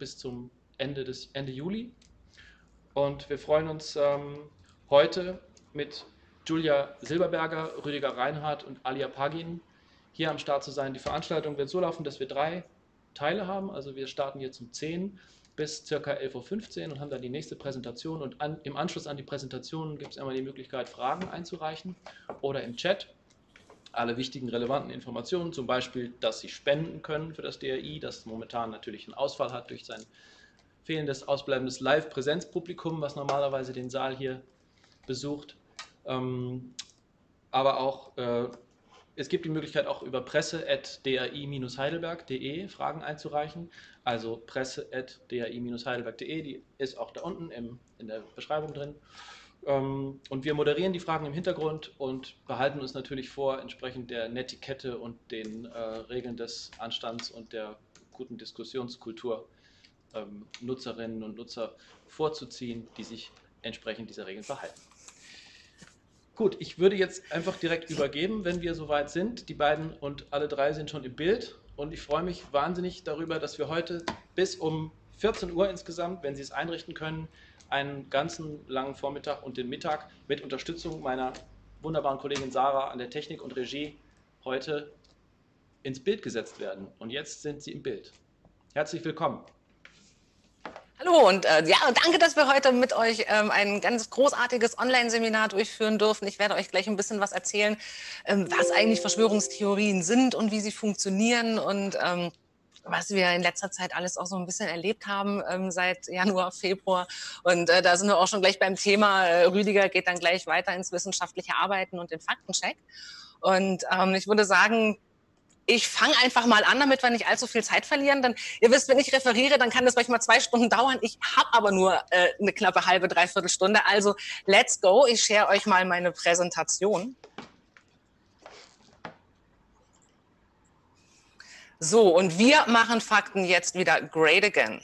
bis zum Ende, des, Ende Juli. Und wir freuen uns ähm, heute mit Julia Silberberger, Rüdiger Reinhardt und Alia Pagin hier am Start zu sein. Die Veranstaltung wird so laufen, dass wir drei Teile haben. Also wir starten jetzt um 10 bis ca. 11.15 Uhr und haben dann die nächste Präsentation. Und an, im Anschluss an die Präsentation gibt es einmal die Möglichkeit, Fragen einzureichen oder im Chat alle wichtigen, relevanten Informationen, zum Beispiel, dass Sie spenden können für das DRI, das momentan natürlich einen Ausfall hat durch sein fehlendes, ausbleibendes Live-Präsenzpublikum, was normalerweise den Saal hier besucht. Ähm, aber auch, äh, es gibt die Möglichkeit, auch über presse.dri-heidelberg.de Fragen einzureichen. Also presse.dri-heidelberg.de, die ist auch da unten im, in der Beschreibung drin. Ähm, und wir moderieren die Fragen im Hintergrund und behalten uns natürlich vor, entsprechend der Netiquette und den äh, Regeln des Anstands und der guten Diskussionskultur ähm, Nutzerinnen und Nutzer vorzuziehen, die sich entsprechend dieser Regeln verhalten. Gut, ich würde jetzt einfach direkt übergeben, wenn wir soweit sind. Die beiden und alle drei sind schon im Bild und ich freue mich wahnsinnig darüber, dass wir heute bis um 14 Uhr insgesamt, wenn Sie es einrichten können, einen ganzen langen Vormittag und den Mittag mit Unterstützung meiner wunderbaren Kollegin Sarah an der Technik und Regie heute ins Bild gesetzt werden. Und jetzt sind Sie im Bild. Herzlich willkommen. Hallo und äh, ja, danke, dass wir heute mit euch ähm, ein ganz großartiges Online-Seminar durchführen dürfen. Ich werde euch gleich ein bisschen was erzählen, ähm, was eigentlich Verschwörungstheorien sind und wie sie funktionieren und ähm, was wir in letzter Zeit alles auch so ein bisschen erlebt haben ähm, seit Januar, Februar. Und äh, da sind wir auch schon gleich beim Thema. Äh, Rüdiger geht dann gleich weiter ins wissenschaftliche Arbeiten und den Faktencheck. Und ähm, ich würde sagen, ich fange einfach mal an, damit wir nicht allzu viel Zeit verlieren. Dann, ihr wisst, wenn ich referiere, dann kann das manchmal zwei Stunden dauern. Ich habe aber nur äh, eine knappe halbe, dreiviertel Stunde. Also let's go. Ich share euch mal meine Präsentation. So, und wir machen Fakten jetzt wieder great again.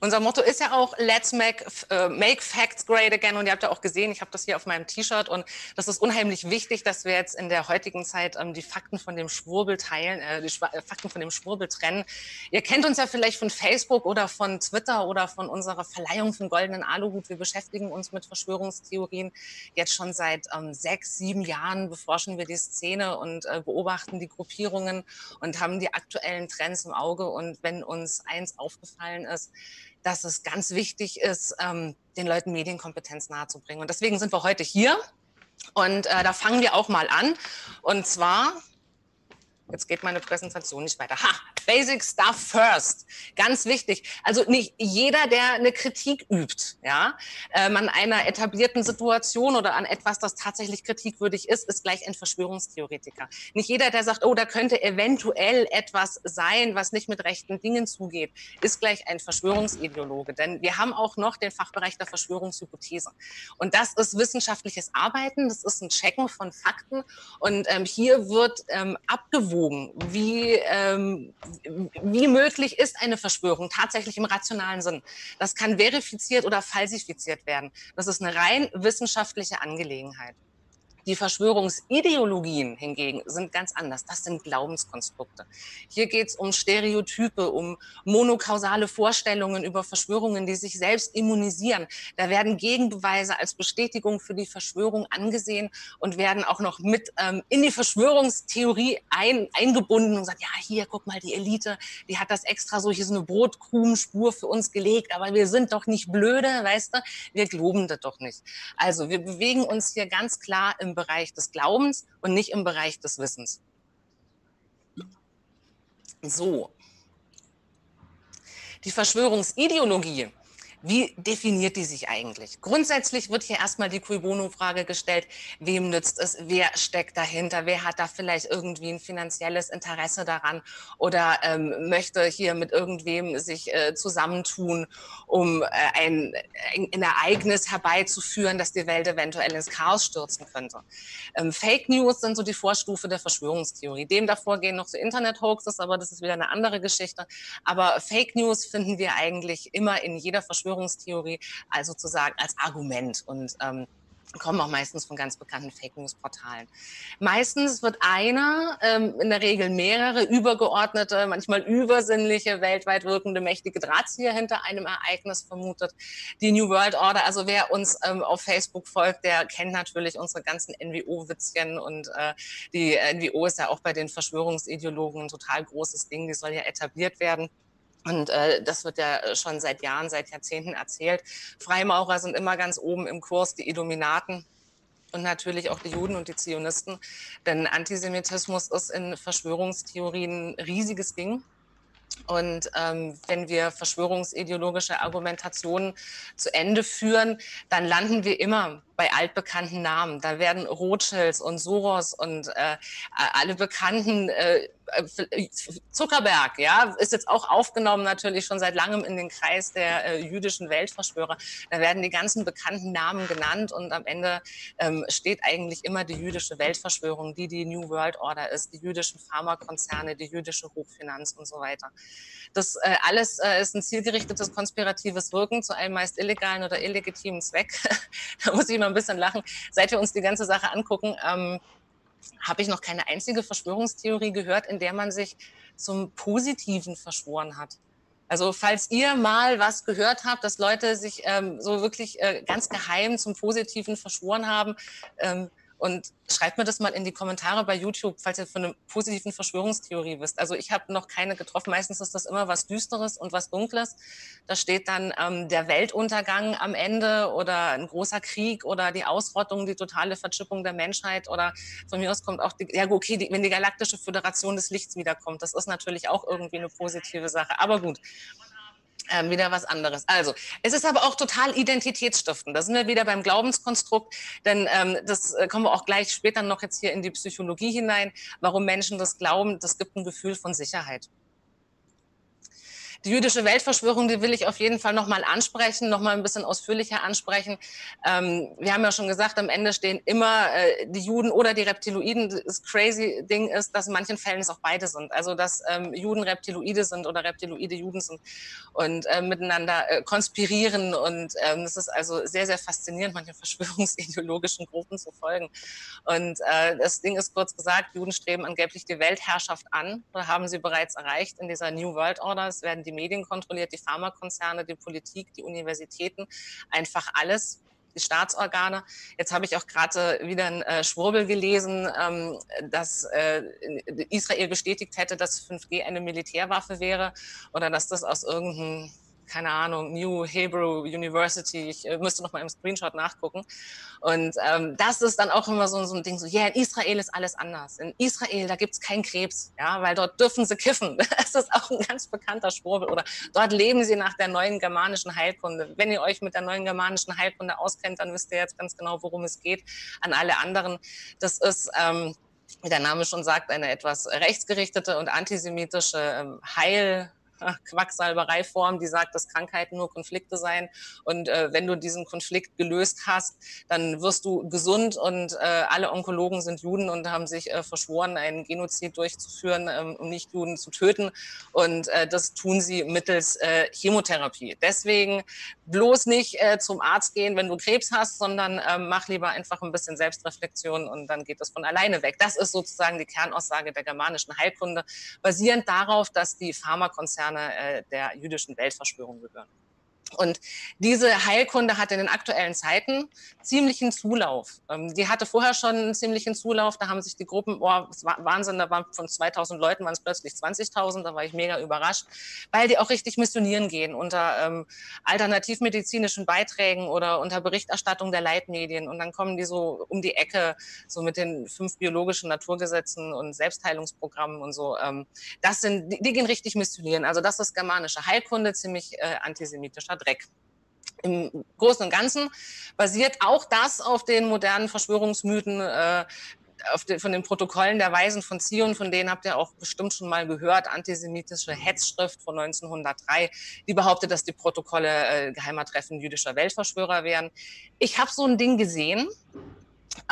Unser Motto ist ja auch Let's make, uh, make Facts Great Again. Und ihr habt ja auch gesehen, ich habe das hier auf meinem T-Shirt. Und das ist unheimlich wichtig, dass wir jetzt in der heutigen Zeit ähm, die Fakten von dem Schwurbel teilen, äh, die Schwa äh, Fakten von dem Schwurbel trennen. Ihr kennt uns ja vielleicht von Facebook oder von Twitter oder von unserer Verleihung vom Goldenen Aluhut. Wir beschäftigen uns mit Verschwörungstheorien jetzt schon seit ähm, sechs, sieben Jahren. Beforschen wir die Szene und äh, beobachten die Gruppierungen und haben die aktuellen Trends im Auge. Und wenn uns eins aufgefallen ist, dass es ganz wichtig ist, ähm, den Leuten Medienkompetenz nahezubringen. Und deswegen sind wir heute hier. Und äh, da fangen wir auch mal an. Und zwar Jetzt geht meine Präsentation nicht weiter. Ha, Basic Stuff first. Ganz wichtig. Also nicht jeder, der eine Kritik übt, ja, ähm, an einer etablierten Situation oder an etwas, das tatsächlich kritikwürdig ist, ist gleich ein Verschwörungstheoretiker. Nicht jeder, der sagt, oh, da könnte eventuell etwas sein, was nicht mit rechten Dingen zugeht, ist gleich ein Verschwörungsideologe. Denn wir haben auch noch den Fachbereich der Verschwörungshypothese. Und das ist wissenschaftliches Arbeiten, das ist ein Checken von Fakten. Und ähm, hier wird ähm, abgewogen, abgewogen, wie, ähm, wie möglich ist eine Verschwörung tatsächlich im rationalen Sinn. Das kann verifiziert oder falsifiziert werden. Das ist eine rein wissenschaftliche Angelegenheit. Die Verschwörungsideologien hingegen sind ganz anders. Das sind Glaubenskonstrukte. Hier geht es um Stereotype, um monokausale Vorstellungen über Verschwörungen, die sich selbst immunisieren. Da werden Gegenbeweise als Bestätigung für die Verschwörung angesehen und werden auch noch mit ähm, in die Verschwörungstheorie ein, eingebunden und sagt, ja, hier, guck mal, die Elite, die hat das extra so, hier so eine Brotkrumenspur für uns gelegt, aber wir sind doch nicht blöde, weißt du? Wir glauben das doch nicht. Also wir bewegen uns hier ganz klar im Bereich des Glaubens und nicht im Bereich des Wissens. So. Die Verschwörungsideologie wie definiert die sich eigentlich? Grundsätzlich wird hier erstmal die Cui Bono-Frage gestellt, wem nützt es, wer steckt dahinter, wer hat da vielleicht irgendwie ein finanzielles Interesse daran oder ähm, möchte hier mit irgendwem sich äh, zusammentun, um äh, ein, ein, Ereignis herbeizuführen, das die Welt eventuell ins Chaos stürzen könnte. Ähm, Fake News sind so die Vorstufe der Verschwörungstheorie. Dem davor gehen noch so Internet-Hoaxes, aber das ist wieder eine andere Geschichte. Aber Fake News finden wir eigentlich immer in jeder Verschwörungstheorie Verschwörungstheorie, also sozusagen als Argument. Und ähm, kommen auch meistens von ganz bekannten Fake News Portalen. Meistens wird einer, ähm, in der Regel mehrere übergeordnete, manchmal übersinnliche, weltweit wirkende mächtige Drahtzieher hinter einem Ereignis vermutet. Die New World Order, also wer uns ähm, auf Facebook folgt, der kennt natürlich unsere ganzen NWO-Witzchen und äh, die NWO ist ja auch bei den Verschwörungsideologen ein total großes Ding, die soll ja etabliert werden. Und äh, das wird ja schon seit Jahren, seit Jahrzehnten erzählt. Freimaurer sind immer ganz oben im Kurs, die Illuminaten und natürlich auch die Juden und die Zionisten. Denn Antisemitismus ist in Verschwörungstheorien ein riesiges Ding. Und ähm, wenn wir verschwörungsideologische Argumentationen zu Ende führen, dann landen wir immer bei altbekannten Namen. Da werden Rothschilds und Soros und äh, alle bekannten äh, äh, Zuckerberg, ja, ist jetzt auch aufgenommen natürlich schon seit langem in den Kreis der äh, jüdischen Weltverschwörer. Da werden die ganzen bekannten Namen genannt und am Ende ähm, steht eigentlich immer die jüdische Weltverschwörung, die die New World Order ist, die jüdischen Pharmakonzerne, die jüdische Hochfinanz und so weiter. Das äh, alles äh, ist ein zielgerichtetes konspiratives Wirken zu einem meist illegalen oder illegitimen Zweck. da muss ich mal ein bisschen lachen. Seit wir uns die ganze Sache angucken, ähm, habe ich noch keine einzige Verschwörungstheorie gehört, in der man sich zum Positiven verschworen hat. Also falls ihr mal was gehört habt, dass Leute sich ähm, so wirklich äh, ganz geheim zum Positiven verschworen haben, ähm, und schreibt mir das mal in die Kommentare bei YouTube, falls ihr von einer positiven Verschwörungstheorie wisst. Also ich habe noch keine getroffen. Meistens ist das immer was Düsteres und was Dunkles. Da steht dann ähm, der Weltuntergang am Ende oder ein großer Krieg oder die Ausrottung, die totale Verchippung der Menschheit oder von mir aus kommt auch die, ja okay, die, wenn die galaktische Föderation des Lichts wiederkommt. Das ist natürlich auch irgendwie eine positive Sache. Aber gut, ähm, wieder was anderes. Also, es ist aber auch total identitätsstiftend. Da sind wir wieder beim Glaubenskonstrukt, denn ähm, das äh, kommen wir auch gleich später noch jetzt hier in die Psychologie hinein, warum Menschen das glauben. Das gibt ein Gefühl von Sicherheit. Die jüdische Weltverschwörung, die will ich auf jeden Fall nochmal ansprechen, nochmal ein bisschen ausführlicher ansprechen. Ähm, wir haben ja schon gesagt, am Ende stehen immer äh, die Juden oder die Reptiloiden. Das crazy Ding ist, dass in manchen Fällen es auch beide sind. Also, dass ähm, Juden Reptiloide sind oder Reptiloide Juden sind und äh, miteinander äh, konspirieren. Und ähm, ist also sehr, sehr faszinierend, manchen verschwörungsideologischen Gruppen zu folgen. Und äh, das Ding ist kurz gesagt, Juden streben angeblich die Weltherrschaft an oder haben sie bereits erreicht in dieser New World Order. Es werden die Medien kontrolliert, die Pharmakonzerne, die Politik, die Universitäten, einfach alles die Staatsorgane. Jetzt habe ich auch gerade wieder ein äh, Schwurbel gelesen, ähm, dass äh, Israel bestätigt hätte, dass 5G eine Militärwaffe wäre oder dass das aus irgendeinem keine Ahnung, New Hebrew University. Ich äh, müsste noch mal im Screenshot nachgucken. Und ähm, das ist dann auch immer so, so ein Ding, so, ja, yeah, in Israel ist alles anders. In Israel, da gibt's keinen Krebs, ja, weil dort dürfen sie kiffen. Das ist auch ein ganz bekannter Spruch. Oder dort leben sie nach der neuen germanischen Heilkunde. Wenn ihr euch mit der neuen germanischen Heilkunde auskennt, dann wisst ihr jetzt ganz genau, worum es geht. An alle anderen, das ist... Ähm, wie der Name schon sagt, eine etwas rechtsgerichtete und antisemitische ähm, Heil, Quacksalbereiform, die sagt, dass Krankheiten nur Konflikte seien. Und äh, wenn du diesen Konflikt gelöst hast, dann wirst du gesund und äh, alle Onkologen sind Juden und haben sich äh, verschworen, einen Genozid durchzuführen, ähm, um Nicht-Juden zu töten. Und äh, das tun sie mittels äh, Chemotherapie. Deswegen bloß nicht äh, zum Arzt gehen, wenn du Krebs hast, sondern äh, mach lieber einfach ein bisschen Selbstreflexion und dann geht das von alleine weg. Das ist sozusagen die Kernaussage der germanischen Heilkunde, basierend darauf, dass die Pharmakonzerne Kerne äh, der jüdischen Weltverschwörung gehören. Und diese Heilkunde hat in den aktuellen Zeiten ziemlichen Zulauf. Ähm, die hatte vorher schon einen ziemlichen Zulauf. Da haben sich die Gruppen, oh, Wahnsinn, da waren von 2000 Leuten waren es plötzlich 20.000. Da war ich mega überrascht, weil die auch richtig missionieren gehen unter ähm, alternativmedizinischen Beiträgen oder unter Berichterstattung der Leitmedien. Und dann kommen die so um die Ecke, so mit den fünf biologischen Naturgesetzen und Selbstheilungsprogrammen und so. Ähm, das sind, die, die, gehen richtig missionieren. Also das ist germanische Heilkunde, ziemlich äh, antisemitischer Dreck. Im Großen und Ganzen basiert auch das auf den modernen Verschwörungsmythen, äh, den, von den Protokollen der Weisen von Zion, von denen habt ihr auch bestimmt schon mal gehört, antisemitische Hetzschrift von 1903, die behauptet, dass die Protokolle äh, geheimer Treffen jüdischer Weltverschwörer wären. Ich habe so ein Ding gesehen,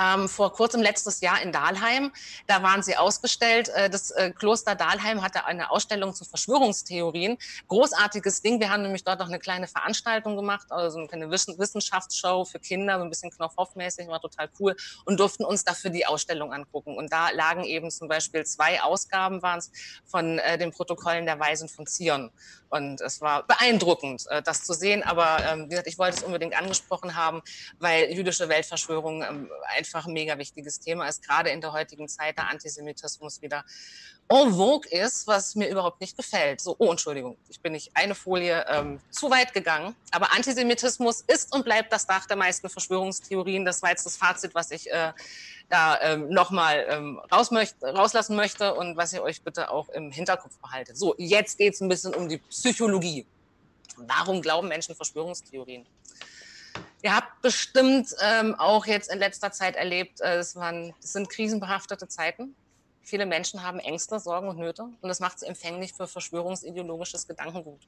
ähm, vor kurzem letztes Jahr in Dahlheim. Da waren sie ausgestellt. Äh, das äh, Kloster Dahlheim hatte eine Ausstellung zu Verschwörungstheorien. Großartiges Ding. Wir haben nämlich dort noch eine kleine Veranstaltung gemacht, also eine Wissenschaftsshow für Kinder, so ein bisschen Knopfhoff-mäßig, war total cool und durften uns dafür die Ausstellung angucken. Und da lagen eben zum Beispiel zwei Ausgaben waren es von äh, den Protokollen der Weisen von Zion. Und es war beeindruckend, äh, das zu sehen. Aber ähm, wie gesagt, ich wollte es unbedingt angesprochen haben, weil jüdische Weltverschwörung ähm, einfach ein mega wichtiges Thema ist, gerade in der heutigen Zeit, der Antisemitismus wieder en vogue ist, was mir überhaupt nicht gefällt. So, oh, Entschuldigung, ich bin nicht eine Folie ähm, zu weit gegangen. Aber Antisemitismus ist und bleibt das Dach der meisten Verschwörungstheorien. Das war jetzt das Fazit, was ich äh, da ähm, nochmal ähm, raus rauslassen möchte und was ihr euch bitte auch im Hinterkopf behaltet. So, jetzt geht es ein bisschen um die Psychologie. Warum glauben Menschen Verschwörungstheorien? Ihr habt bestimmt ähm, auch jetzt in letzter Zeit erlebt, äh, es, sind krisenbehaftete Zeiten. Viele Menschen haben Ängste, Sorgen und Nöte und das macht sie empfänglich für verschwörungsideologisches Gedankengut.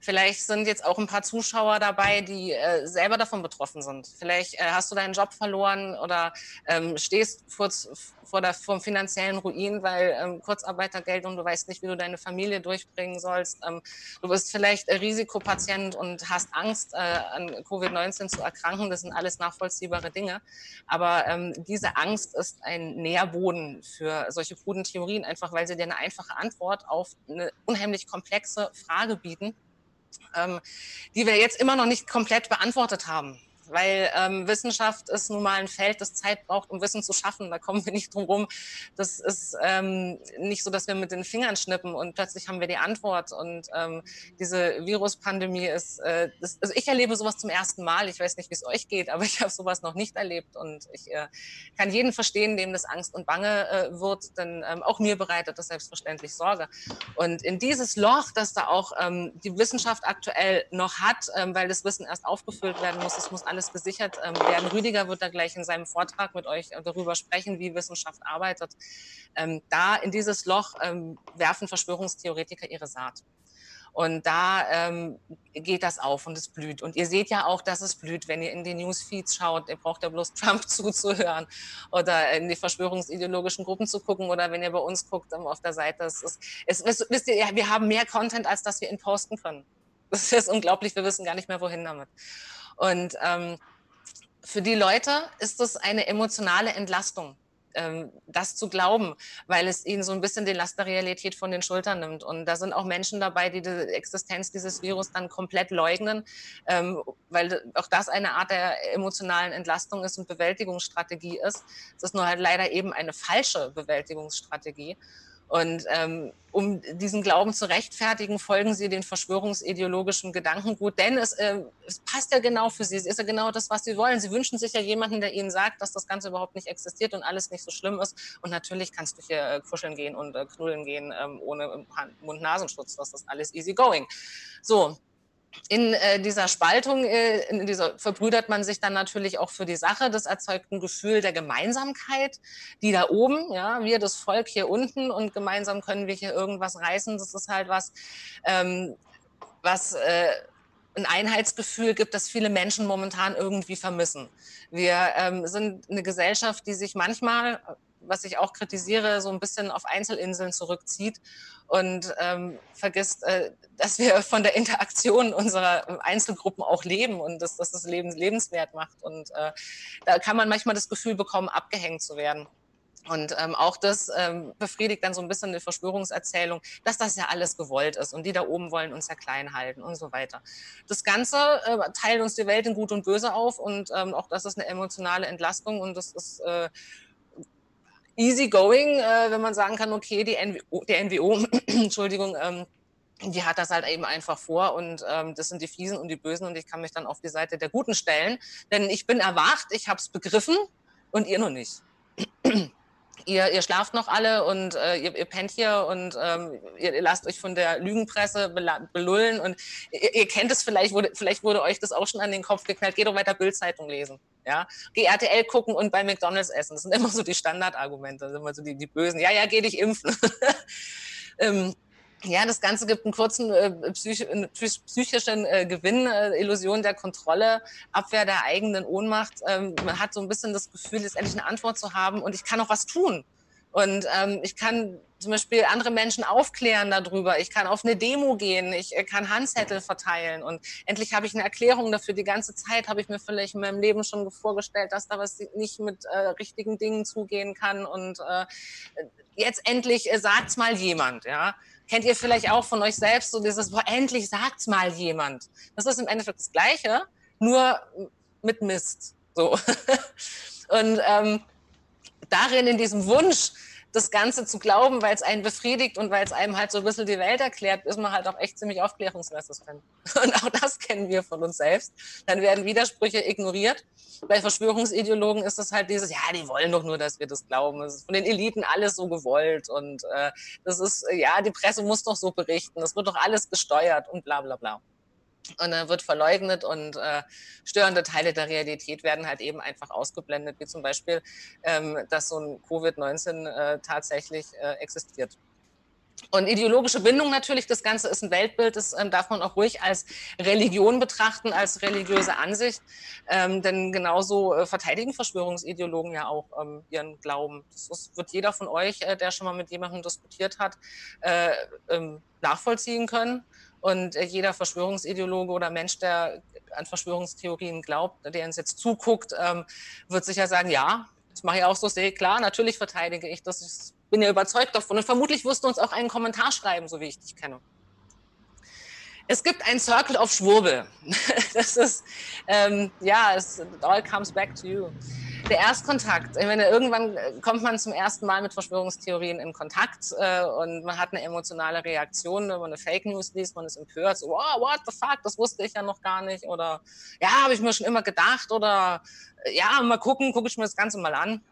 Vielleicht sind jetzt auch ein paar Zuschauer dabei, die äh, selber davon betroffen sind. Vielleicht äh, hast du deinen Job verloren oder ähm, stehst kurz vor der, vom finanziellen Ruin, weil ähm, Kurzarbeitergeld und du weißt nicht, wie du deine Familie durchbringen sollst. Ähm, du bist vielleicht äh, Risikopatient und hast Angst, äh, an Covid-19 zu erkranken. Das sind alles nachvollziehbare Dinge. Aber ähm, diese Angst ist ein Nährboden für solche kruden Theorien, einfach weil sie dir eine einfache Antwort auf eine unheimlich komplexe Frage bieten ähm, die wir jetzt immer noch nicht komplett beantwortet haben weil ähm, Wissenschaft ist nun mal ein Feld, das Zeit braucht, um Wissen zu schaffen. Da kommen wir nicht drum rum. Das ist ähm, nicht so, dass wir mit den Fingern schnippen und plötzlich haben wir die Antwort. Und ähm, diese Viruspandemie ist, äh, das, also ich erlebe sowas zum ersten Mal. Ich weiß nicht, wie es euch geht, aber ich habe sowas noch nicht erlebt und ich äh, kann jeden verstehen, dem das Angst und Bange äh, wird, denn ähm, auch mir bereitet das selbstverständlich Sorge. Und in dieses Loch, das da auch ähm, die Wissenschaft aktuell noch hat, ähm, weil das Wissen erst aufgefüllt werden muss, das muss alles alles gesichert ähm, werden. Rüdiger wird da gleich in seinem Vortrag mit euch äh, darüber sprechen, wie Wissenschaft arbeitet. Ähm, da in dieses Loch ähm, werfen Verschwörungstheoretiker ihre Saat. Und da ähm, geht das auf und es blüht. Und ihr seht ja auch, dass es blüht, wenn ihr in die Newsfeeds schaut. Ihr braucht ja bloß Trump zuzuhören oder in die verschwörungsideologischen Gruppen zu gucken oder wenn ihr bei uns guckt ähm, auf der Seite. Es ist, es, es, wisst ihr, wir haben mehr Content, als dass wir ihn posten können. Das ist unglaublich. Wir wissen gar nicht mehr, wohin damit. Und ähm, für die Leute ist das eine emotionale Entlastung, ähm, das zu glauben, weil es ihnen so ein bisschen die Last der Realität von den Schultern nimmt. Und da sind auch Menschen dabei, die die Existenz dieses Virus dann komplett leugnen, ähm, weil auch das eine Art der emotionalen Entlastung ist und Bewältigungsstrategie ist. Es ist nur halt leider eben eine falsche Bewältigungsstrategie. Und ähm, um diesen Glauben zu rechtfertigen, folgen sie den verschwörungsideologischen Gedankengut, denn es, äh, es passt ja genau für sie. Es ist ja genau das, was sie wollen. Sie wünschen sich ja jemanden, der ihnen sagt, dass das Ganze überhaupt nicht existiert und alles nicht so schlimm ist. Und natürlich kannst du hier äh, kuscheln gehen und äh, knuddeln gehen ähm, ohne Mund-Nasenschutz. Das ist alles easy going. So, in äh, dieser Spaltung, äh, in dieser verbrüdert man sich dann natürlich auch für die Sache. Das erzeugt ein Gefühl der Gemeinsamkeit, die da oben, ja, wir das Volk hier unten und gemeinsam können wir hier irgendwas reißen. Das ist halt was, ähm, was äh, ein Einheitsgefühl gibt, das viele Menschen momentan irgendwie vermissen. Wir ähm, sind eine Gesellschaft, die sich manchmal, was ich auch kritisiere, so ein bisschen auf Einzelinseln zurückzieht und ähm, vergisst, äh, dass wir von der Interaktion unserer Einzelgruppen auch leben und dass, dass das Leben lebenswert macht. Und äh, da kann man manchmal das Gefühl bekommen, abgehängt zu werden. Und ähm, auch das ähm, befriedigt dann so ein bisschen die Verschwörungserzählung, dass das ja alles gewollt ist und die da oben wollen uns ja klein halten und so weiter. Das Ganze äh, teilt uns die Welt in Gut und Böse auf und ähm, auch das ist eine emotionale Entlastung und das ist äh, easy going, äh, wenn man sagen kann, okay, die NWO, der NWO, Entschuldigung, ähm, die hat das halt eben einfach vor und ähm, das sind die Fiesen und die Bösen und ich kann mich dann auf die Seite der Guten stellen, denn ich bin erwacht, ich habe es begriffen und ihr noch nicht. ihr, ihr schlaft noch alle und äh, ihr, ihr pennt hier und ähm, ihr, ihr, lasst euch von der Lügenpresse belullen und ihr, kennt es vielleicht, wurde, vielleicht wurde euch das auch schon an den Kopf geknallt, geht doch weiter Bildzeitung lesen. Ja, geh RTL gucken und bei McDonalds essen. Das sind immer so die Standardargumente, das sind immer so die, die Bösen. Ja, ja, geh dich impfen. ähm, Ja, das Ganze gibt einen kurzen äh, psych psychischen äh, Gewinn, äh, Illusion der Kontrolle, Abwehr der eigenen Ohnmacht. Ähm, man hat so ein bisschen das Gefühl, letztendlich eine Antwort zu haben und ich kann auch was tun. Und ähm, ich kann zum Beispiel andere Menschen aufklären darüber. Ich kann auf eine Demo gehen, ich äh, kann Handzettel verteilen und endlich habe ich eine Erklärung dafür. Die ganze Zeit habe ich mir vielleicht in meinem Leben schon vorgestellt, dass da was nicht mit äh, richtigen Dingen zugehen kann. Und äh, jetzt endlich äh, sagt's mal jemand, ja. Kennt ihr vielleicht auch von euch selbst so dieses, boah, endlich sagt's mal jemand. Das ist im Endeffekt das Gleiche, nur mit Mist. So. Und ähm, darin, in diesem Wunsch, das Ganze zu glauben, weil es einen befriedigt und weil es einem halt so ein bisschen die Welt erklärt, ist man halt auch echt ziemlich aufklärungsresistent. Und auch das kennen wir von uns selbst. Dann werden Widersprüche ignoriert. Bei Verschwörungsideologen ist es halt dieses, ja, die wollen doch nur, dass wir das glauben. Es ist von den Eliten alles so gewollt und äh, das ist, ja, die Presse muss doch so berichten, das wird doch alles gesteuert und bla bla bla und dann wird verleugnet und äh, störende Teile der Realität werden halt eben einfach ausgeblendet, wie zum Beispiel, ähm, dass so ein Covid-19 äh, tatsächlich äh, existiert. Und ideologische Bindung natürlich, das Ganze ist ein Weltbild, das ähm, darf man auch ruhig als Religion betrachten, als religiöse Ansicht. Ähm, denn genauso äh, verteidigen Verschwörungsideologen ja auch ähm, ihren Glauben. Das ist, wird jeder von euch, äh, der schon mal mit jemandem diskutiert hat, äh, ähm, nachvollziehen können. Und äh, jeder Verschwörungsideologe oder Mensch, der an Verschwörungstheorien glaubt, der uns jetzt zuguckt, ähm, wird sicher sagen, ja, das mache ich auch so, sehe klar, natürlich verteidige ich das. Ich bin ja überzeugt davon. Und vermutlich wirst du uns auch einen Kommentar schreiben, so wie ich dich kenne. Es gibt ein Circle of Schwurbel. Das ist, ähm, ja, it all comes back to you der Erstkontakt. Ich meine, irgendwann kommt man zum ersten Mal mit Verschwörungstheorien in Kontakt äh, und man hat eine emotionale Reaktion, wenn man eine Fake News liest, man ist empört, so, oh, what the fuck, das wusste ich ja noch gar nicht oder ja, habe ich mir schon immer gedacht oder ja, mal gucken, gucke ich mir das Ganze mal an.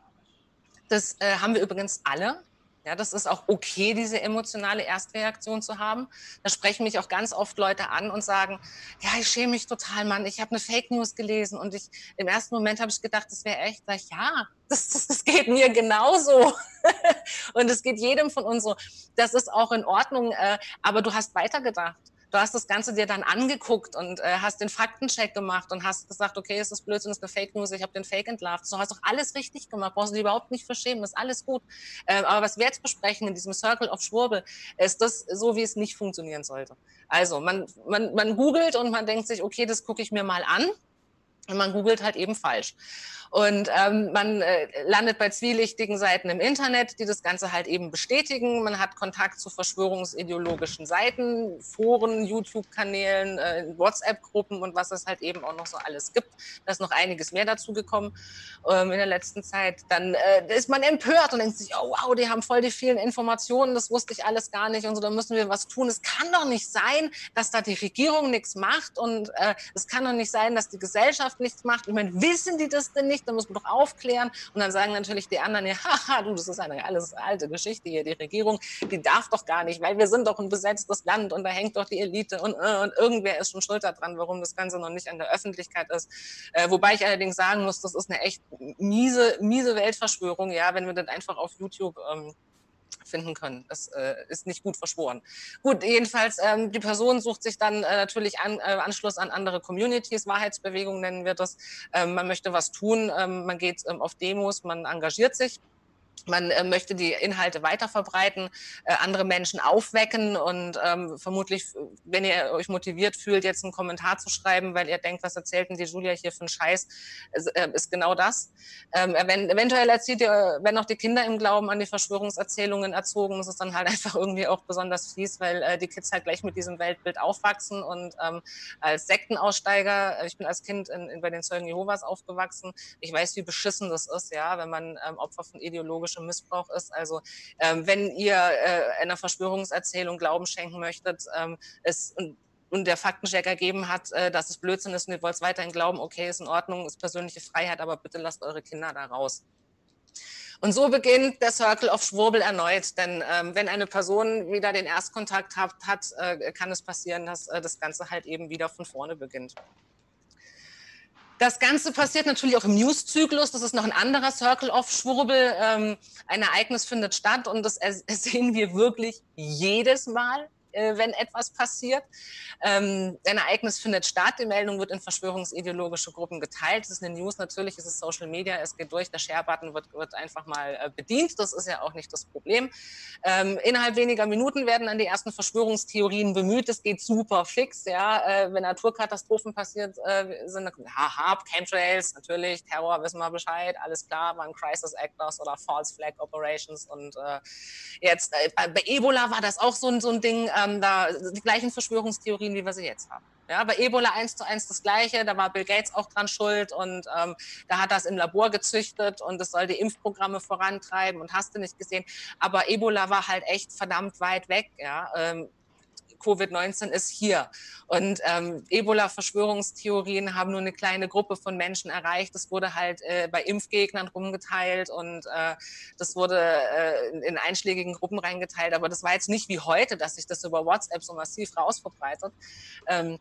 Das äh, haben wir übrigens alle. Ja, das ist auch okay, diese emotionale Erstreaktion zu haben. Da sprechen mich auch ganz oft Leute an und sagen, ja, ich schäme mich total, Mann. Ich habe eine Fake News gelesen und ich im ersten Moment habe ich gedacht, das wäre echt. Sag ja, das, das, das geht mir genauso. und es geht jedem von uns so. Das ist auch in Ordnung, äh, aber du hast weitergedacht du hast das Ganze dir dann angeguckt und äh, hast den Faktencheck gemacht und hast gesagt, okay, ist das Blödsinn, ist eine Fake News, ich habe den Fake entlarvt. Du hast doch alles richtig gemacht, brauchst du dich überhaupt nicht verschämen, ist alles gut. Ähm, aber was wir jetzt besprechen in diesem Circle of Schwurbel, ist das so, wie es nicht funktionieren sollte. Also man, man, man googelt und man denkt sich, okay, das gucke ich mir mal an. Und man googelt halt eben falsch. Und ähm, man äh, landet bei zwielichtigen Seiten im Internet, die das Ganze halt eben bestätigen. Man hat Kontakt zu verschwörungsideologischen Seiten, Foren, YouTube-Kanälen, äh, WhatsApp-Gruppen und was es halt eben auch noch so alles gibt. Da ist noch einiges mehr dazu gekommen ähm, in der letzten Zeit. Dann äh, ist man empört und denkt sich, oh wow, die haben voll die vielen Informationen, das wusste ich alles gar nicht und so, da müssen wir was tun. Es kann doch nicht sein, dass da die Regierung nichts macht und äh, es kann doch nicht sein, dass die Gesellschaft nichts macht. Ich meine, wissen die das denn nicht? Nicht, dann muss man doch aufklären. Und dann sagen natürlich die anderen, ja, haha, du, das ist eine alles alte Geschichte hier, die Regierung, die darf doch gar nicht, weil wir sind doch ein besetztes Land und da hängt doch die Elite und, äh, und irgendwer ist schon schuld daran, warum das Ganze noch nicht an der Öffentlichkeit ist. Äh, wobei ich allerdings sagen muss, das ist eine echt miese, miese Weltverschwörung, ja, wenn wir das einfach auf YouTube ähm, finden können. Das äh, ist nicht gut verschworen. Gut, jedenfalls, ähm, die Person sucht sich dann äh, natürlich an, äh, Anschluss an andere Communities, Wahrheitsbewegungen nennen wir das. Ähm, man möchte was tun, ähm, man geht ähm, auf Demos, man engagiert sich man äh, möchte die Inhalte weiterverbreiten, äh, andere Menschen aufwecken und ähm, vermutlich, wenn ihr euch motiviert fühlt, jetzt einen Kommentar zu schreiben, weil ihr denkt, was erzählt denn die Julia hier für einen Scheiß, äh, ist genau das. Ähm, wenn, eventuell erzieht ihr, wenn auch die Kinder im Glauben an die Verschwörungserzählungen erzogen, ist es dann halt einfach irgendwie auch besonders fies, weil äh, die Kids halt gleich mit diesem Weltbild aufwachsen und ähm, als Sektenaussteiger, äh, ich bin als Kind in, in, bei den Zeugen Jehovas aufgewachsen, ich weiß, wie beschissen das ist, ja, wenn man ähm, Opfer von ideologischen psychologische Missbrauch ist. Also ähm, wenn ihr äh, einer Verschwörungserzählung Glauben schenken möchtet, ähm, es und der Faktencheck ergeben hat, äh, dass es Blödsinn ist und ihr wollt es weiterhin glauben, okay, ist in Ordnung, ist persönliche Freiheit, aber bitte lasst eure Kinder da raus. Und so beginnt der Circle of Schwurbel erneut. Denn ähm, wenn eine Person wieder den Erstkontakt hat, hat äh, kann es passieren, dass äh, das Ganze halt eben wieder von vorne beginnt. Das Ganze passiert natürlich auch im News-Zyklus. Das ist noch ein anderer Circle of Schwurbel. Ähm, ein Ereignis findet statt und das sehen wir wirklich jedes Mal wenn etwas passiert. Ähm, ein Ereignis findet statt, die Meldung wird in verschwörungsideologische Gruppen geteilt. Das ist eine News, natürlich ist es Social Media, es geht durch, der Share-Button wird, wird einfach mal äh, bedient. Das ist ja auch nicht das Problem. Ähm, innerhalb weniger Minuten werden dann die ersten Verschwörungstheorien bemüht. Es geht super fix, ja. Äh, wenn Naturkatastrophen passiert äh, sind, haha, Chemtrails, natürlich, Terror, wissen wir Bescheid, alles klar, waren Crisis Actors oder False Flag Operations und äh, jetzt äh, bei Ebola war das auch so so ein Ding, ähm, da die gleichen Verschwörungstheorien, wie wir sie jetzt haben. Ja, bei Ebola eins zu eins das Gleiche, da war Bill Gates auch dran schuld und ähm, da hat das im Labor gezüchtet und es soll die Impfprogramme vorantreiben und hast du nicht gesehen. Aber Ebola war halt echt verdammt weit weg. Ja, ähm, Covid-19 ist hier. Und ähm, Ebola-Verschwörungstheorien haben nur eine kleine Gruppe von Menschen erreicht. Das wurde halt äh, bei Impfgegnern rumgeteilt und äh, das wurde äh, in, in einschlägigen Gruppen reingeteilt. Aber das war jetzt nicht wie heute, dass sich das über WhatsApp so massiv rausverbreitet. Ähm,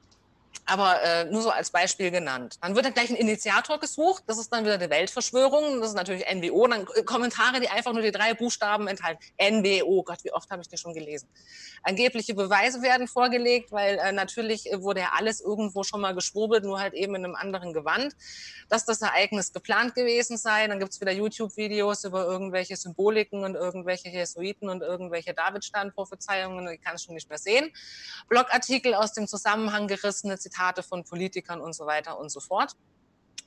aber äh, nur so als Beispiel genannt. Dann wird dann gleich ein Initiator gesucht, das ist dann wieder eine Weltverschwörung, das ist natürlich NWO, dann äh, Kommentare, die einfach nur die drei Buchstaben enthalten. NWO, Gott, wie oft habe ich das schon gelesen. Angebliche Beweise werden vorgelegt, weil äh, natürlich wurde ja alles irgendwo schon mal geschwurbelt, nur halt eben in einem anderen Gewand, dass das Ereignis geplant gewesen sei. Dann gibt's wieder YouTube-Videos über irgendwelche Symboliken und irgendwelche Jesuiten und irgendwelche Davidstein-Prophezeiungen, die kann ich schon nicht mehr sehen. Blogartikel aus dem Zusammenhang gerissene Zitate von Politikern und so weiter und so fort.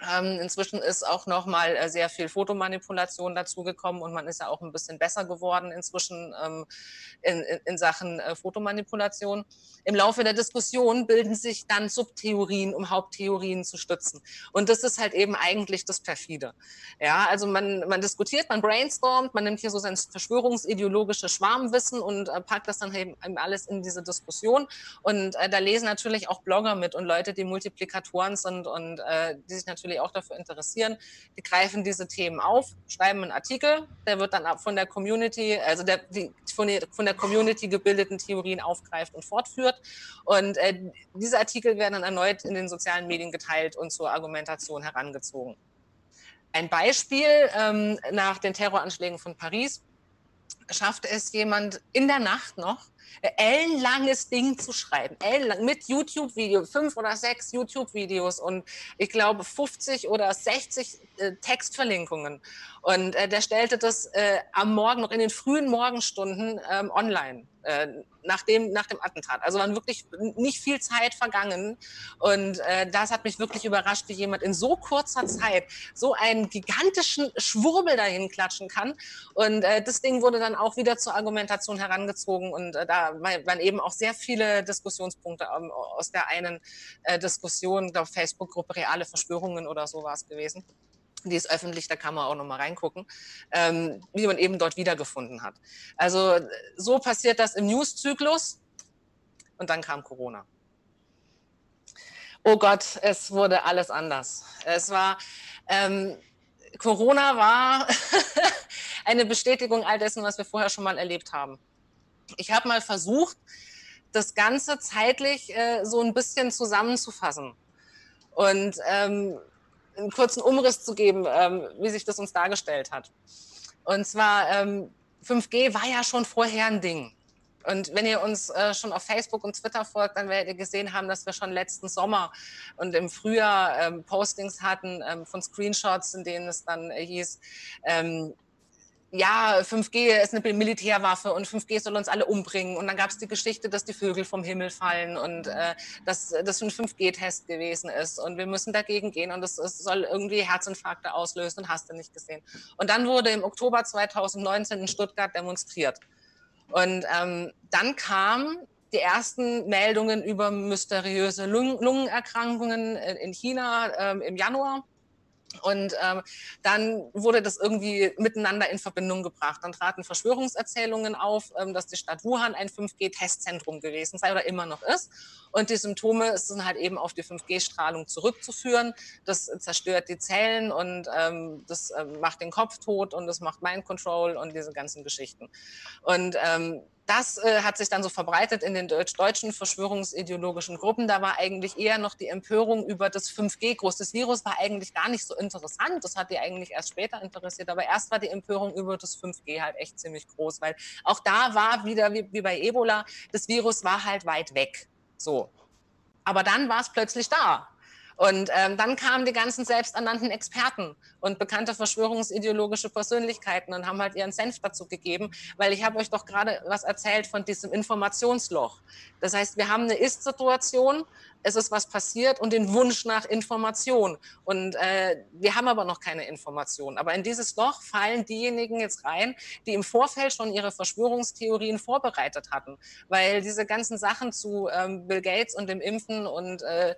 Ähm, inzwischen ist auch noch mal äh, sehr viel Fotomanipulation dazugekommen und man ist ja auch ein bisschen besser geworden inzwischen ähm, in, in, Sachen äh, Fotomanipulation. Im Laufe der Diskussion bilden sich dann Subtheorien, um Haupttheorien zu stützen. Und das ist halt eben eigentlich das perfide. Ja, also man, man diskutiert, man brainstormt, man nimmt hier so sein verschwörungsideologisches Schwarmwissen und äh, packt das dann eben alles in diese Diskussion. Und da lesen natürlich auch Blogger mit und Leute, die Multiplikatoren sind und die sich natürlich natürlich auch dafür interessieren. Die greifen diese Themen auf, schreiben einen Artikel, der wird dann von der Community, also der, die von, der, von der Community gebildeten Theorien aufgreift und fortführt. Und äh, diese Artikel werden dann erneut in den sozialen Medien geteilt und zur Argumentation herangezogen. Ein Beispiel ähm, nach den Terroranschlägen von Paris schafft es jemand in der Nacht noch, ellenlanges Ding zu schreiben, ellenlang, mit YouTube-Video, fünf oder sechs YouTube-Videos und ich glaube 50 oder 60 äh, Textverlinkungen. Und äh, der stellte das äh, am Morgen, noch in den frühen Morgenstunden ähm, online, äh, nach, dem, nach dem Attentat. Also waren wirklich nicht viel Zeit vergangen. Und äh, das hat mich wirklich überrascht, wie jemand in so kurzer Zeit so einen gigantischen Schwurbel dahin klatschen kann. Und äh, das Ding wurde dann auch wieder zur Argumentation herangezogen. Und äh, da waren eben auch sehr viele Diskussionspunkte ähm, aus der einen äh, Diskussion, der Facebook-Gruppe Reale Verschwörungen oder sowas gewesen die ist öffentlich, da kann man auch noch mal reingucken, ähm, wie man eben dort wiedergefunden hat. Also so passiert das im News-Zyklus und dann kam Corona. Oh Gott, es wurde alles anders. Es war, ähm, Corona war eine Bestätigung all dessen, was wir vorher schon mal erlebt haben. Ich habe mal versucht, das Ganze zeitlich äh, so ein bisschen zusammenzufassen. Und ähm, einen kurzen Umriss zu geben, ähm, wie sich das uns dargestellt hat. Und zwar, ähm, 5G war ja schon vorher ein Ding. Und wenn ihr uns äh, schon auf Facebook und Twitter folgt, dann werdet ihr gesehen haben, dass wir schon letzten Sommer und im Frühjahr ähm, Postings hatten ähm, von Screenshots, in denen es dann äh, hieß, ähm, ja, 5G ist eine Militärwaffe und 5G soll uns alle umbringen. Und dann gab es die Geschichte, dass die Vögel vom Himmel fallen und äh, dass das ein 5G-Test gewesen ist. Und wir müssen dagegen gehen und es soll irgendwie Herzinfarkte auslösen und hast du nicht gesehen. Und dann wurde im Oktober 2019 in Stuttgart demonstriert. Und ähm, dann kamen die ersten Meldungen über mysteriöse Lung Lungenerkrankungen in China ähm, im Januar. Und ähm, dann wurde das irgendwie miteinander in Verbindung gebracht. Dann traten Verschwörungserzählungen auf, ähm, dass die Stadt Wuhan ein 5G-Testzentrum gewesen sei oder immer noch ist. Und die Symptome sind halt eben auf die 5G-Strahlung zurückzuführen. Das zerstört die Zellen und ähm, das ähm, macht den Kopf tot und das macht Mind Control und diese ganzen Geschichten. Und ähm, das äh, hat sich dann so verbreitet in den deutsch-deutschen verschwörungsideologischen Gruppen. Da war eigentlich eher noch die Empörung über das 5G groß. Das Virus war eigentlich gar nicht so interessant. Das hat die eigentlich erst später interessiert. Aber erst war die Empörung über das 5G halt echt ziemlich groß, weil auch da war wieder wie, wie bei Ebola, das Virus war halt weit weg. So. Aber dann war es plötzlich da. Und ähm, dann kamen die ganzen selbsternannten Experten und bekannte verschwörungsideologische Persönlichkeiten und haben halt ihren Senf dazu gegeben, weil ich habe euch doch gerade was erzählt von diesem Informationsloch. Das heißt, wir haben eine Ist-Situation, es ist was passiert und den Wunsch nach Information. Und äh, wir haben aber noch keine Information. Aber in dieses Loch fallen diejenigen jetzt rein, die im Vorfeld schon ihre Verschwörungstheorien vorbereitet hatten. Weil diese ganzen Sachen zu ähm, Bill Gates und dem Impfen und äh,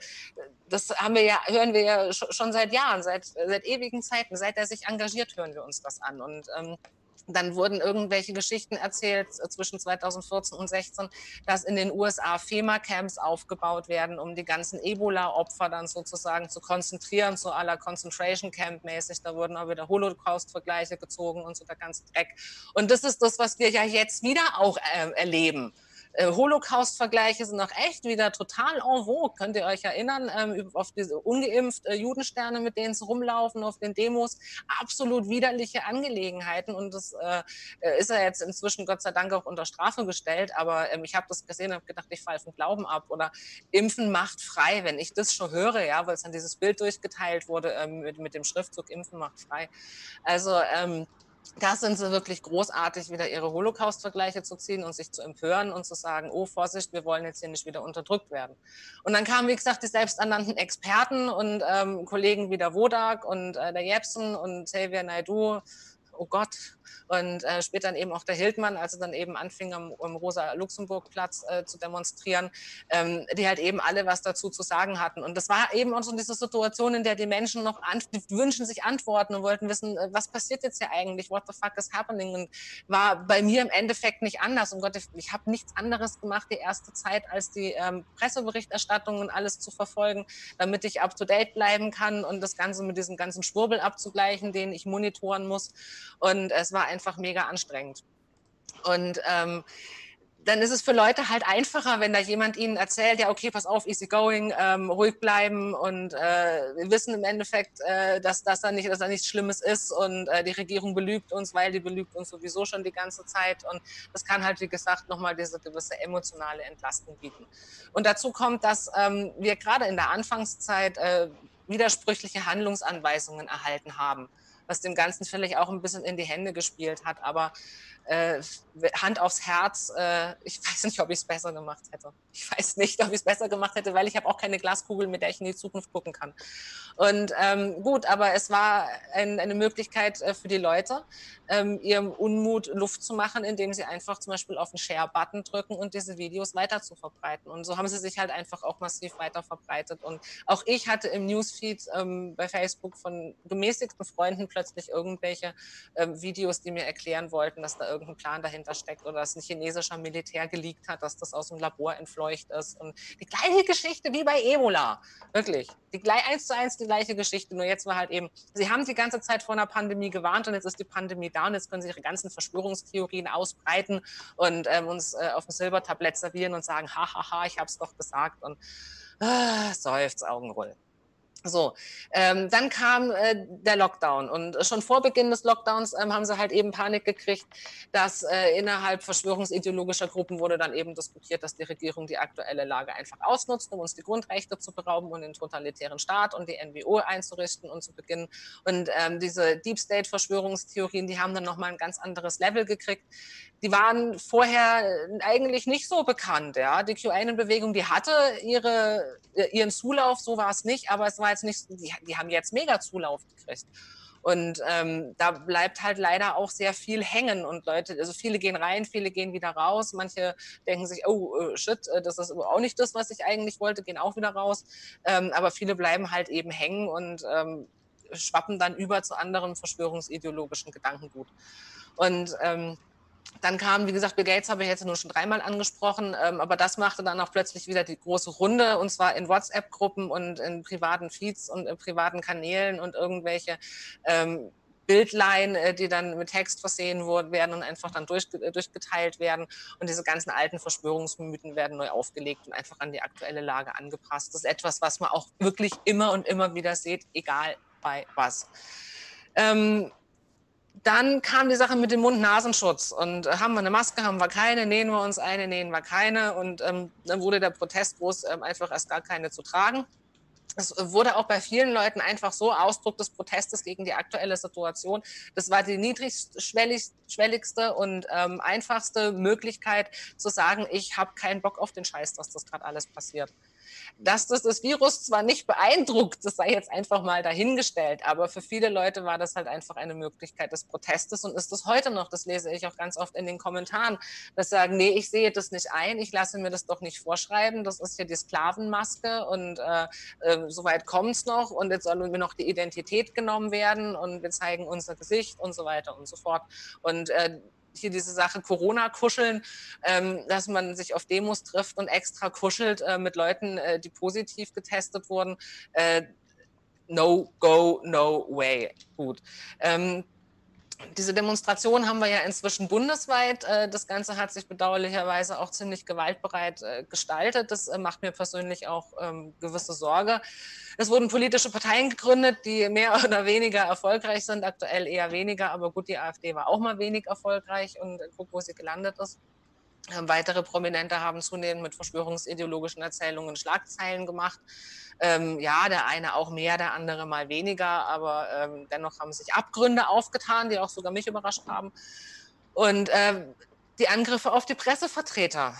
das haben wir ja, hören wir ja schon seit Jahren, seit, seit ewigen Zeiten. Seit er sich engagiert, hören wir uns das an. Und ähm, dann wurden irgendwelche Geschichten erzählt äh, zwischen 2014 und 2016, dass in den USA FEMA-Camps aufgebaut werden, um die ganzen Ebola-Opfer dann sozusagen zu konzentrieren, so aller Concentration Camp-mäßig. Da wurden auch wieder Holocaust-Vergleiche gezogen und so der ganze Dreck. Und das ist das, was wir ja jetzt wieder auch äh, erleben. Äh, Holocaust-Vergleiche sind noch echt wieder total en vogue. Könnt ihr euch erinnern ähm, auf diese ungeimpft äh, Judensterne, mit denen sie rumlaufen auf den Demos? Absolut widerliche Angelegenheiten. Und das äh, äh, ist ja jetzt inzwischen Gott sei Dank auch unter Strafe gestellt. Aber ähm, ich habe das gesehen und habe gedacht, ich falle vom Glauben ab. Oder Impfen macht frei. Wenn ich das schon höre, ja, weil es dann dieses Bild durchgeteilt wurde ähm, mit, mit dem Schriftzug Impfen macht frei. Also ähm, da sind sie wirklich großartig, wieder ihre Holocaust-Vergleiche zu ziehen und sich zu empören und zu sagen, oh Vorsicht, wir wollen jetzt hier nicht wieder unterdrückt werden. Und dann kamen, wie gesagt, die selbsternannten Experten und ähm, Kollegen wie der Wodak und äh, der Jepsen und Xavier Naidu oh Gott. Und äh, später dann eben auch der Hildmann, als er dann eben anfing, am, am Rosa-Luxemburg-Platz äh, zu demonstrieren, ähm, die halt eben alle was dazu zu sagen hatten. Und das war eben auch so diese Situation, in der die Menschen noch wünschen sich Antworten und wollten wissen, äh, was passiert jetzt hier eigentlich? What the fuck is happening? Und war bei mir im Endeffekt nicht anders. Und Gott, ich, ich habe nichts anderes gemacht die erste Zeit, als die ähm, Presseberichterstattung und alles zu verfolgen, damit ich up to date bleiben kann und das Ganze mit diesem ganzen Schwurbel abzugleichen, den ich monitoren muss. Und es war einfach mega anstrengend. Und ähm, dann ist es für Leute halt einfacher, wenn da jemand ihnen erzählt, ja, okay, pass auf, easy going, ähm, ruhig bleiben und äh, wir wissen im Endeffekt, äh, dass, dass, da nicht, dass da nichts Schlimmes ist und äh, die Regierung belügt uns, weil die belügt uns sowieso schon die ganze Zeit und das kann halt, wie gesagt, nochmal diese gewisse emotionale Entlastung bieten. Und dazu kommt, dass ähm, wir gerade in der Anfangszeit äh, widersprüchliche Handlungsanweisungen erhalten haben was dem Ganzen vielleicht auch ein bisschen in die Hände gespielt hat. Aber äh, Hand aufs Herz, äh, ich weiß nicht, ob ich es besser gemacht hätte. Ich weiß nicht, ob ich es besser gemacht hätte, weil ich habe auch keine Glaskugel, mit der ich in die Zukunft gucken kann. Und ähm, gut, aber es war ein, eine Möglichkeit äh, für die Leute, ähm, ihrem Unmut Luft zu machen, indem sie einfach zum Beispiel auf den Share-Button drücken und diese Videos weiter zu verbreiten. Und so haben sie sich halt einfach auch massiv weiter verbreitet. Und auch ich hatte im Newsfeed ähm, bei Facebook von gemäßigten Freunden plötzlich irgendwelche ähm, Videos, die mir erklären wollten, dass da irgendein Plan dahinter steckt oder dass ein chinesischer Militär geleakt hat, dass das aus dem Labor entfleucht ist. Und die gleiche Geschichte wie bei Ebola. Wirklich. Die gleich eins zu eins die gleiche Geschichte. Nur jetzt war halt eben, sie haben die ganze Zeit vor einer Pandemie gewarnt und jetzt ist die Pandemie da und jetzt können sie ihre ganzen Verschwörungstheorien ausbreiten und ähm, uns äh, auf dem Silbertablett servieren und sagen, hahaha, ich habe es doch gesagt und äh, seufzt Augenroll. So, ähm, dann kam äh, der Lockdown und schon vor Beginn des Lockdowns ähm, haben sie halt eben Panik gekriegt, dass äh, innerhalb verschwörungsideologischer Gruppen wurde dann eben diskutiert, dass die Regierung die aktuelle Lage einfach ausnutzt, um uns die Grundrechte zu berauben und den totalitären Staat und die NWO einzurichten und zu beginnen. Und ähm, diese Deep State Verschwörungstheorien, die haben dann nochmal ein ganz anderes Level gekriegt die waren vorher eigentlich nicht so bekannt. Ja. Die QAnon-Bewegung, die hatte ihre, ihren Zulauf, so war es nicht, aber es war jetzt nicht, die, die haben jetzt mega Zulauf gekriegt. Und ähm, da bleibt halt leider auch sehr viel hängen und Leute, also viele gehen rein, viele gehen wieder raus. Manche denken sich, oh uh, shit, äh, das ist auch nicht das, was ich eigentlich wollte, gehen auch wieder raus. Ähm, aber viele bleiben halt eben hängen und ähm, schwappen dann über zu anderen verschwörungsideologischen Gedankengut. Und ähm, dann kam, wie gesagt, Bill Gates habe ich jetzt nur schon dreimal angesprochen, ähm, aber das machte dann auch plötzlich wieder die große Runde und zwar in WhatsApp-Gruppen und in privaten Feeds und in privaten Kanälen und irgendwelche ähm, Bildlein, äh, die dann mit Text versehen werden und einfach dann durch, äh, durchgeteilt werden. Und diese ganzen alten Verschwörungsmythen werden neu aufgelegt und einfach an die aktuelle Lage angepasst. Das ist etwas, was man auch wirklich immer und immer wieder sieht, egal bei was. Ähm, dann kam die Sache mit dem Mund-Nasenschutz und äh, haben wir eine Maske, haben wir keine, nähen wir uns eine, nähen wir keine und ähm, dann wurde der Protest groß, ähm, einfach erst gar keine zu tragen. Es wurde auch bei vielen Leuten einfach so Ausdruck des Protestes gegen die aktuelle Situation. Das war die niedrigschwelligste und ähm, einfachste Möglichkeit zu sagen, ich habe keinen Bock auf den Scheiß, dass das gerade alles passiert. Dass das das Virus zwar nicht beeindruckt, das sei jetzt einfach mal dahingestellt, aber für viele Leute war das halt einfach eine Möglichkeit des Protestes und ist das heute noch, das lese ich auch ganz oft in den Kommentaren, dass sagen, nee, ich sehe das nicht ein, ich lasse mir das doch nicht vorschreiben, das ist hier die Sklavenmaske und äh, äh, soweit kommt es noch und jetzt soll mir noch die Identität genommen werden und wir zeigen unser Gesicht und so weiter und so fort. Und äh, hier diese Sache Corona kuscheln, ähm, dass man sich auf Demos trifft und extra kuschelt äh, mit Leuten, äh, die positiv getestet wurden. Äh, no go, no way. Gut. Ähm, diese Demonstration haben wir ja inzwischen bundesweit. Äh, das Ganze hat sich bedauerlicherweise auch ziemlich gewaltbereit äh, gestaltet. Das äh, macht mir persönlich auch ähm, gewisse Sorge. Es wurden politische Parteien gegründet, die mehr oder weniger erfolgreich sind. Aktuell eher weniger, aber gut, die AfD war auch mal wenig erfolgreich und guck, wo sie gelandet ist. Weitere Prominente haben zunehmend mit verschwörungsideologischen Erzählungen Schlagzeilen gemacht. Ähm, ja, der eine auch mehr, der andere mal weniger, aber ähm, dennoch haben sich Abgründe aufgetan, die auch sogar mich überrascht haben. Und ähm, die Angriffe auf die Pressevertreter.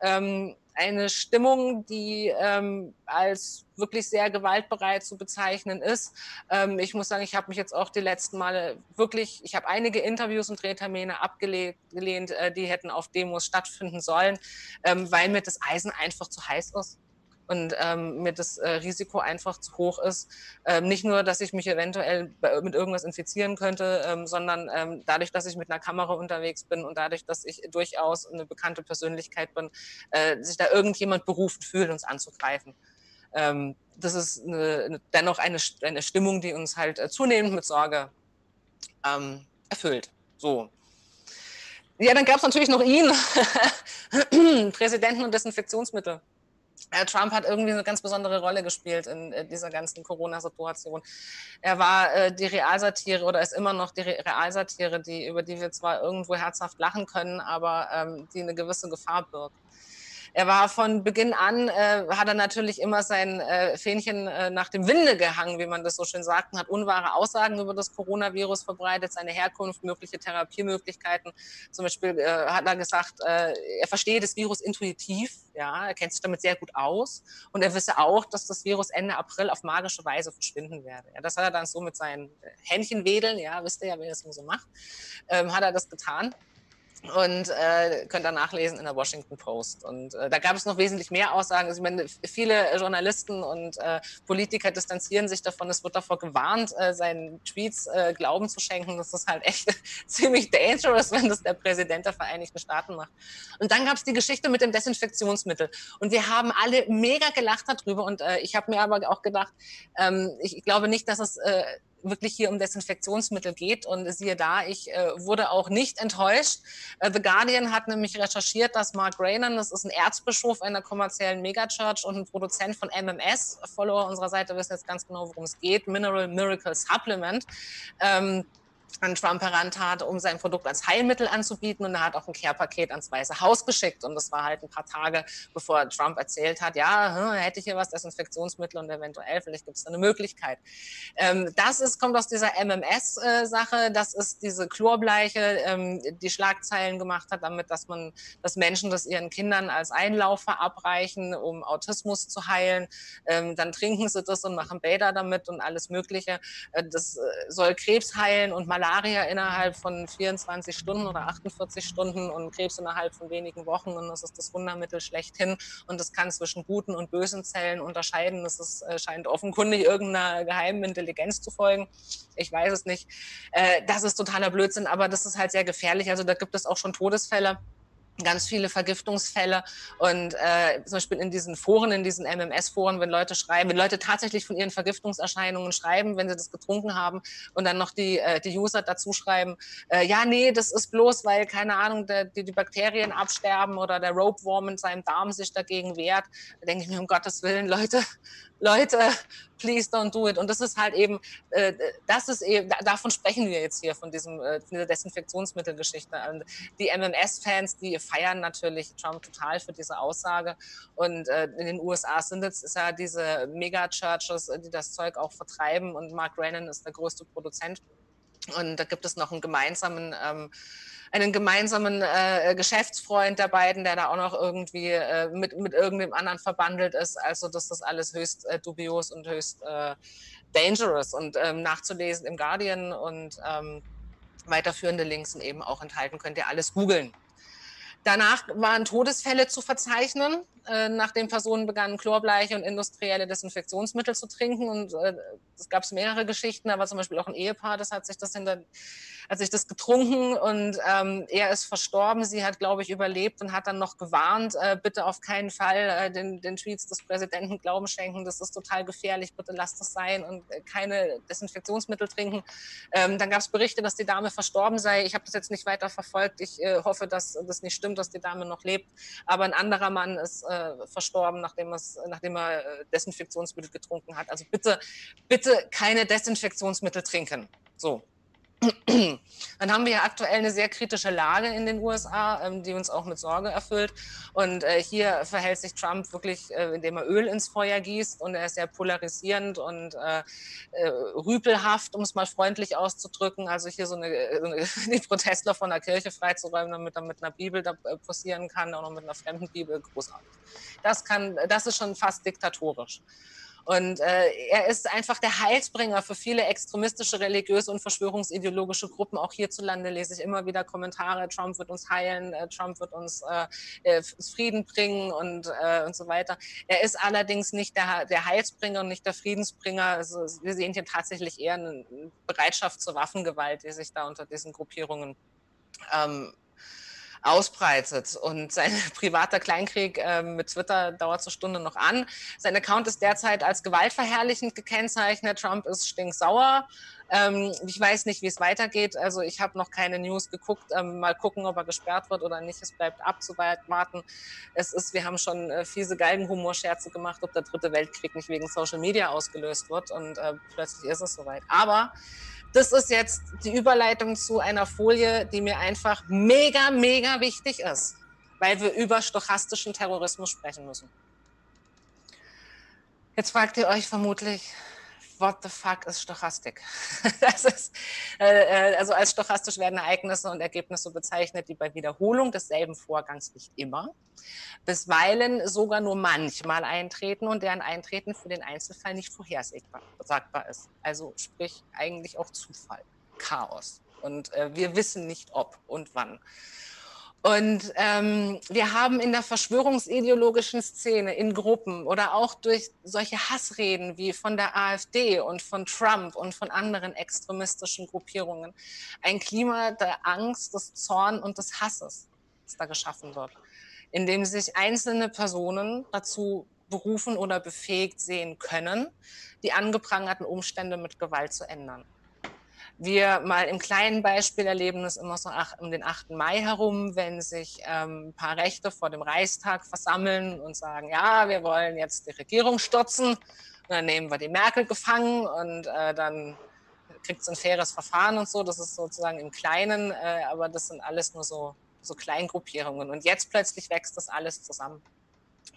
Ähm, eine Stimmung, die ähm, als wirklich sehr gewaltbereit zu bezeichnen ist. Ähm, ich muss sagen, ich habe mich jetzt auch die letzten Male wirklich, ich habe einige Interviews und Drehtermine abgelehnt, äh, die hätten auf Demos stattfinden sollen, ähm, weil mir das Eisen einfach zu heiß ist und ähm, mir das äh, Risiko einfach zu hoch ist. Ähm, nicht nur, dass ich mich eventuell mit irgendwas infizieren könnte, ähm, sondern ähm, dadurch, dass ich mit einer Kamera unterwegs bin und dadurch, dass ich durchaus eine bekannte Persönlichkeit bin, äh, sich da irgendjemand berufen fühlt, uns anzugreifen. Ähm, das ist eine, dennoch eine, eine Stimmung, die uns halt äh, zunehmend mit Sorge ähm, erfüllt. So. Ja, dann gab es natürlich noch ihn, Präsidenten und Desinfektionsmittel. Trump hat irgendwie eine ganz besondere Rolle gespielt in äh, dieser ganzen Corona-Situation. Er war äh, die Realsatire oder ist immer noch die Realsatire, die, über die wir zwar irgendwo herzhaft lachen können, aber ähm, die eine gewisse Gefahr birgt. Er war von Beginn an, äh, hat er natürlich immer sein äh, Fähnchen äh, nach dem Winde gehangen, wie man das so schön sagt, und hat unwahre Aussagen über das Coronavirus verbreitet, seine Herkunft, mögliche Therapiemöglichkeiten. Zum Beispiel äh, hat er gesagt, äh, er verstehe das Virus intuitiv, ja, er kennt sich damit sehr gut aus und er wisse auch, dass das Virus Ende April auf magische Weise verschwinden werde. Ja, das hat er dann so mit seinen Händchenwedeln, ja, wisst ihr ja, wie er das so macht, ähm, hat er das getan und äh, könnt ihr nachlesen in der Washington Post. Und äh, da gab es noch wesentlich mehr Aussagen. Also, ich meine, viele Journalisten und äh, Politiker distanzieren sich davon. Es wird davor gewarnt, äh, seinen Tweets äh, Glauben zu schenken. Das ist halt echt ziemlich dangerous, wenn das der Präsident der Vereinigten Staaten macht. Und dann gab es die Geschichte mit dem Desinfektionsmittel. Und wir haben alle mega gelacht darüber. Und äh, ich habe mir aber auch gedacht, ähm, ich, glaube nicht, dass es äh, wirklich hier um Desinfektionsmittel geht. Und siehe da, ich äh, wurde auch nicht enttäuscht. Äh, The Guardian hat nämlich recherchiert, dass Mark Raynon, das ist ein Erzbischof einer kommerziellen Megachurch und ein Produzent von MMS, Follower unserer Seite wissen jetzt ganz genau, worum es geht, Mineral Miracle Supplement, ähm, an Trump herantat, um sein Produkt als Heilmittel anzubieten. Und er hat auch ein Care-Paket ans Weiße Haus geschickt. Und das war halt ein paar Tage, bevor Trump erzählt hat, ja, hätte ich hier was, Desinfektionsmittel und eventuell, vielleicht gibt es da eine Möglichkeit. Ähm, das ist, kommt aus dieser MMS-Sache. Das ist diese Chlorbleiche, ähm, die Schlagzeilen gemacht hat, damit, dass man, dass Menschen das ihren Kindern als Einlauf verabreichen, um Autismus zu heilen. Ähm, dann trinken sie das und machen Bäder damit und alles Mögliche. Äh, das äh, soll Krebs heilen und Malaria innerhalb von 24 Stunden oder 48 Stunden und Krebs innerhalb von wenigen Wochen. Und das ist das Wundermittel schlechthin. Und das kann zwischen guten und bösen Zellen unterscheiden. Das ist, äh, scheint offenkundig irgendeiner geheimen Intelligenz zu folgen. Ich weiß es nicht. Äh, das ist totaler Blödsinn, aber das ist halt sehr gefährlich. Also da gibt es auch schon Todesfälle ganz viele Vergiftungsfälle. Und äh, zum Beispiel in diesen Foren, in diesen MMS-Foren, wenn Leute schreiben, wenn Leute tatsächlich von ihren Vergiftungserscheinungen schreiben, wenn sie das getrunken haben und dann noch die, äh, die User dazu schreiben, äh, ja, nee, das ist bloß, weil, keine Ahnung, der, die, die Bakterien absterben oder der Ropeworm in seinem Darm sich dagegen wehrt, da denke ich mir, um Gottes Willen, Leute, Leute, please don't do it. Und das ist halt eben, äh, das ist eben, davon sprechen wir jetzt hier, von diesem, äh, dieser Desinfektionsmittelgeschichte. Und die MMS-Fans, die feiern natürlich Trump total für diese Aussage. Und äh, in den USA sind ist ja diese Mega-Churches, die das Zeug auch vertreiben. Und Mark Rennan ist der größte Produzent. Und da gibt es noch einen gemeinsamen ähm, einen gemeinsamen äh, Geschäftsfreund der beiden, der da auch noch irgendwie äh, mit, mit irgendeinem anderen verbandelt ist. Also das ist alles höchst äh, dubios und höchst äh, dangerous und ähm, nachzulesen im Guardian und ähm, weiterführende Links sind eben auch enthalten, könnt ihr alles googeln. Danach waren Todesfälle zu verzeichnen, äh, nachdem Personen begannen, Chlorbleiche und industrielle Desinfektionsmittel zu trinken. Und äh, es gab mehrere Geschichten, aber zum Beispiel auch ein Ehepaar, das hat sich das hinter hat sich das getrunken und ähm, er ist verstorben. Sie hat, glaube ich, überlebt und hat dann noch gewarnt, äh, bitte auf keinen Fall äh, den, den Tweets des Präsidenten Glauben schenken. Das ist total gefährlich. Bitte lasst das sein und keine Desinfektionsmittel trinken. Ähm, dann gab es Berichte, dass die Dame verstorben sei. Ich habe das jetzt nicht weiter verfolgt. Ich hoffe, dass das nicht stimmt, dass die Dame noch lebt. Aber ein anderer Mann ist äh, verstorben, nachdem, es, nachdem er äh, Desinfektionsmittel getrunken hat. Also bitte, bitte keine Desinfektionsmittel trinken. So. Dann haben wir ja aktuell eine sehr kritische Lage in den USA, ähm, die uns auch mit Sorge erfüllt. Und äh, hier verhält sich Trump wirklich, äh, indem er Öl ins Feuer gießt und er ist sehr polarisierend und äh, rüpelhaft, um es mal freundlich auszudrücken. Also hier so eine, die Protestler von der Kirche freizuräumen, damit er mit einer Bibel da posieren kann, auch noch mit einer fremden Bibel, großartig. Das kann, das ist schon fast diktatorisch. Und äh, er ist einfach der Heilsbringer für viele extremistische, religiöse und verschwörungsideologische Gruppen. Auch hierzulande lese ich immer wieder Kommentare, Trump wird uns heilen, äh, Trump wird uns äh, äh Frieden bringen und, äh, und so weiter. Er ist allerdings nicht der, der Heilsbringer und nicht der Friedensbringer. Also wir sehen hier tatsächlich eher eine Bereitschaft zur Waffengewalt, die sich da unter diesen Gruppierungen ähm, ausbreitet. Und sein privater Kleinkrieg äh, mit Twitter dauert zur Stunde noch an. Sein Account ist derzeit als gewaltverherrlichend gekennzeichnet. Trump ist stinksauer. Ähm, ich weiß nicht, wie es weitergeht. Also ich habe noch keine News geguckt. Ähm, mal gucken, ob er gesperrt wird oder nicht. Es bleibt abzuwarten. Es ist, wir haben schon äh, fiese Galgenhumor-Scherze gemacht, ob der dritte Weltkrieg nicht wegen Social Media ausgelöst wird. Und äh, plötzlich ist es soweit. Aber das ist jetzt die Überleitung zu einer Folie, die mir einfach mega, mega wichtig ist, weil wir über stochastischen Terrorismus sprechen müssen. Jetzt fragt ihr euch vermutlich, what the fuck ist Stochastik? Ist, äh, äh, also als stochastisch werden Ereignisse und Ergebnisse bezeichnet, die bei Wiederholung desselben Vorgangs nicht immer, bisweilen sogar nur manchmal eintreten und deren Eintreten für den Einzelfall nicht vorhersagbar ist. Also sprich eigentlich auch Zufall, Chaos. Und äh, wir wissen nicht ob und wann. Und ähm, wir haben in der verschwörungsideologischen Szene, in Gruppen oder auch durch solche Hassreden wie von der AfD und von Trump und von anderen extremistischen Gruppierungen ein Klima der Angst, des Zorn und des Hasses, das da geschaffen wird, in dem sich einzelne Personen dazu berufen oder befähigt sehen können, die angeprangerten Umstände mit Gewalt zu ändern wir mal im kleinen Beispiel erleben es immer so um den 8. Mai herum, wenn sich ähm, ein paar Rechte vor dem Reichstag versammeln und sagen, ja, wir wollen jetzt die Regierung stürzen. Und dann nehmen wir die Merkel gefangen und äh, dann kriegt es ein faires Verfahren und so. Das ist sozusagen im Kleinen, äh, aber das sind alles nur so, so Kleingruppierungen. Und jetzt plötzlich wächst das alles zusammen.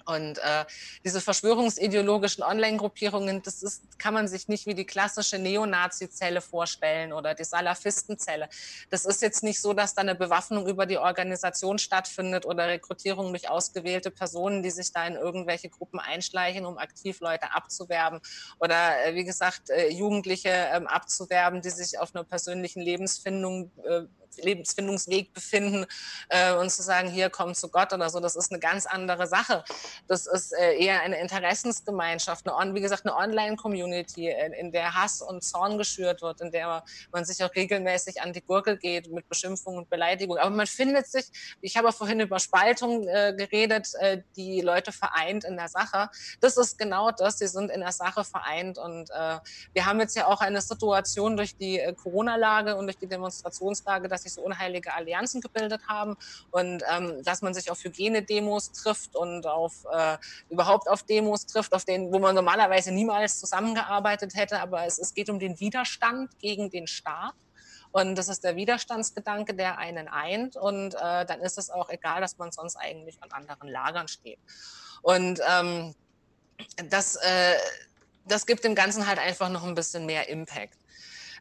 Und äh, diese verschwörungsideologischen Online-Gruppierungen, das ist, kann man sich nicht wie die klassische Neonazi-Zelle vorstellen oder die Salafistenzelle. Das ist jetzt nicht so, dass da eine Bewaffnung über die Organisation stattfindet oder Rekrutierung durch ausgewählte Personen, die sich da in irgendwelche Gruppen einschleichen, um aktiv Leute abzuwerben oder äh, wie gesagt äh, Jugendliche ähm, abzuwerben, die sich auf einer persönlichen Lebensfindung äh, Lebensfindungsweg befinden äh, und zu sagen, hier komm zu Gott oder so, das ist eine ganz andere Sache. Das ist äh, eher eine Interessensgemeinschaft, eine, wie gesagt, eine Online-Community, in, in, der Hass und Zorn geschürt wird, in der man sich auch regelmäßig an die Gurgel geht mit Beschimpfung und Beleidigung. Aber man findet sich, ich habe vorhin über Spaltung äh, geredet, äh, die Leute vereint in der Sache. Das ist genau das, sie sind in der Sache vereint und äh, wir haben jetzt ja auch eine Situation durch die äh, Corona-Lage und durch die Demonstrationslage, dass sich so unheilige Allianzen gebildet haben und ähm, dass man sich auf Hygienedemos trifft und auf äh, überhaupt auf Demos trifft, auf denen, wo man normalerweise niemals zusammengearbeitet hätte, aber es, es geht um den Widerstand gegen den Staat. Und das ist der Widerstandsgedanke, der einen eint. Und äh, dann ist es auch egal, dass man sonst eigentlich an anderen Lagern steht. Und ähm, das, äh, das gibt dem Ganzen halt einfach noch ein bisschen mehr Impact.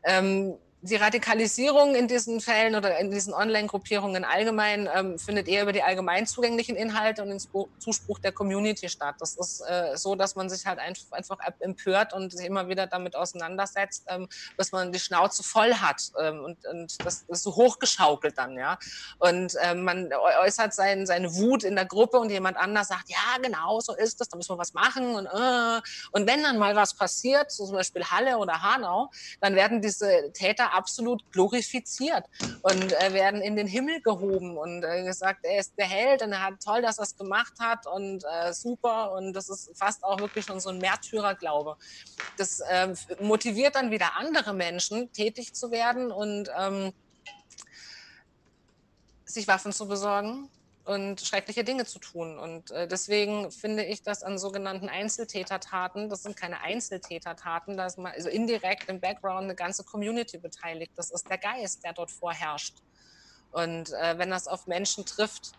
Ähm, die Radikalisierung in diesen Fällen oder in diesen Online-Gruppierungen allgemein ähm, findet eher über die allgemein zugänglichen Inhalte und den Zuspruch der Community statt. Das ist äh, so, dass man sich halt einfach, einfach empört und sich immer wieder damit auseinandersetzt, ähm, bis man die Schnauze voll hat ähm, und, und das ist so hochgeschaukelt dann, ja. Und ähm, man äußert sein, seine Wut in der Gruppe und jemand anders sagt, ja, genau, so ist das, da müssen wir was machen und äh. und wenn dann mal was passiert, so zum Beispiel Halle oder Hanau, dann werden diese Täter absolut glorifiziert und äh, werden in den Himmel gehoben und äh, gesagt, er ist der Held und er hat toll, dass er es gemacht hat und äh, super und das ist fast auch wirklich schon so ein Märtyrerglaube. Das äh, motiviert dann wieder andere Menschen, tätig zu werden und ähm, sich Waffen zu besorgen und schreckliche Dinge zu tun. Und äh, deswegen finde ich, dass an sogenannten Einzeltätertaten, das sind keine Einzeltätertaten, da ist man also indirekt im Background eine ganze Community beteiligt. Das ist der Geist, der dort vorherrscht. Und äh, wenn das auf Menschen trifft,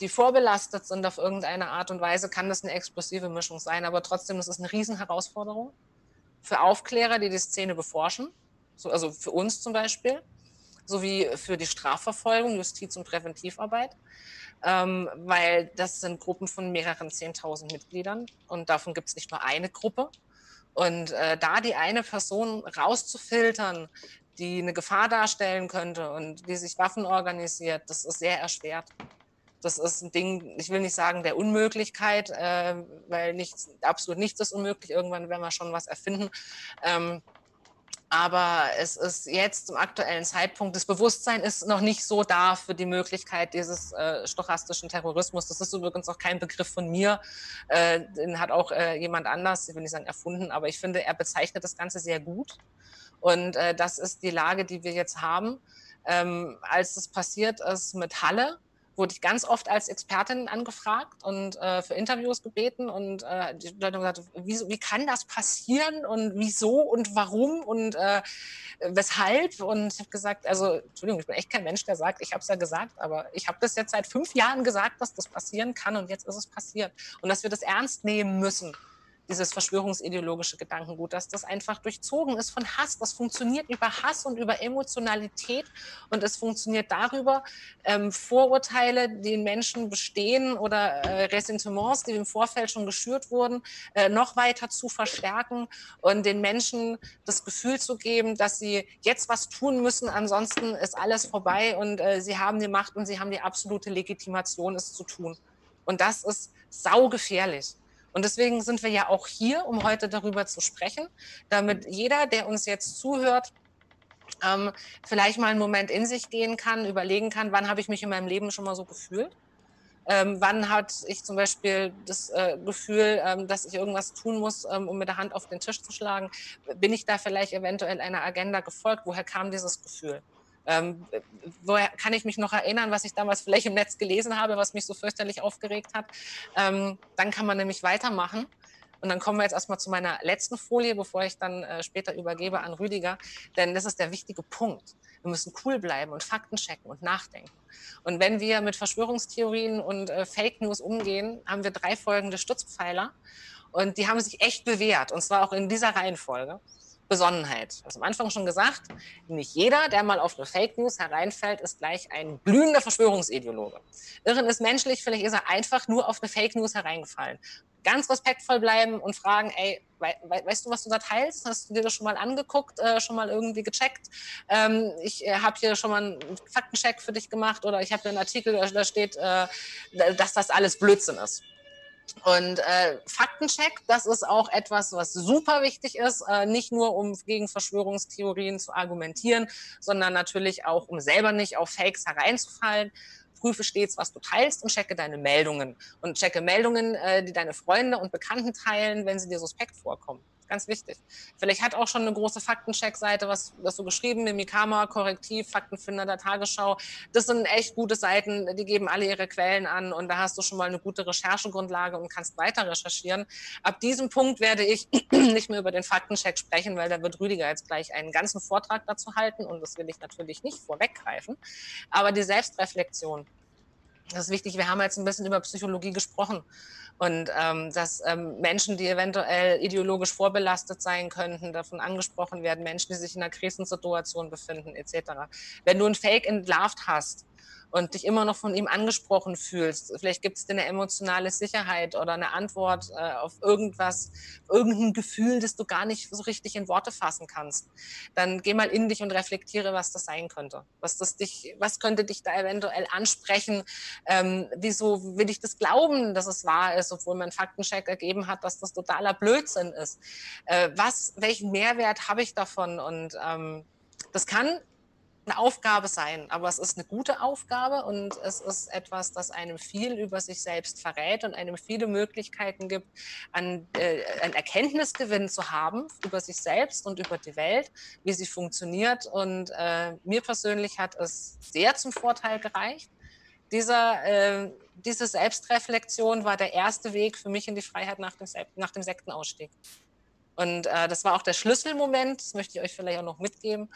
die vorbelastet sind auf irgendeine Art und Weise, kann das eine explosive Mischung sein. Aber trotzdem, das ist eine Riesenherausforderung für Aufklärer, die die Szene beforschen, so, also für uns zum Beispiel, sowie für die Strafverfolgung, Justiz- und Präventivarbeit ähm, weil das sind Gruppen von mehreren Zehntausend Mitgliedern und davon gibt es nicht nur eine Gruppe. Und äh, da die eine Person rauszufiltern, die eine Gefahr darstellen könnte und die sich Waffen organisiert, das ist sehr erschwert. Das ist ein Ding, ich will nicht sagen der Unmöglichkeit, äh, weil nichts, absolut nichts ist unmöglich. Irgendwann werden wir schon was erfinden. Ähm, aber es ist jetzt zum aktuellen Zeitpunkt, das Bewusstsein ist noch nicht so da für die Möglichkeit dieses äh, stochastischen Terrorismus. Das ist übrigens auch kein Begriff von mir. Äh, den hat auch äh, jemand anders, ich will nicht sagen erfunden, aber ich finde, er bezeichnet das Ganze sehr gut. Und äh, das ist die Lage, die wir jetzt haben. Ähm, als es passiert ist mit Halle, wurde ich ganz oft als Expertin angefragt und äh, für Interviews gebeten und äh, die Leute haben gesagt, wie, wie kann das passieren und wieso und warum und äh, weshalb? Und ich habe gesagt, also Entschuldigung, ich bin echt kein Mensch, der sagt, ich habe es ja gesagt, aber ich habe das jetzt seit fünf Jahren gesagt, dass das passieren kann und jetzt ist es passiert und dass wir das ernst nehmen müssen dieses verschwörungsideologische Gedankengut, dass das einfach durchzogen ist von Hass. Das funktioniert über Hass und über Emotionalität und es funktioniert darüber, ähm, Vorurteile, die in Menschen bestehen oder äh, Ressentiments, die im Vorfeld schon geschürt wurden, äh, noch weiter zu verstärken und den Menschen das Gefühl zu geben, dass sie jetzt was tun müssen, ansonsten ist alles vorbei und äh, sie haben die Macht und sie haben die absolute Legitimation, es zu tun. Und das ist saugefährlich. Und deswegen sind wir ja auch hier, um heute darüber zu sprechen, damit jeder, der uns jetzt zuhört, ähm, vielleicht mal einen Moment in sich gehen kann, überlegen kann, wann habe ich mich in meinem Leben schon mal so gefühlt? Ähm, wann hat ich zum Beispiel das äh, Gefühl, ähm, dass ich irgendwas tun muss, ähm, um mit der Hand auf den Tisch zu schlagen? Bin ich da vielleicht eventuell einer Agenda gefolgt? Woher kam dieses Gefühl? Ähm, woher kann ich mich noch erinnern, was ich damals vielleicht im Netz gelesen habe, was mich so fürchterlich aufgeregt hat? Ähm, dann kann man nämlich weitermachen. Und dann kommen wir jetzt erstmal zu meiner letzten Folie, bevor ich dann äh, später übergebe an Rüdiger. Denn das ist der wichtige Punkt. Wir müssen cool bleiben und Fakten checken und nachdenken. Und wenn wir mit Verschwörungstheorien und äh, Fake News umgehen, haben wir drei folgende Stützpfeiler. Und die haben sich echt bewährt. Und zwar auch in dieser Reihenfolge. Besonnenheit. Habe am Anfang schon gesagt, nicht jeder, der mal auf eine Fake News hereinfällt, ist gleich ein glühender Verschwörungsideologe. Irren ist menschlich, vielleicht ist er einfach nur auf eine Fake News hereingefallen. ganz respektvoll bleiben und fragen, ey, we we weißt du, was du da teilst? Hast du dir das schon mal angeguckt, äh, schon mal irgendwie gecheckt? Ähm, ich äh, habe hier schon mal einen Faktencheck für dich gemacht oder ich habe einen Artikel, da steht, äh, dass das alles Blödsinn ist. Und äh, Faktencheck, das ist auch etwas, was super wichtig ist, äh, nicht nur um gegen Verschwörungstheorien zu argumentieren, sondern natürlich auch, um selber nicht auf Fakes hereinzufallen prüfe stets, was du teilst und checke deine Meldungen. Und checke Meldungen, äh, die deine Freunde und Bekannten teilen, wenn sie dir suspekt vorkommen. Ganz wichtig. Vielleicht hat auch schon eine große Faktencheck-Seite was, was so geschrieben, Mimikama, Korrektiv, Faktenfinder der Tagesschau. Das sind echt gute Seiten, die geben alle ihre Quellen an und da hast du schon mal eine gute Recherchegrundlage und kannst weiter recherchieren. Ab diesem Punkt werde ich nicht mehr über den Faktencheck sprechen, weil da wird Rüdiger jetzt gleich einen ganzen Vortrag dazu halten und das will ich natürlich nicht vorweggreifen. Aber die Selbstreflexion, das ist wichtig. Wir haben jetzt ein bisschen über Psychologie gesprochen. Und ähm, dass ähm, Menschen, die eventuell ideologisch vorbelastet sein könnten, davon angesprochen werden, Menschen, die sich in einer Krisensituation befinden, etc. Wenn du ein Fake entlarvt hast, und dich immer noch von ihm angesprochen fühlst. Vielleicht gibt es dir eine emotionale Sicherheit oder eine Antwort äh, auf irgendwas, irgendein Gefühl, das du gar nicht so richtig in Worte fassen kannst. Dann geh mal in dich und reflektiere, was das sein könnte. Was, das dich, was könnte dich da eventuell ansprechen? Ähm, wieso will ich das glauben, dass es wahr ist, obwohl mein Faktencheck ergeben hat, dass das totaler Blödsinn ist? Äh, was, welchen Mehrwert habe ich davon? Und ähm, das kann eine Aufgabe sein, aber es ist eine gute Aufgabe und es ist etwas, das einem viel über sich selbst verrät und einem viele Möglichkeiten gibt, an, äh, einen Erkenntnisgewinn zu haben über sich selbst und über die Welt, wie sie funktioniert. Und äh, mir persönlich hat es sehr zum Vorteil gereicht. Dieser, äh, diese Selbstreflexion war der erste Weg für mich in die Freiheit nach dem, nach dem Sektenausstieg. Und äh, das war auch der Schlüsselmoment, das möchte ich euch vielleicht auch noch mitgeben,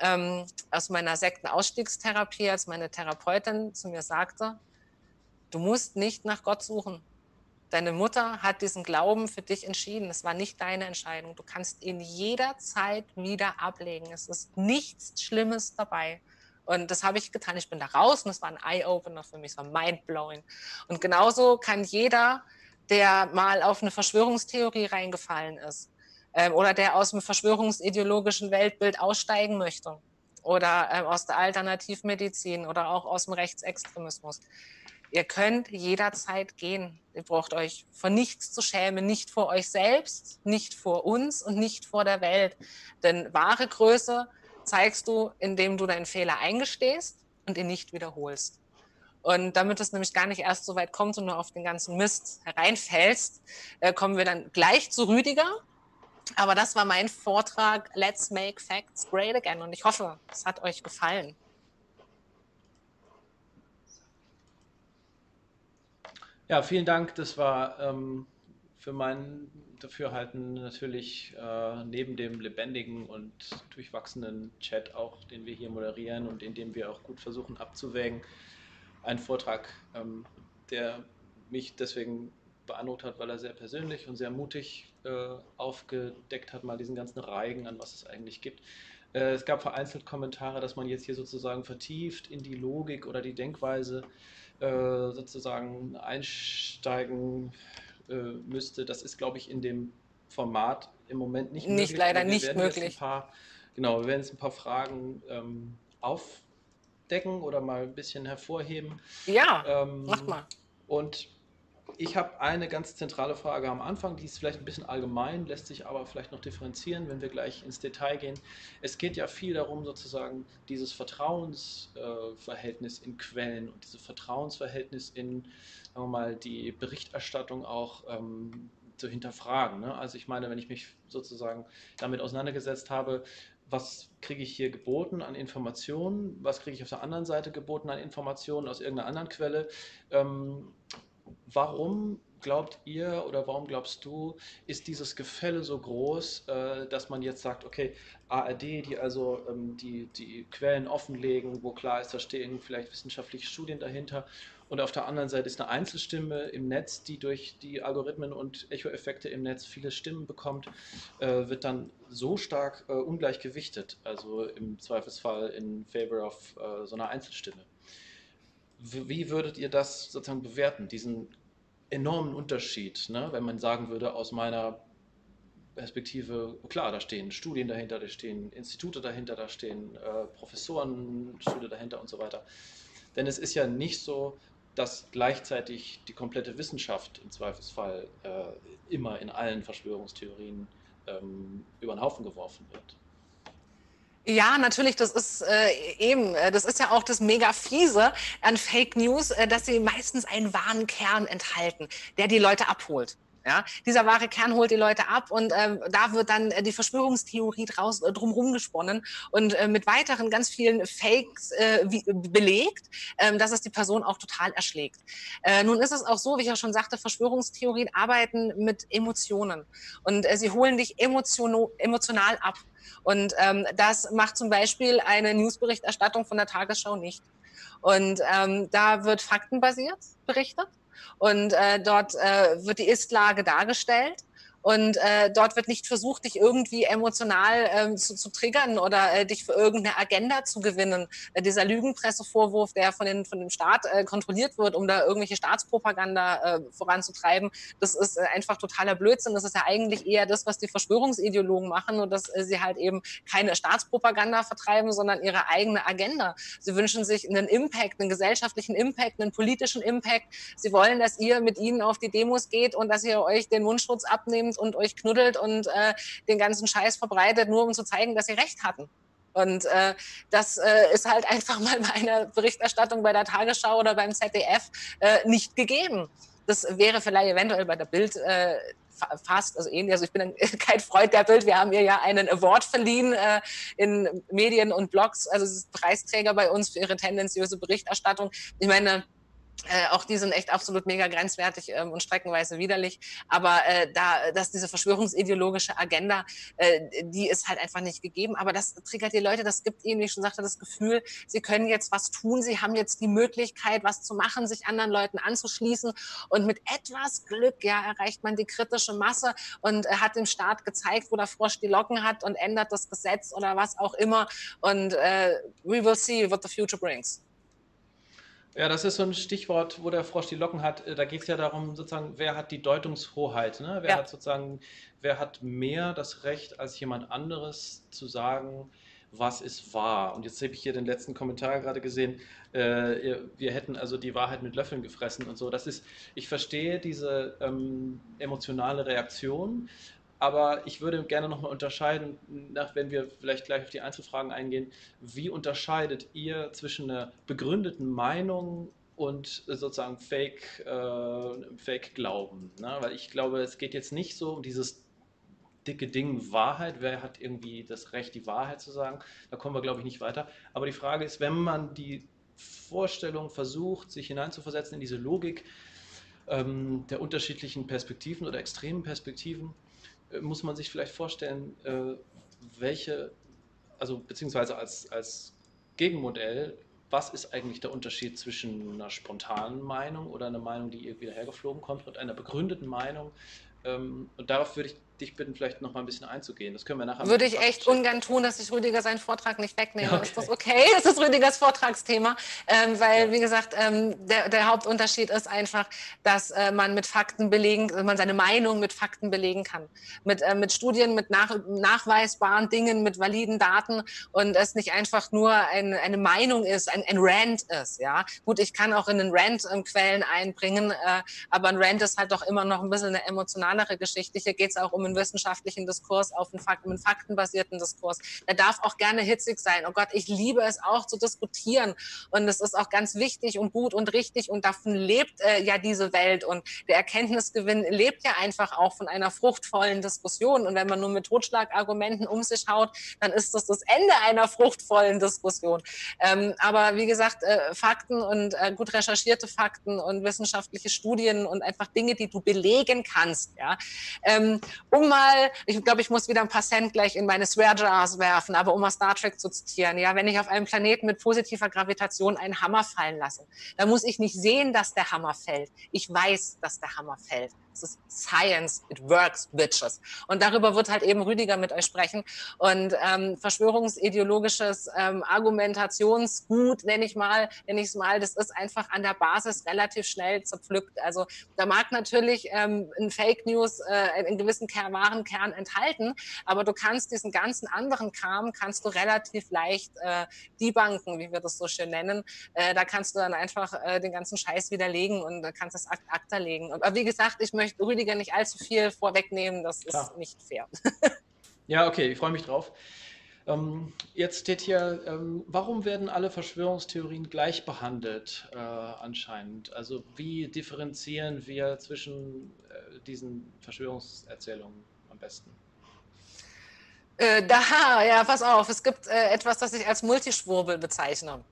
ähm, aus meiner Sektenausstiegstherapie, als meine Therapeutin zu mir sagte, du musst nicht nach Gott suchen. Deine Mutter hat diesen Glauben für dich entschieden. Es war nicht deine Entscheidung. Du kannst ihn jederzeit wieder ablegen. Es ist nichts Schlimmes dabei. Und das habe ich getan. Ich bin da raus und es war ein Eye-Opener für mich, es war mind-blowing. Und genauso kann jeder, der mal auf eine Verschwörungstheorie reingefallen ist, ähm, oder der aus dem verschwörungsideologischen Weltbild aussteigen möchte oder ähm, aus der Alternativmedizin oder auch aus dem Rechtsextremismus. Ihr könnt jederzeit gehen. Ihr braucht euch vor nichts zu schämen, nicht vor euch selbst, nicht vor uns und nicht vor der Welt. Denn wahre Größe zeigst du, indem du deinen Fehler eingestehst und ihn nicht wiederholst. Und damit es nämlich gar nicht erst so weit kommt und nur auf den ganzen Mist hereinfällst, äh, kommen wir dann gleich zu Rüdiger. Aber das war mein Vortrag Let's Make Facts Great Again und ich hoffe, es hat euch gefallen. Ja, vielen Dank. Das war ähm, für mein Dafürhalten natürlich äh, neben dem lebendigen und durchwachsenen Chat auch, den wir hier moderieren und in dem wir auch gut versuchen abzuwägen, ein Vortrag, ähm, der mich deswegen beeindruckt hat, weil er sehr persönlich und sehr mutig äh, aufgedeckt hat, mal diesen ganzen Reigen an, was es eigentlich gibt. Äh, es gab vereinzelt Kommentare, dass man jetzt hier sozusagen vertieft in die Logik oder die Denkweise äh, sozusagen einsteigen äh, müsste. Das ist, glaube ich, in dem Format im Moment nicht, nicht möglich. Nicht leider nicht möglich. Paar, genau, wir werden jetzt ein paar Fragen ähm, aufdecken oder mal ein bisschen hervorheben. Ja, ähm, mach mal. Und ich habe eine ganz zentrale Frage am Anfang, die ist vielleicht ein bisschen allgemein, lässt sich aber vielleicht noch differenzieren, wenn wir gleich ins Detail gehen. Es geht ja viel darum, sozusagen dieses Vertrauensverhältnis in Quellen und dieses Vertrauensverhältnis in, sagen wir mal, die Berichterstattung auch ähm, zu hinterfragen. Ne? Also ich meine, wenn ich mich sozusagen damit auseinandergesetzt habe, was kriege ich hier geboten an Informationen, was kriege ich auf der anderen Seite geboten an Informationen aus irgendeiner anderen Quelle. Ähm, warum glaubt ihr oder warum glaubst du, ist dieses Gefälle so groß, äh, dass man jetzt sagt, okay, ARD, die also ähm, die, die Quellen offenlegen, wo klar ist, da stehen vielleicht wissenschaftliche Studien dahinter und auf der anderen Seite ist eine Einzelstimme im Netz, die durch die Algorithmen und Echoeffekte im Netz viele Stimmen bekommt, äh, wird dann so stark äh, ungleich gewichtet, also im Zweifelsfall in favor of so einer Einzelstimme. Wie würdet ihr das sozusagen bewerten, diesen enormen Unterschied, ne? wenn man sagen würde, aus meiner Perspektive, klar, da stehen Studien dahinter, da stehen Institute dahinter, da stehen äh, Professorenstühle dahinter und so weiter. Denn es ist ja nicht so, dass gleichzeitig die komplette Wissenschaft im Zweifelsfall äh, immer in allen Verschwörungstheorien ähm, über den Haufen geworfen wird. Ja, natürlich, das ist äh, eben, äh, das ist ja auch das mega fiese an Fake News, äh, dass sie meistens einen wahren Kern enthalten, der die Leute abholt. Ja, dieser wahre Kern holt die Leute ab und ähm, da wird dann äh, die Verschwörungstheorie draus äh, drumherum gesponnen und äh, mit weiteren ganz vielen Fakes äh, wie, belegt, äh, dass es die Person auch total erschlägt. Äh, nun ist es auch so, wie ich ja schon sagte, Verschwörungstheorien arbeiten mit Emotionen und äh, sie holen dich emotional ab. Und ähm, das macht zum Beispiel eine Newsberichterstattung von der Tagesschau nicht. Und ähm, da wird faktenbasiert berichtet und äh, dort äh, wird die Ist-Lage dargestellt. Und äh, dort wird nicht versucht, dich irgendwie emotional ähm, zu, zu triggern oder äh, dich für irgendeine Agenda zu gewinnen. Äh, dieser Lügenpressevorwurf, der von, den, von dem Staat äh, kontrolliert wird, um da irgendwelche Staatspropaganda äh, voranzutreiben, das ist äh, einfach totaler Blödsinn. Das ist ja eigentlich eher das, was die Verschwörungsideologen machen und dass äh, sie halt eben keine Staatspropaganda vertreiben, sondern ihre eigene Agenda. Sie wünschen sich einen Impact, einen gesellschaftlichen Impact, einen politischen Impact. Sie wollen, dass ihr mit ihnen auf die Demos geht und dass ihr euch den Mundschutz abnehmt nimmt und euch knuddelt und äh, den ganzen Scheiß verbreitet, nur um zu zeigen, dass sie recht hatten. Und äh, das äh, ist halt einfach mal bei einer Berichterstattung bei der Tagesschau oder beim ZDF äh, nicht gegeben. Das wäre vielleicht eventuell bei der Bild äh, fast, also ähnlich. Also ich bin kein Freund der Bild. Wir haben ihr ja einen Award verliehen äh, in Medien und Blogs. Also sie ist Preisträger bei uns für ihre tendenziöse Berichterstattung. Ich meine, äh, auch die sind echt absolut mega grenzwertig ähm, und streckenweise widerlich. Aber äh, da, dass diese verschwörungsideologische Agenda, äh, die ist halt einfach nicht gegeben. Aber das triggert die Leute, das gibt ihnen, wie ich schon sagte, das Gefühl, sie können jetzt was tun, sie haben jetzt die Möglichkeit, was zu machen, sich anderen Leuten anzuschließen. Und mit etwas Glück, ja, erreicht man die kritische Masse und äh, hat dem Staat gezeigt, wo der Frosch die Locken hat und ändert das Gesetz oder was auch immer. Und äh, we will see what the future brings. Ja, das ist so ein Stichwort, wo der Frosch die Locken hat. Äh, da geht es ja darum, sozusagen, wer hat die Deutungshoheit? Ne? Wer ja. hat sozusagen, wer hat mehr das Recht als jemand anderes zu sagen, was ist wahr? Und jetzt habe ich hier den letzten Kommentar gerade gesehen. Äh, wir hätten also die Wahrheit mit Löffeln gefressen und so. Das ist, ich verstehe diese ähm, emotionale Reaktion, aber ich würde gerne nochmal unterscheiden, nach, wenn wir vielleicht gleich auf die Einzelfragen eingehen, wie unterscheidet ihr zwischen einer begründeten Meinung und sozusagen Fake, äh, Fake Glauben? Ne? Weil ich glaube, es geht jetzt nicht so um dieses dicke Ding Wahrheit. Wer hat irgendwie das Recht, die Wahrheit zu sagen? Da kommen wir, glaube ich, nicht weiter. Aber die Frage ist, wenn man die Vorstellung versucht, sich hineinzuversetzen in diese Logik ähm, der unterschiedlichen Perspektiven oder extremen Perspektiven, muss man sich vielleicht vorstellen, äh, welche, also beziehungsweise als, als Gegenmodell, was ist eigentlich der Unterschied zwischen einer spontanen Meinung oder einer Meinung, die irgendwie dahergeflogen kommt und einer begründeten Meinung? Ähm, und darauf würde ich dich bitten, vielleicht noch mal ein bisschen einzugehen. Das können wir nachher Würde ich echt ungern tun, dass ich Rüdiger seinen Vortrag nicht wegnehme. Okay. Ist das okay? Das ist Rüdigers Vortragsthema. Ähm, weil, ja. wie gesagt, ähm, der, der, Hauptunterschied ist einfach, dass äh, man mit Fakten belegen, man seine Meinung mit Fakten belegen kann. Mit, äh, mit Studien, mit nach, nachweisbaren Dingen, mit validen Daten und es nicht einfach nur ein, eine Meinung ist, ein, ein Rant ist. Ja, Gut, ich kann auch in den Rant ähm, Quellen einbringen, äh, aber ein Rant ist halt doch immer noch ein bisschen eine emotionalere Geschichte. Hier geht es auch um einen wissenschaftlichen Diskurs, auf einen, Fakt, einen faktenbasierten Diskurs. Der darf auch gerne hitzig sein. Oh Gott, ich liebe es auch zu diskutieren. Und es ist auch ganz wichtig und gut und richtig. Und davon lebt äh, ja diese Welt. Und der Erkenntnisgewinn lebt ja einfach auch von einer fruchtvollen Diskussion. Und wenn man nur mit Totschlagargumenten um sich haut, dann ist das das Ende einer fruchtvollen Diskussion. Ähm, aber wie gesagt, äh, Fakten und äh, gut recherchierte Fakten und wissenschaftliche Studien und einfach Dinge, die du belegen kannst, ja, ähm, um mal, ich glaube, ich muss wieder ein paar Cent gleich in meine Swear Jars werfen, aber um mal Star Trek zu zitieren, ja, wenn ich auf einem Planeten mit positiver Gravitation einen Hammer fallen lasse, dann muss ich nicht sehen, dass der Hammer fällt. Ich weiß, dass der Hammer fällt. Es ist Science, it works, bitches. Und darüber wird halt eben Rüdiger mit euch sprechen. Und ähm, verschwörungsideologisches ähm, Argumentationsgut, nenne ich mal, nenne ich es mal, das ist einfach an der Basis relativ schnell zerpflückt. Also da mag natürlich ähm, ein Fake News äh, einen gewissen wahren Kern enthalten, aber du kannst diesen ganzen anderen Kram kannst du relativ leicht äh, debunken, wie wir das so schön nennen. Äh, da kannst du dann einfach äh, den ganzen Scheiß widerlegen und äh, kannst das Akt Akta legen. Und, aber wie gesagt, ich möchte Rüdiger nicht allzu viel vorwegnehmen, das ist Klar. nicht fair. ja, okay, ich freue mich drauf. Ähm, jetzt steht hier, ähm, warum werden alle Verschwörungstheorien gleich behandelt äh, anscheinend? Also wie differenzieren wir zwischen äh, diesen Verschwörungserzählungen am besten? Äh, da, ja, pass auf, es gibt äh, etwas, das ich als Multischwurbel bezeichne.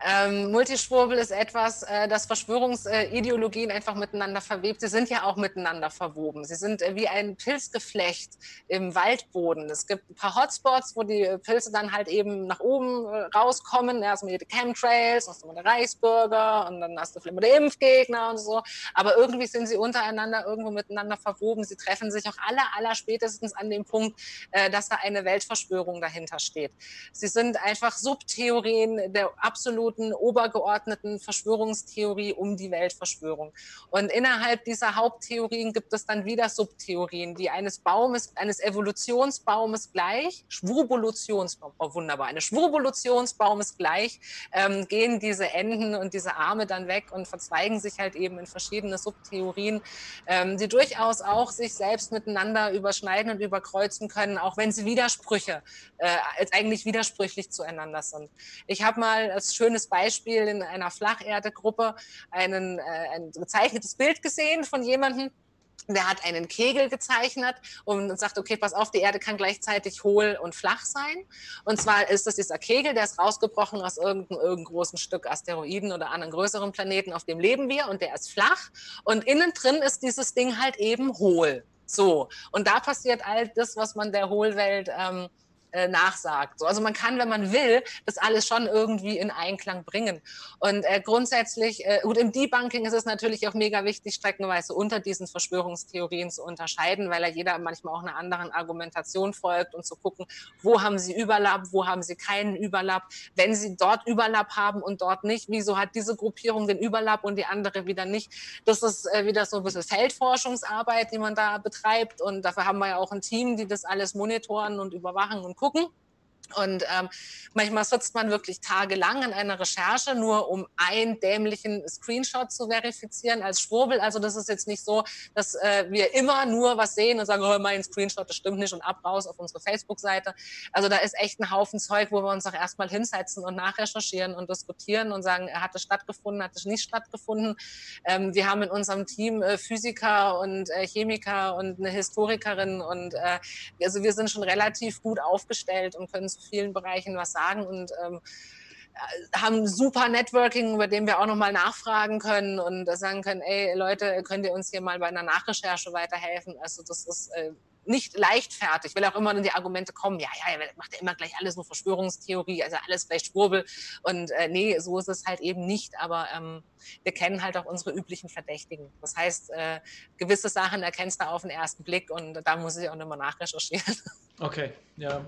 Ähm, Multischwurbel ist etwas, äh, das Verschwörungsideologien einfach miteinander verwebt. Sie sind ja auch miteinander verwoben. Sie sind äh, wie ein Pilzgeflecht im Waldboden. Es gibt ein paar Hotspots, wo die Pilze dann halt eben nach oben äh, rauskommen. Erst mal die Chemtrails, dann hast du mal der Reichsbürger und dann hast du vielleicht mal die Impfgegner und so. Aber irgendwie sind sie untereinander irgendwo miteinander verwoben. Sie treffen sich auch aller, aller spätestens an dem Punkt, äh, dass da eine Weltverschwörung dahinter steht. Sie sind einfach Subtheorien der absoluten absoluten obergeordneten Verschwörungstheorie um die Weltverschwörung. Und innerhalb dieser Haupttheorien gibt es dann wieder Subtheorien, die eines Baumes, eines Evolutionsbaumes gleich, Schwurbulationsbaum, oh wunderbar, eines Schwurbulationsbaumes gleich, ähm, gehen diese Enden und diese Arme dann weg und verzweigen sich halt eben in verschiedene Subtheorien, ähm, die durchaus auch sich selbst miteinander überschneiden und überkreuzen können, auch wenn sie Widersprüche, äh, eigentlich widersprüchlich zueinander sind. Ich habe mal als schönes schönes Beispiel in einer Flacherdegruppe einen, äh, ein gezeichnetes Bild gesehen von jemandem, der hat einen Kegel gezeichnet und sagt, okay, pass auf, die Erde kann gleichzeitig hohl und flach sein. Und zwar ist das dieser Kegel, der ist rausgebrochen aus irgendeinem, irgendeinem großen Stück Asteroiden oder anderen größeren Planeten, auf dem leben wir und der ist flach. Und innen drin ist dieses Ding halt eben hohl. So. Und da passiert all das, was man der Hohlwelt ähm, äh, nachsagt. So, also man kann, wenn man will, das alles schon irgendwie in Einklang bringen. Und äh, grundsätzlich, äh, gut, im Debunking ist es natürlich auch mega wichtig, streckenweise unter diesen Verschwörungstheorien zu unterscheiden, weil ja jeder manchmal auch einer anderen Argumentation folgt und zu gucken, wo haben sie Überlapp, wo haben sie keinen Überlapp. Wenn sie dort Überlapp haben und dort nicht, wieso hat diese Gruppierung den Überlapp und die andere wieder nicht? Das ist äh, wieder so ein bisschen Feldforschungsarbeit, die man da betreibt. Und dafür haben wir ja auch ein Team, die das alles monitoren und überwachen und gucken. Und ähm, manchmal sitzt man wirklich tagelang in einer Recherche, nur um einen dämlichen Screenshot zu verifizieren als Schwurbel. Also das ist jetzt nicht so, dass äh, wir immer nur was sehen und sagen, oh, mein Screenshot, das stimmt nicht und ab raus auf unsere Facebook-Seite. Also da ist echt ein Haufen Zeug, wo wir uns auch erstmal hinsetzen und nachrecherchieren und diskutieren und sagen, hat es stattgefunden, hat es nicht stattgefunden. Ähm, wir haben in unserem Team äh, Physiker und äh, Chemiker und eine Historikerin und äh, also wir sind schon relativ gut aufgestellt und können zu vielen Bereichen was sagen und ähm, äh, haben super Networking, über dem wir auch nochmal nachfragen können und sagen können, ey Leute, könnt ihr uns hier mal bei einer Nachrecherche weiterhelfen? Also das ist äh, nicht leichtfertig, weil auch immer dann die Argumente kommen, ja, ja, macht ja immer gleich alles nur Verschwörungstheorie, also alles gleich Schwurbel. Und äh, nee, so ist es halt eben nicht. Aber ähm, wir kennen halt auch unsere üblichen Verdächtigen. Das heißt, äh, gewisse Sachen erkennst du auf den ersten Blick und da muss ich auch mehr nachrecherchieren. Okay, ja.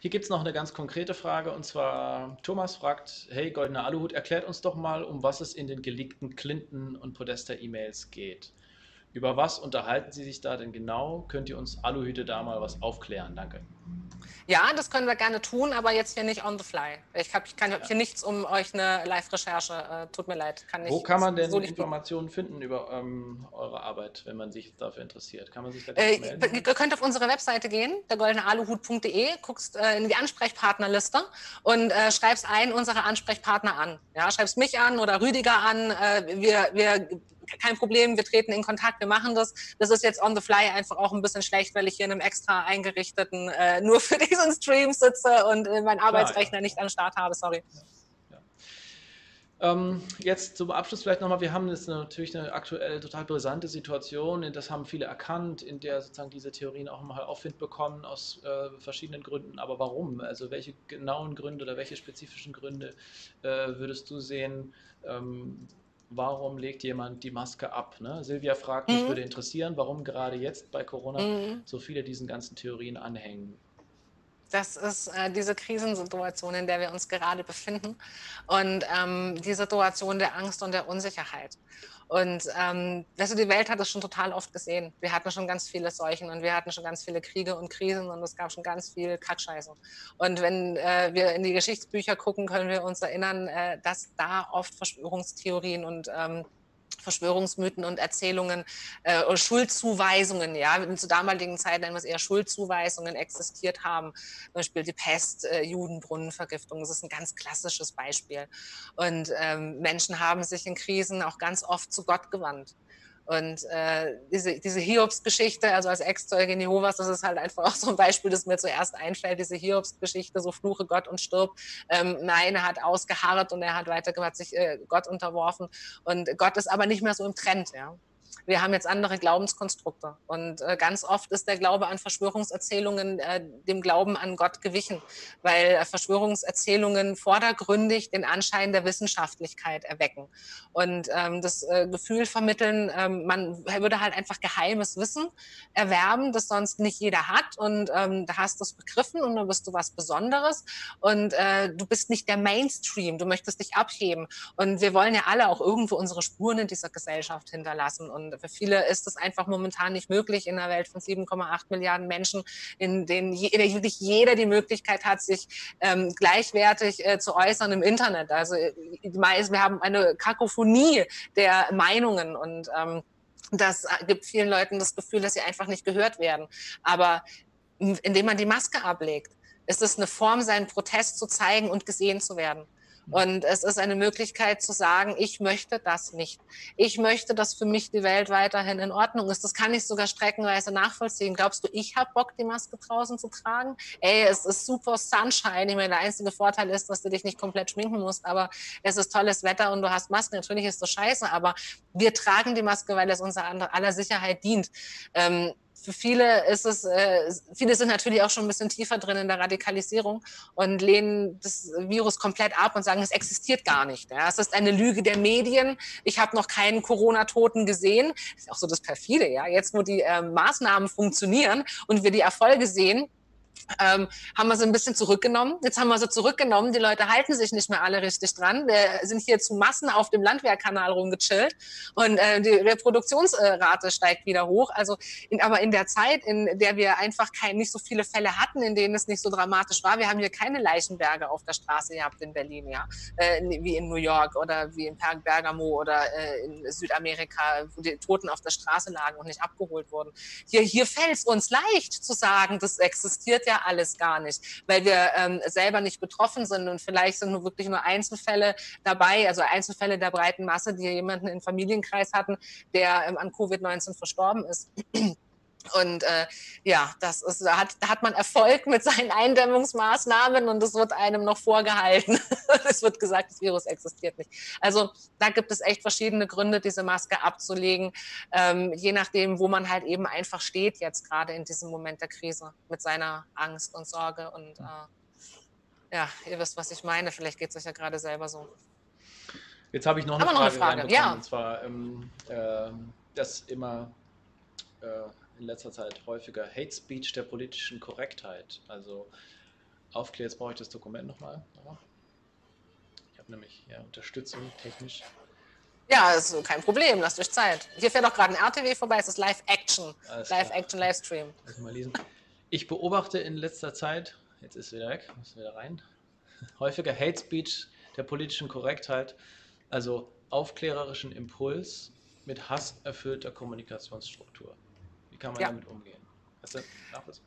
Hier gibt es noch eine ganz konkrete Frage und zwar Thomas fragt, hey, Goldener Aluhut, erklärt uns doch mal, um was es in den geleakten Clinton- und Podesta-E-Mails geht. Über was unterhalten Sie sich da denn genau? Könnt ihr uns Aluhüte da mal was aufklären? Danke. Ja, das können wir gerne tun, aber jetzt hier nicht on the fly. Ich habe ich kann, hab hier nichts um euch eine Live-Recherche. Äh, tut mir leid. Kann nicht, Wo kann man denn so Informationen finden über ähm, eure Arbeit, wenn man sich dafür interessiert? Kann man sich da äh, melden? Ihr könnt auf unsere Webseite gehen, dergoldenealuhut.de, guckst äh, in die Ansprechpartnerliste und äh, schreibst einen unserer Ansprechpartner an. Ja, schreibst mich an oder Rüdiger an. Äh, wir, wir kein Problem, wir treten in Kontakt, wir machen das. Das ist jetzt on the fly einfach auch ein bisschen schlecht, weil ich hier in einem extra eingerichteten, äh, nur für diesen Stream sitze und äh, meinen Arbeitsrechner Klar, ja. nicht an Start habe, sorry. Ähm, jetzt zum Abschluss vielleicht nochmal, wir haben jetzt natürlich eine aktuell total brisante Situation, das haben viele erkannt, in der sozusagen diese Theorien auch mal Aufwind bekommen aus äh, verschiedenen Gründen. Aber warum? Also welche genauen Gründe oder welche spezifischen Gründe äh, würdest du sehen, ähm, warum legt jemand die Maske ab? Ne? Silvia fragt, mich mhm. würde interessieren, warum gerade jetzt bei Corona mhm. so viele diesen ganzen Theorien anhängen. Das ist äh, diese Krisensituation, in der wir uns gerade befinden und ähm, die Situation der Angst und der Unsicherheit. Und ähm, weißt du, die Welt hat es schon total oft gesehen. Wir hatten schon ganz viele Seuchen und wir hatten schon ganz viele Kriege und Krisen und es gab schon ganz viel Kackscheiße. Und wenn äh, wir in die Geschichtsbücher gucken, können wir uns erinnern, äh, dass da oft Verschwörungstheorien und ähm, Verschwörungsmythen und Erzählungen äh, Schuldzuweisungen, ja, zur damaligen Zeit nennen wir es eher Schuldzuweisungen existiert haben. Zum Beispiel die Pest, äh, Judenbrunnenvergiftung, das ist ein ganz klassisches Beispiel. Und ähm, Menschen haben sich in Krisen auch ganz oft zu Gott gewandt. Und äh, diese, diese Hiobs-Geschichte, also als Ex-Zeugin Jehovas, das ist halt einfach auch so ein Beispiel, das mir zuerst einfällt, diese Hiobs-Geschichte, so fluche Gott und stirb. Ähm, nein, er hat ausgeharrt und er hat weitergemacht, sich äh, Gott unterworfen. Und Gott ist aber nicht mehr so im Trend, ja. Wir haben jetzt andere Glaubenskonstrukte. Und äh, ganz oft ist der Glaube an Verschwörungserzählungen äh, dem Glauben an Gott gewichen, weil äh, Verschwörungserzählungen vordergründig den Anschein der Wissenschaftlichkeit erwecken und ähm, das äh, Gefühl vermitteln, ähm, man würde halt einfach geheimes Wissen erwerben, das sonst nicht jeder hat. Und ähm, da hast du es begriffen und dann bist du was Besonderes. Und äh, du bist nicht der Mainstream, du möchtest dich abheben. Und wir wollen ja alle auch irgendwo unsere Spuren in dieser Gesellschaft hinterlassen. Und für viele ist es einfach momentan nicht möglich in einer Welt von 7,8 Milliarden Menschen, in denen wirklich jeder die Möglichkeit hat, sich ähm, gleichwertig äh, zu äußern im Internet. Also äh, wir haben eine Kakophonie der Meinungen und ähm, das gibt vielen Leuten das Gefühl, dass sie einfach nicht gehört werden. Aber indem man die Maske ablegt, ist es eine Form, seinen Protest zu zeigen und gesehen zu werden. Und es ist eine Möglichkeit zu sagen, ich möchte das nicht. Ich möchte, dass für mich die Welt weiterhin in Ordnung ist. Das kann ich sogar streckenweise nachvollziehen. Glaubst du, ich habe Bock, die Maske draußen zu tragen? Ey, es ist super Sunshine. Ich meine, der einzige Vorteil ist, dass du dich nicht komplett schminken musst, aber es ist tolles Wetter und du hast Maske. Natürlich ist das scheiße, aber wir tragen die Maske, weil es unserer aller Sicherheit dient. Ähm, für viele ist es, äh, viele sind natürlich auch schon ein bisschen tiefer drin in der Radikalisierung und lehnen das Virus komplett ab und sagen, es existiert gar nicht. Ja. Es ist eine Lüge der Medien. Ich habe noch keinen Corona-Toten gesehen. Das ist auch so das perfide, ja. Jetzt, wo die äh, Maßnahmen funktionieren und wir die Erfolge sehen, ähm, haben wir sie ein bisschen zurückgenommen. Jetzt haben wir sie zurückgenommen. Die Leute halten sich nicht mehr alle richtig dran. Wir sind hier zu Massen auf dem Landwehrkanal rumgechillt und äh, die Reproduktionsrate steigt wieder hoch. Also, in, aber in der Zeit, in der wir einfach kein, nicht so viele Fälle hatten, in denen es nicht so dramatisch war, wir haben hier keine Leichenberge auf der Straße gehabt in Berlin, ja, äh, wie in New York oder wie in Bergamo oder äh, in Südamerika, wo die Toten auf der Straße lagen und nicht abgeholt wurden. Hier, hier fällt es uns leicht zu sagen, das existiert ja alles gar nicht, weil wir ähm, selber nicht betroffen sind und vielleicht sind nur wirklich nur Einzelfälle dabei, also Einzelfälle der breiten Masse, die jemanden im Familienkreis hatten, der ähm, an Covid-19 verstorben ist. Und äh, ja, das ist, da hat, da hat man Erfolg mit seinen Eindämmungsmaßnahmen und es wird einem noch vorgehalten. es wird gesagt, das Virus existiert nicht. Also da gibt es echt verschiedene Gründe, diese Maske abzulegen, ähm, je nachdem, wo man halt eben einfach steht jetzt gerade in diesem Moment der Krise mit seiner Angst und Sorge. Und äh, ja, ihr wisst, was ich meine. Vielleicht geht es euch ja gerade selber so. Jetzt habe ich noch eine Frage, noch eine Frage. Ja. und zwar, ähm, äh, dass immer äh, in letzter Zeit häufiger Hate Speech der politischen Korrektheit. Also aufklärt, jetzt brauche ich das Dokument nochmal. Ich habe nämlich ja, Unterstützung technisch. Ja, ist kein Problem, lasst euch Zeit. Hier fährt auch gerade ein RTW vorbei, es ist Live Action. Live Action, Livestream. mal lesen. Ich beobachte in letzter Zeit, jetzt ist es wieder weg, muss wieder rein, häufiger Hate Speech der politischen Korrektheit, also aufklärerischen Impuls mit hasserfüllter Kommunikationsstruktur. Wie kann man ja. damit umgehen? Hast du nachvollziehen?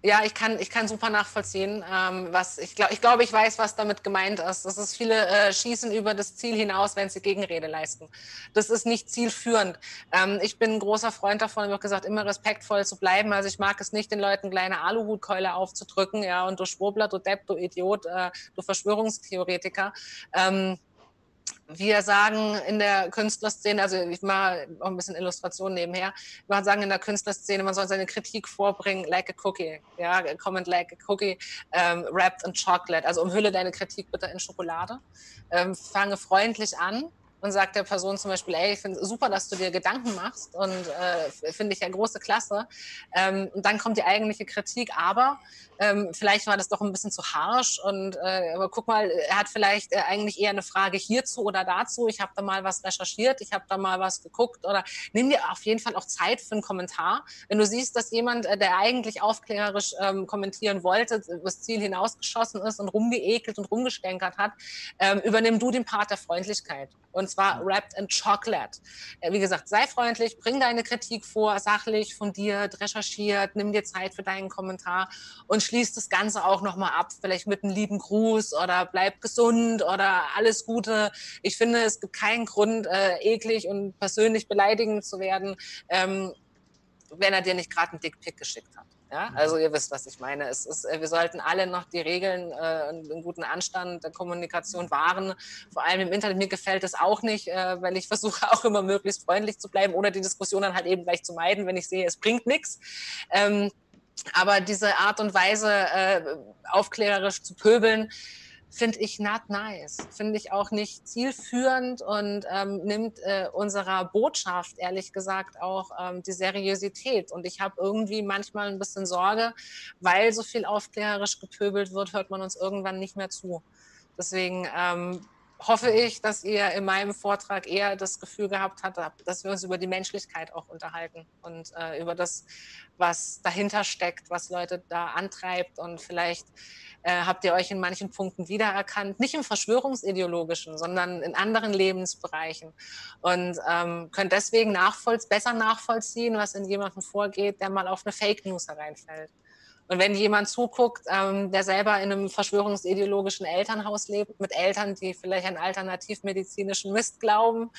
Ja, ich kann, ich kann super nachvollziehen, ähm, was ich glaube, ich glaube, ich weiß, was damit gemeint ist. Das ist viele äh, schießen über das Ziel hinaus, wenn sie Gegenrede leisten. Das ist nicht zielführend. Ähm, ich bin ein großer Freund davon, ich habe gesagt, immer respektvoll zu bleiben. Also ich mag es nicht, den Leuten kleine Aluhutkeule aufzudrücken, ja, und du Schwurbler, du Depp, du Idiot, äh, du Verschwörungstheoretiker. Ähm, wir sagen in der Künstlerszene, also ich mache auch ein bisschen Illustration nebenher, wir sagen in der Künstlerszene, man soll seine Kritik vorbringen like a cookie, ja, comment like a cookie, ähm, wrapped in chocolate, also umhülle deine Kritik bitte in Schokolade, ähm, fange freundlich an, und sagt der Person zum Beispiel, ey, ich finde super, dass du dir Gedanken machst und äh, finde ich ja große Klasse. Ähm, und dann kommt die eigentliche Kritik, aber ähm, vielleicht war das doch ein bisschen zu harsch und äh, aber guck mal, er hat vielleicht äh, eigentlich eher eine Frage hierzu oder dazu. Ich habe da mal was recherchiert, ich habe da mal was geguckt oder nimm dir auf jeden Fall auch Zeit für einen Kommentar. Wenn du siehst, dass jemand, äh, der eigentlich aufklärerisch ähm, kommentieren wollte, das Ziel hinausgeschossen ist und rumgeekelt und rumgestänkert hat, ähm, übernimm du den Part der Freundlichkeit. Und zwar wrapped in chocolate. Äh, wie gesagt, sei freundlich, bring deine Kritik vor, sachlich, fundiert, recherchiert, nimm dir Zeit für deinen Kommentar und schließt das Ganze auch nochmal ab, vielleicht mit einem lieben Gruß oder bleib gesund oder alles Gute. Ich finde, es gibt keinen Grund, äh, eklig und persönlich beleidigend zu werden, ähm, wenn er dir nicht gerade einen Dickpick geschickt hat. Ja, also ihr wisst, was ich meine. Es ist, äh, wir sollten alle noch die Regeln äh, und einen guten Anstand der Kommunikation wahren. Vor allem im Internet. Mir gefällt es auch nicht, äh, weil ich versuche auch immer möglichst freundlich zu bleiben oder die Diskussion dann halt eben gleich zu meiden, wenn ich sehe, es bringt nichts. Ähm, aber diese Art und Weise, äh, aufklärerisch zu pöbeln, finde ich not nice, finde ich auch nicht zielführend und ähm, nimmt äh, unserer Botschaft ehrlich gesagt auch ähm, die Seriosität. Und ich habe irgendwie manchmal ein bisschen Sorge, weil so viel aufklärerisch gepöbelt wird, hört man uns irgendwann nicht mehr zu. Deswegen ähm, hoffe ich, dass ihr in meinem Vortrag eher das Gefühl gehabt habt, dass wir uns über die Menschlichkeit auch unterhalten und äh, über das, was dahinter steckt, was Leute da antreibt. Und vielleicht äh, habt ihr euch in manchen Punkten wiedererkannt, nicht im verschwörungsideologischen, sondern in anderen Lebensbereichen. Und ähm, könnt deswegen nachvoll besser nachvollziehen, was in jemandem vorgeht, der mal auf eine Fake News hereinfällt. Und wenn jemand zuguckt, ähm, der selber in einem verschwörungsideologischen Elternhaus lebt, mit Eltern, die vielleicht an alternativmedizinischen Mist glauben,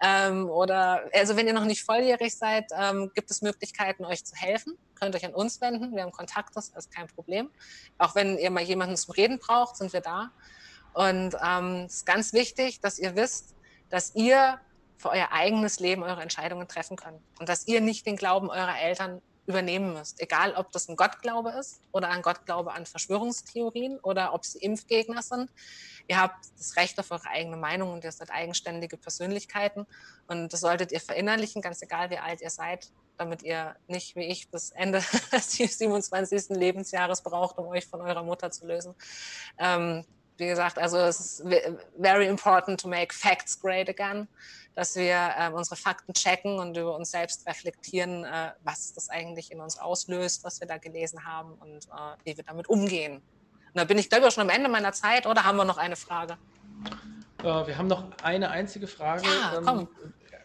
ähm, oder also wenn ihr noch nicht volljährig seid, ähm, gibt es Möglichkeiten, euch zu helfen. Könnt euch an uns wenden. Wir haben Kontakt, das ist kein Problem. Auch wenn ihr mal jemanden zum Reden braucht, sind wir da. Und ähm, es ist ganz wichtig, dass ihr wisst, dass ihr für euer eigenes Leben eure Entscheidungen treffen könnt und dass ihr nicht den Glauben eurer Eltern übernehmen müsst. Egal, ob das ein Gottglaube ist oder ein Gottglaube an Verschwörungstheorien oder ob sie Impfgegner sind. Ihr habt das Recht auf eure eigene Meinung und ihr seid eigenständige Persönlichkeiten. Und das solltet ihr verinnerlichen, ganz egal, wie alt ihr seid, damit ihr nicht wie ich bis Ende des 27. Lebensjahres braucht, um euch von eurer Mutter zu lösen. Ähm, wie gesagt, also es ist very important to make facts great again dass wir äh, unsere Fakten checken und über uns selbst reflektieren, äh, was das eigentlich in uns auslöst, was wir da gelesen haben und äh, wie wir damit umgehen. Und da bin ich, glaube ich, schon am Ende meiner Zeit oder haben wir noch eine Frage? Äh, wir haben noch eine einzige Frage. Ja, komm.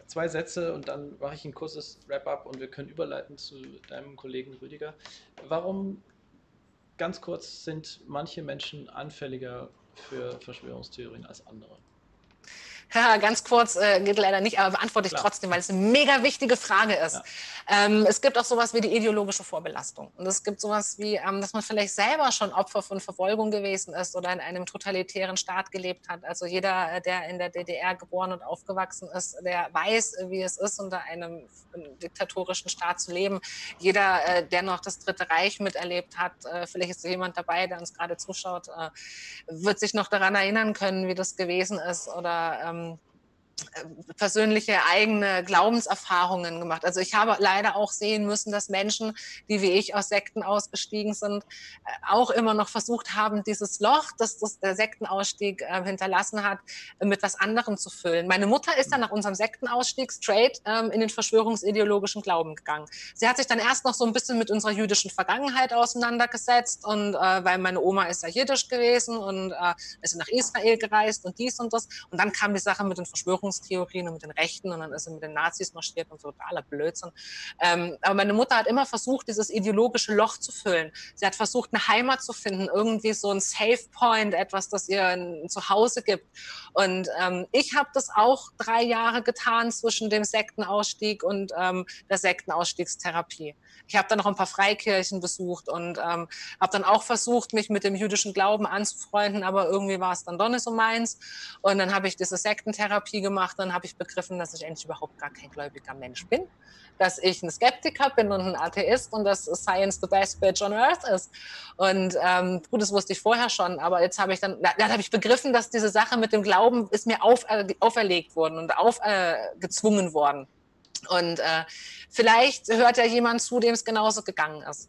Zwei Sätze und dann mache ich ein kurzes Wrap-up und wir können überleiten zu deinem Kollegen Rüdiger. Warum, ganz kurz, sind manche Menschen anfälliger für Verschwörungstheorien als andere? ganz kurz, äh, geht leider nicht, aber beantworte ich Klar. trotzdem, weil es eine mega wichtige Frage ist. Ja. Ähm, es gibt auch sowas wie die ideologische Vorbelastung. Und es gibt sowas wie, ähm, dass man vielleicht selber schon Opfer von Verfolgung gewesen ist oder in einem totalitären Staat gelebt hat. Also jeder, äh, der in der DDR geboren und aufgewachsen ist, der weiß, wie es ist, unter einem diktatorischen Staat zu leben. Jeder, äh, der noch das Dritte Reich miterlebt hat, äh, vielleicht ist jemand dabei, der uns gerade zuschaut, äh, wird sich noch daran erinnern können, wie das gewesen ist oder ähm, um, persönliche eigene Glaubenserfahrungen gemacht. Also ich habe leider auch sehen müssen, dass Menschen, die wie ich aus Sekten ausgestiegen sind, äh, auch immer noch versucht haben, dieses Loch, das, das der Sektenausstieg äh, hinterlassen hat, mit was anderem zu füllen. Meine Mutter ist dann nach unserem Sektenausstieg straight ähm, in den verschwörungsideologischen Glauben gegangen. Sie hat sich dann erst noch so ein bisschen mit unserer jüdischen Vergangenheit auseinandergesetzt und äh, weil meine Oma ist ja jiddisch gewesen und äh, ist nach Israel gereist und dies und das und dann kam die Sache mit den Verschwörungs Verschwörungstheorien und mit den Rechten und dann ist er mit den Nazis marschiert und so totaler Blödsinn. Ähm, aber meine Mutter hat immer versucht, dieses ideologische Loch zu füllen. Sie hat versucht, eine Heimat zu finden, irgendwie so ein Safe Point, etwas, das ihr ein Zuhause gibt. Und ähm, ich habe das auch drei Jahre getan zwischen dem Sektenausstieg und ähm, der Sektenausstiegstherapie. Ich habe dann noch ein paar Freikirchen besucht und ähm, habe dann auch versucht, mich mit dem jüdischen Glauben anzufreunden, aber irgendwie war es dann doch nicht so meins. Und dann habe ich diese Sektentherapie gemacht gemacht, dann habe ich begriffen, dass ich eigentlich überhaupt gar kein gläubiger Mensch bin, dass ich ein Skeptiker bin und ein Atheist und dass Science the best bitch on earth ist. Und ähm, gut, das wusste ich vorher schon, aber jetzt habe ich dann, dann habe ich begriffen, dass diese Sache mit dem Glauben ist mir auf, äh, auferlegt worden und aufgezwungen äh, worden. Und äh, vielleicht hört ja jemand zu, dem es genauso gegangen ist.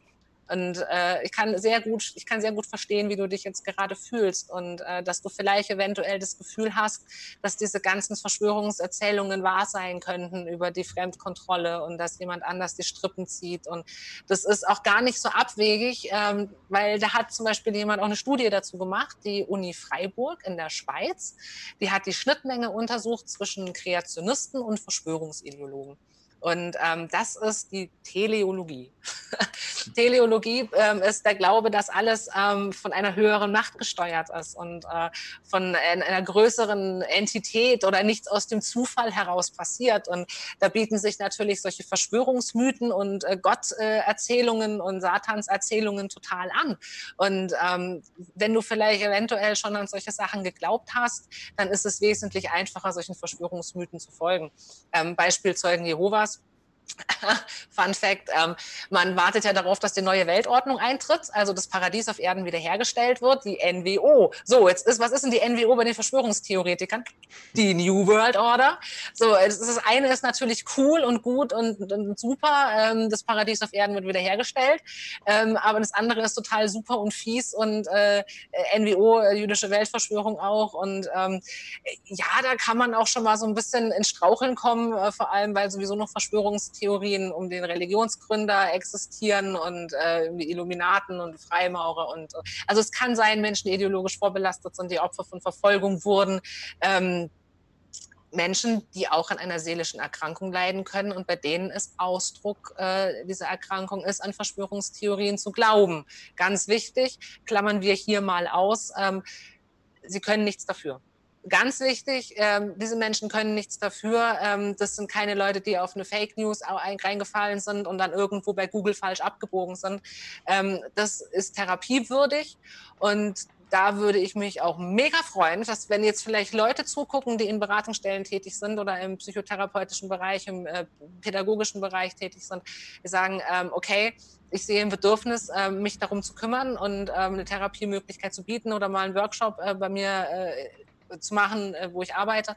Und äh, ich kann sehr gut, ich kann sehr gut verstehen, wie du dich jetzt gerade fühlst und äh, dass du vielleicht eventuell das Gefühl hast, dass diese ganzen Verschwörungserzählungen wahr sein könnten über die Fremdkontrolle und dass jemand anders die Strippen zieht. Und das ist auch gar nicht so abwegig, ähm, weil da hat zum Beispiel jemand auch eine Studie dazu gemacht, die Uni Freiburg in der Schweiz. Die hat die Schnittmenge untersucht zwischen Kreationisten und Verschwörungsideologen. Und ähm, das ist die Teleologie. Teleologie ähm, ist der Glaube, dass alles ähm, von einer höheren Macht gesteuert ist und äh, von einer größeren Entität oder nichts aus dem Zufall heraus passiert. Und da bieten sich natürlich solche Verschwörungsmythen und äh, Gotterzählungen und Satanserzählungen total an. Und ähm, wenn du vielleicht eventuell schon an solche Sachen geglaubt hast, dann ist es wesentlich einfacher, solchen Verschwörungsmythen zu folgen. Ähm, Beispiel Zeugen Jehovas Fun Fact, ähm, man wartet ja darauf, dass die neue Weltordnung eintritt, also das Paradies auf Erden wiederhergestellt wird, die NWO. So, jetzt ist, was ist denn die NWO bei den Verschwörungstheoretikern? Die New World Order. So, das eine ist natürlich cool und gut und, und super, ähm, das Paradies auf Erden wird wiederhergestellt, ähm, aber das andere ist total super und fies und äh, NWO, äh, jüdische Weltverschwörung auch und ähm, ja, da kann man auch schon mal so ein bisschen ins Straucheln kommen, äh, vor allem, weil sowieso noch Verschwörungs Verschwörungstheorien um den Religionsgründer existieren und äh, die Illuminaten und Freimaurer und also es kann sein, Menschen ideologisch vorbelastet sind, die Opfer von Verfolgung wurden. Ähm, Menschen, die auch an einer seelischen Erkrankung leiden können und bei denen es Ausdruck äh, dieser Erkrankung ist, an Verschwörungstheorien zu glauben. Ganz wichtig, klammern wir hier mal aus, ähm, sie können nichts dafür ganz wichtig, ähm, diese Menschen können nichts dafür. Ähm, das sind keine Leute, die auf eine Fake News reingefallen sind und dann irgendwo bei Google falsch abgebogen sind. Ähm, das ist therapiewürdig und da würde ich mich auch mega freuen, dass wenn jetzt vielleicht Leute zugucken, die in Beratungsstellen tätig sind oder im psychotherapeutischen Bereich, im äh, pädagogischen Bereich tätig sind, sagen, ähm, okay, ich sehe ein Bedürfnis, äh, mich darum zu kümmern und ähm, eine Therapiemöglichkeit zu bieten oder mal einen Workshop äh, bei mir äh, zu machen, äh, wo ich arbeite,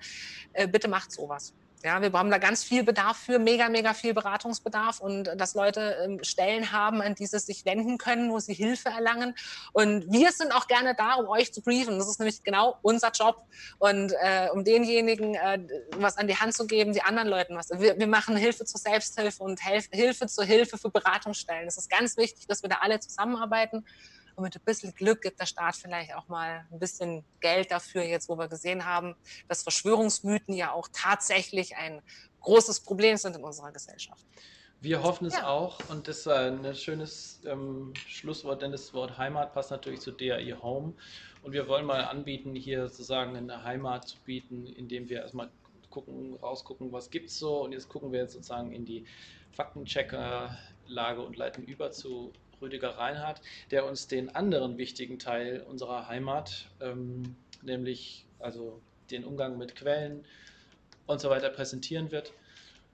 äh, bitte macht sowas. Ja, wir haben da ganz viel Bedarf für, mega, mega viel Beratungsbedarf und dass Leute ähm, Stellen haben, an die sie sich wenden können, wo sie Hilfe erlangen. Und wir sind auch gerne da, um euch zu briefen. Das ist nämlich genau unser Job. Und äh, um denjenigen äh, was an die Hand zu geben, die anderen Leuten was. Wir, wir machen Hilfe zur Selbsthilfe und Hilfe zur Hilfe für Beratungsstellen. Es ist ganz wichtig, dass wir da alle zusammenarbeiten. Und mit ein bisschen Glück gibt der Staat vielleicht auch mal ein bisschen Geld dafür, jetzt wo wir gesehen haben, dass Verschwörungsmythen ja auch tatsächlich ein großes Problem sind in unserer Gesellschaft. Wir hoffen es ja. auch und das ist ein schönes ähm, Schlusswort, denn das Wort Heimat passt natürlich zu DAI Home und wir wollen mal anbieten, hier sozusagen eine Heimat zu bieten, indem wir erstmal gucken, rausgucken, was gibt es so und jetzt gucken wir jetzt sozusagen in die Faktenchecker-Lage und leiten über zu Rüdiger Reinhardt, der uns den anderen wichtigen Teil unserer Heimat, ähm, nämlich also den Umgang mit Quellen und so weiter präsentieren wird.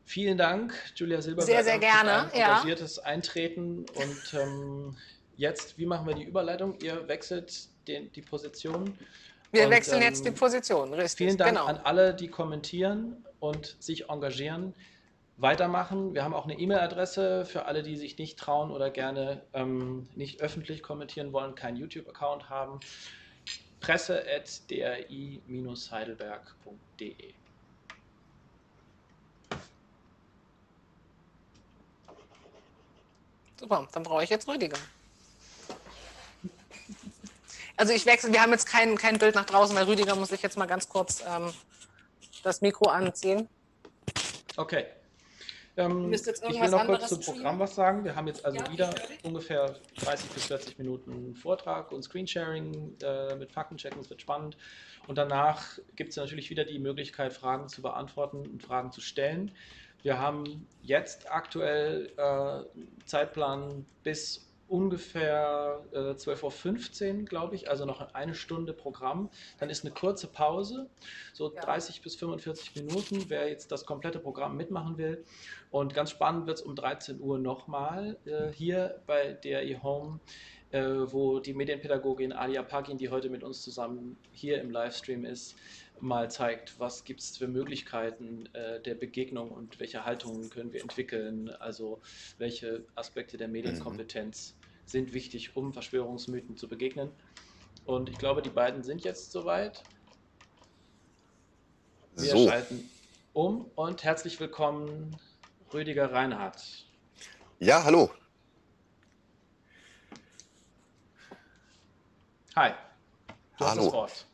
Vielen Dank, Julia Silberberg. Sehr, sehr gerne. Für ein engagiertes ja. Eintreten. Und ähm, jetzt, wie machen wir die Überleitung? Ihr wechselt den, die Position. Wir und, wechseln ähm, jetzt die Position, richtig. Vielen Dank genau. an alle, die kommentieren und sich engagieren weitermachen. Wir haben auch eine E-Mail-Adresse für alle, die sich nicht trauen oder gerne ähm, nicht öffentlich kommentieren wollen, keinen YouTube-Account haben. presse.dri-heidelberg.de Super, dann brauche ich jetzt Rüdiger. Also ich wechsle, wir haben jetzt kein, kein Bild nach draußen, weil Rüdiger muss ich jetzt mal ganz kurz ähm, das Mikro anziehen. Okay. Ähm, ich will noch kurz zum Programm was sagen. Wir haben jetzt also ja, wieder ungefähr 30 bis 40 Minuten Vortrag und Screensharing äh, mit Faktenchecken. Es wird spannend. Und danach gibt es natürlich wieder die Möglichkeit, Fragen zu beantworten und Fragen zu stellen. Wir haben jetzt aktuell äh, Zeitplan bis ungefähr äh, 12.15 Uhr, glaube ich, also noch eine Stunde Programm. Dann ist eine kurze Pause, so ja. 30 bis 45 Minuten, wer jetzt das komplette Programm mitmachen will. Und ganz spannend wird es um 13 Uhr nochmal äh, hier bei DRE Home, äh, wo die Medienpädagogin Alia Pagin, die heute mit uns zusammen hier im Livestream ist, mal zeigt, was gibt es für Möglichkeiten äh, der Begegnung und welche Haltungen können wir entwickeln, also welche Aspekte der Medienkompetenz mhm. Sind wichtig, um Verschwörungsmythen zu begegnen. Und ich glaube, die beiden sind jetzt soweit. Wir so. schalten um und herzlich willkommen, Rüdiger Reinhardt. Ja, hallo. Hi. Du hallo. das Wort.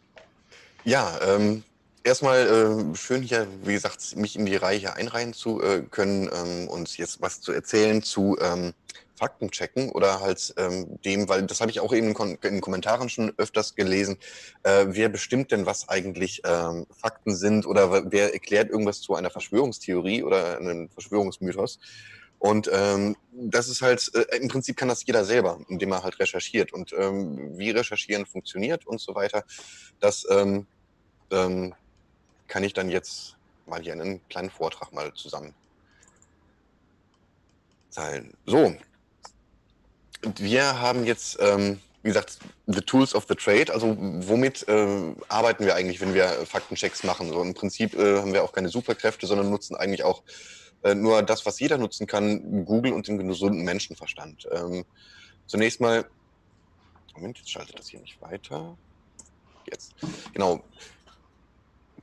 Ja, ähm, erstmal äh, schön hier, wie gesagt, mich in die Reihe einreihen zu äh, können ähm, und jetzt was zu erzählen zu ähm, Faktenchecken oder halt ähm, dem, weil das habe ich auch eben in, den Kommentaren schon öfters gelesen. Äh, wer bestimmt denn, was eigentlich ähm, Fakten sind oder wer erklärt irgendwas zu einer Verschwörungstheorie oder einem Verschwörungsmythos? Und ähm, das ist halt, äh, im Prinzip kann das jeder selber, indem er halt recherchiert. Und ähm, wie Recherchieren funktioniert und so weiter, das ähm, ähm, kann ich dann jetzt mal hier einen kleinen Vortrag mal zusammen teilen. So, wir haben jetzt, ähm, wie gesagt, the tools of the trade. Also womit äh, arbeiten wir eigentlich, wenn wir Faktenchecks machen? So im Prinzip äh, haben wir auch keine Superkräfte, sondern nutzen eigentlich auch äh, nur das, was jeder nutzen kann, Google und den gesunden Menschenverstand. Ähm, zunächst mal, Moment, jetzt schaltet das hier nicht weiter. Jetzt, genau.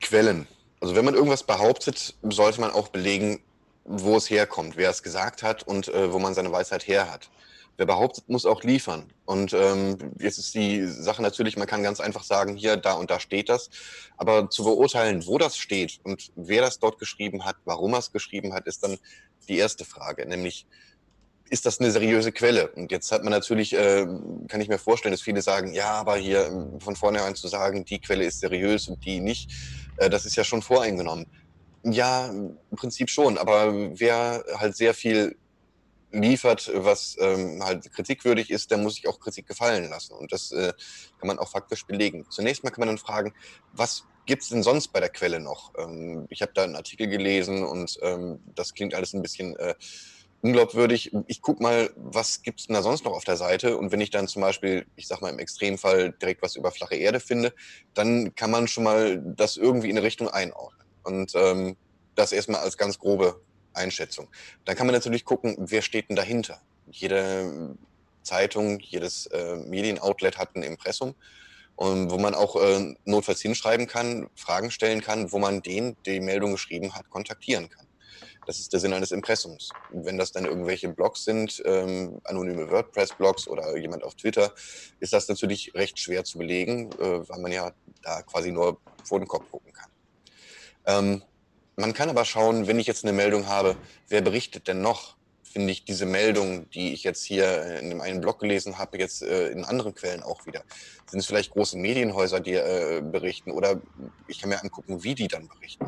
Quellen. Also wenn man irgendwas behauptet, sollte man auch belegen, wo es herkommt, wer es gesagt hat und äh, wo man seine Weisheit her hat. Wer behauptet, muss auch liefern. Und ähm, jetzt ist die Sache natürlich, man kann ganz einfach sagen, hier, da und da steht das. Aber zu beurteilen, wo das steht und wer das dort geschrieben hat, warum er es geschrieben hat, ist dann die erste Frage. Nämlich, ist das eine seriöse Quelle? Und jetzt hat man natürlich, äh, kann ich mir vorstellen, dass viele sagen, ja, aber hier ähm, von vornherein zu sagen, die Quelle ist seriös und die nicht, äh, das ist ja schon voreingenommen. Ja, im Prinzip schon, aber wer halt sehr viel liefert, was ähm, halt kritikwürdig ist, der muss sich auch Kritik gefallen lassen. Und das äh, kann man auch faktisch belegen. Zunächst mal kann man dann fragen, was gibt es denn sonst bei der Quelle noch? Ähm, ich habe da einen Artikel gelesen und ähm, das klingt alles ein bisschen äh, unglaubwürdig. Ich gucke mal, was gibt es denn da sonst noch auf der Seite? Und wenn ich dann zum Beispiel, ich sag mal im Extremfall, direkt was über flache Erde finde, dann kann man schon mal das irgendwie in eine Richtung einordnen. Und ähm, das erstmal als ganz grobe Einschätzung. Dann kann man natürlich gucken, wer steht denn dahinter? Jede Zeitung, jedes äh, Medienoutlet hat ein Impressum, und wo man auch äh, notfalls hinschreiben kann, Fragen stellen kann, wo man den, der die Meldung geschrieben hat, kontaktieren kann. Das ist der Sinn eines Impressums. Wenn das dann irgendwelche Blogs sind, ähm, anonyme WordPress-Blogs oder jemand auf Twitter, ist das natürlich recht schwer zu belegen, äh, weil man ja da quasi nur vor den Kopf gucken kann. Ähm, man kann aber schauen, wenn ich jetzt eine Meldung habe, wer berichtet denn noch? Finde ich diese Meldung, die ich jetzt hier in einem Blog gelesen habe, jetzt äh, in anderen Quellen auch wieder? Sind es vielleicht große Medienhäuser, die äh, berichten? Oder ich kann mir angucken, wie die dann berichten.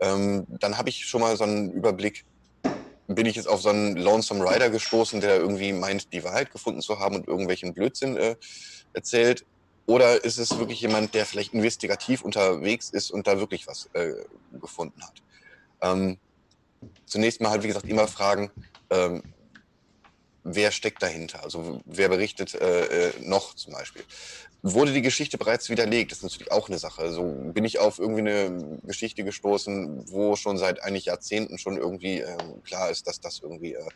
Ähm, dann habe ich schon mal so einen Überblick, bin ich jetzt auf so einen Lonesome Rider gestoßen, der irgendwie meint, die Wahrheit gefunden zu haben und irgendwelchen Blödsinn äh, erzählt. Oder ist es wirklich jemand, der vielleicht investigativ unterwegs ist und da wirklich was äh, gefunden hat? Ähm, zunächst mal halt, wie gesagt, immer fragen, ähm, wer steckt dahinter? Also wer berichtet äh, äh, noch zum Beispiel? Wurde die Geschichte bereits widerlegt? Das ist natürlich auch eine Sache. Also bin ich auf irgendwie eine Geschichte gestoßen, wo schon seit einigen Jahrzehnten schon irgendwie äh, klar ist, dass das irgendwie äh,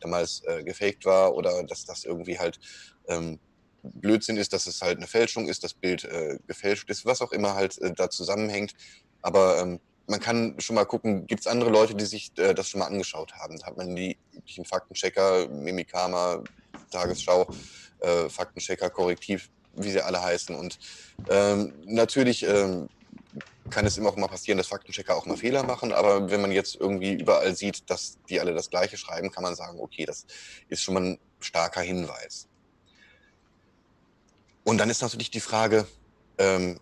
damals äh, gefaked war oder dass das irgendwie halt ähm, Blödsinn ist, dass es halt eine Fälschung ist, das Bild äh, gefälscht ist, was auch immer halt äh, da zusammenhängt. Aber ähm, man kann schon mal gucken, gibt es andere Leute, die sich äh, das schon mal angeschaut haben? Da hat man die üblichen Faktenchecker, Mimikama, Tagesschau, äh, Faktenchecker, Korrektiv, wie sie alle heißen. Und ähm, natürlich ähm, kann es immer auch mal passieren, dass Faktenchecker auch mal Fehler machen. Aber wenn man jetzt irgendwie überall sieht, dass die alle das Gleiche schreiben, kann man sagen, okay, das ist schon mal ein starker Hinweis. Und dann ist natürlich die Frage, ähm,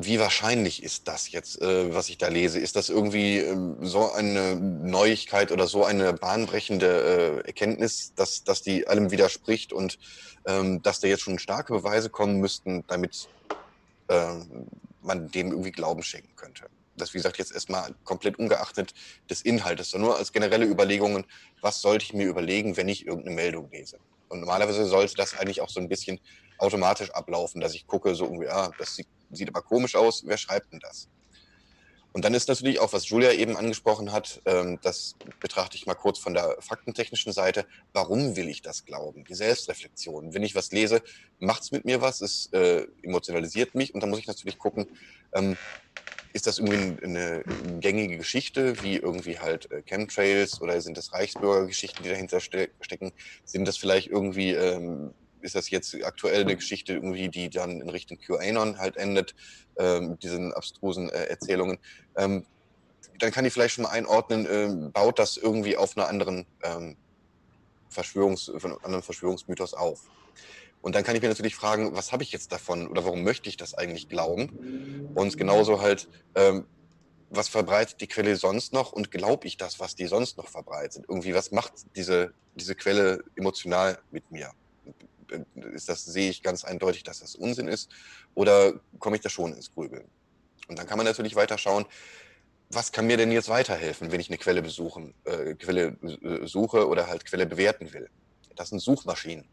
wie wahrscheinlich ist das jetzt, äh, was ich da lese? Ist das irgendwie ähm, so eine Neuigkeit oder so eine bahnbrechende äh, Erkenntnis, dass, dass die allem widerspricht und ähm, dass da jetzt schon starke Beweise kommen müssten, damit äh, man dem irgendwie Glauben schenken könnte? Das, wie gesagt, jetzt erstmal komplett ungeachtet des Inhaltes, sondern nur als generelle Überlegungen, was sollte ich mir überlegen, wenn ich irgendeine Meldung lese? Und normalerweise sollte das eigentlich auch so ein bisschen automatisch ablaufen, dass ich gucke, so irgendwie, ah, das sieht, sieht aber komisch aus, wer schreibt denn das? Und dann ist natürlich auch, was Julia eben angesprochen hat, ähm, das betrachte ich mal kurz von der faktentechnischen Seite. Warum will ich das glauben? Die Selbstreflexion. Wenn ich was lese, macht es mit mir was, es äh, emotionalisiert mich und dann muss ich natürlich gucken, ähm, ist das irgendwie eine gängige Geschichte, wie irgendwie halt äh, Chemtrails oder sind das Reichsbürgergeschichten, die dahinter ste stecken? Sind das vielleicht irgendwie ähm, ist das jetzt aktuell eine Geschichte irgendwie, die dann in Richtung QAnon halt endet, ähm, mit diesen abstrusen äh, Erzählungen. Ähm, dann kann ich vielleicht schon mal einordnen, äh, baut das irgendwie auf einer anderen ähm, Verschwörungs, von einem anderen Verschwörungsmythos auf. Und dann kann ich mir natürlich fragen, was habe ich jetzt davon oder warum möchte ich das eigentlich glauben? Und genauso halt, ähm, was verbreitet die Quelle sonst noch und glaube ich das, was die sonst noch verbreitet? Irgendwie, was macht diese, diese Quelle emotional mit mir? Ist das, sehe ich ganz eindeutig, dass das Unsinn ist oder komme ich da schon ins Grübeln? Und dann kann man natürlich weiter schauen, was kann mir denn jetzt weiterhelfen, wenn ich eine Quelle besuchen, äh, Quelle äh, suche oder halt Quelle bewerten will? Das sind Suchmaschinen.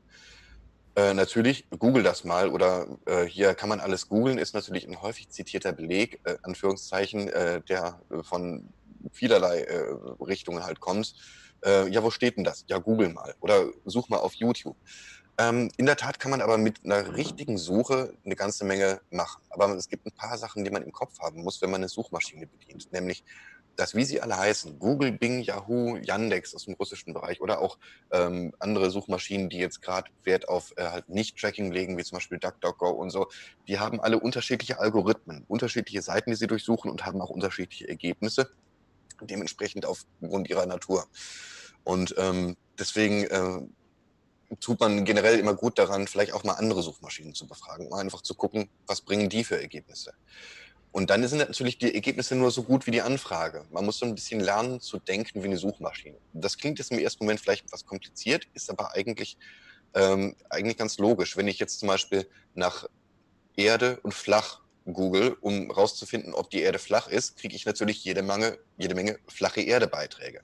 Äh, natürlich, google das mal oder äh, hier kann man alles googeln, ist natürlich ein häufig zitierter Beleg, äh, Anführungszeichen, äh, der von vielerlei äh, Richtungen halt kommt. Äh, ja, wo steht denn das? Ja, google mal oder such mal auf YouTube. Ähm, in der Tat kann man aber mit einer richtigen Suche eine ganze Menge machen. Aber es gibt ein paar Sachen, die man im Kopf haben muss, wenn man eine Suchmaschine bedient. Nämlich, dass, wie sie alle heißen, Google, Bing, Yahoo, Yandex aus dem russischen Bereich oder auch ähm, andere Suchmaschinen, die jetzt gerade Wert auf äh, halt Nicht-Tracking legen, wie zum Beispiel DuckDuckGo und so, die haben alle unterschiedliche Algorithmen, unterschiedliche Seiten, die sie durchsuchen und haben auch unterschiedliche Ergebnisse, dementsprechend aufgrund ihrer Natur. Und ähm, deswegen äh, tut man generell immer gut daran, vielleicht auch mal andere Suchmaschinen zu befragen, um einfach zu gucken, was bringen die für Ergebnisse. Und dann sind natürlich die Ergebnisse nur so gut wie die Anfrage. Man muss so ein bisschen lernen zu denken wie eine Suchmaschine. Das klingt jetzt im ersten Moment vielleicht etwas kompliziert, ist aber eigentlich, ähm, eigentlich ganz logisch. Wenn ich jetzt zum Beispiel nach Erde und flach google, um rauszufinden, ob die Erde flach ist, kriege ich natürlich jede Menge, jede Menge flache Erde-Beiträge.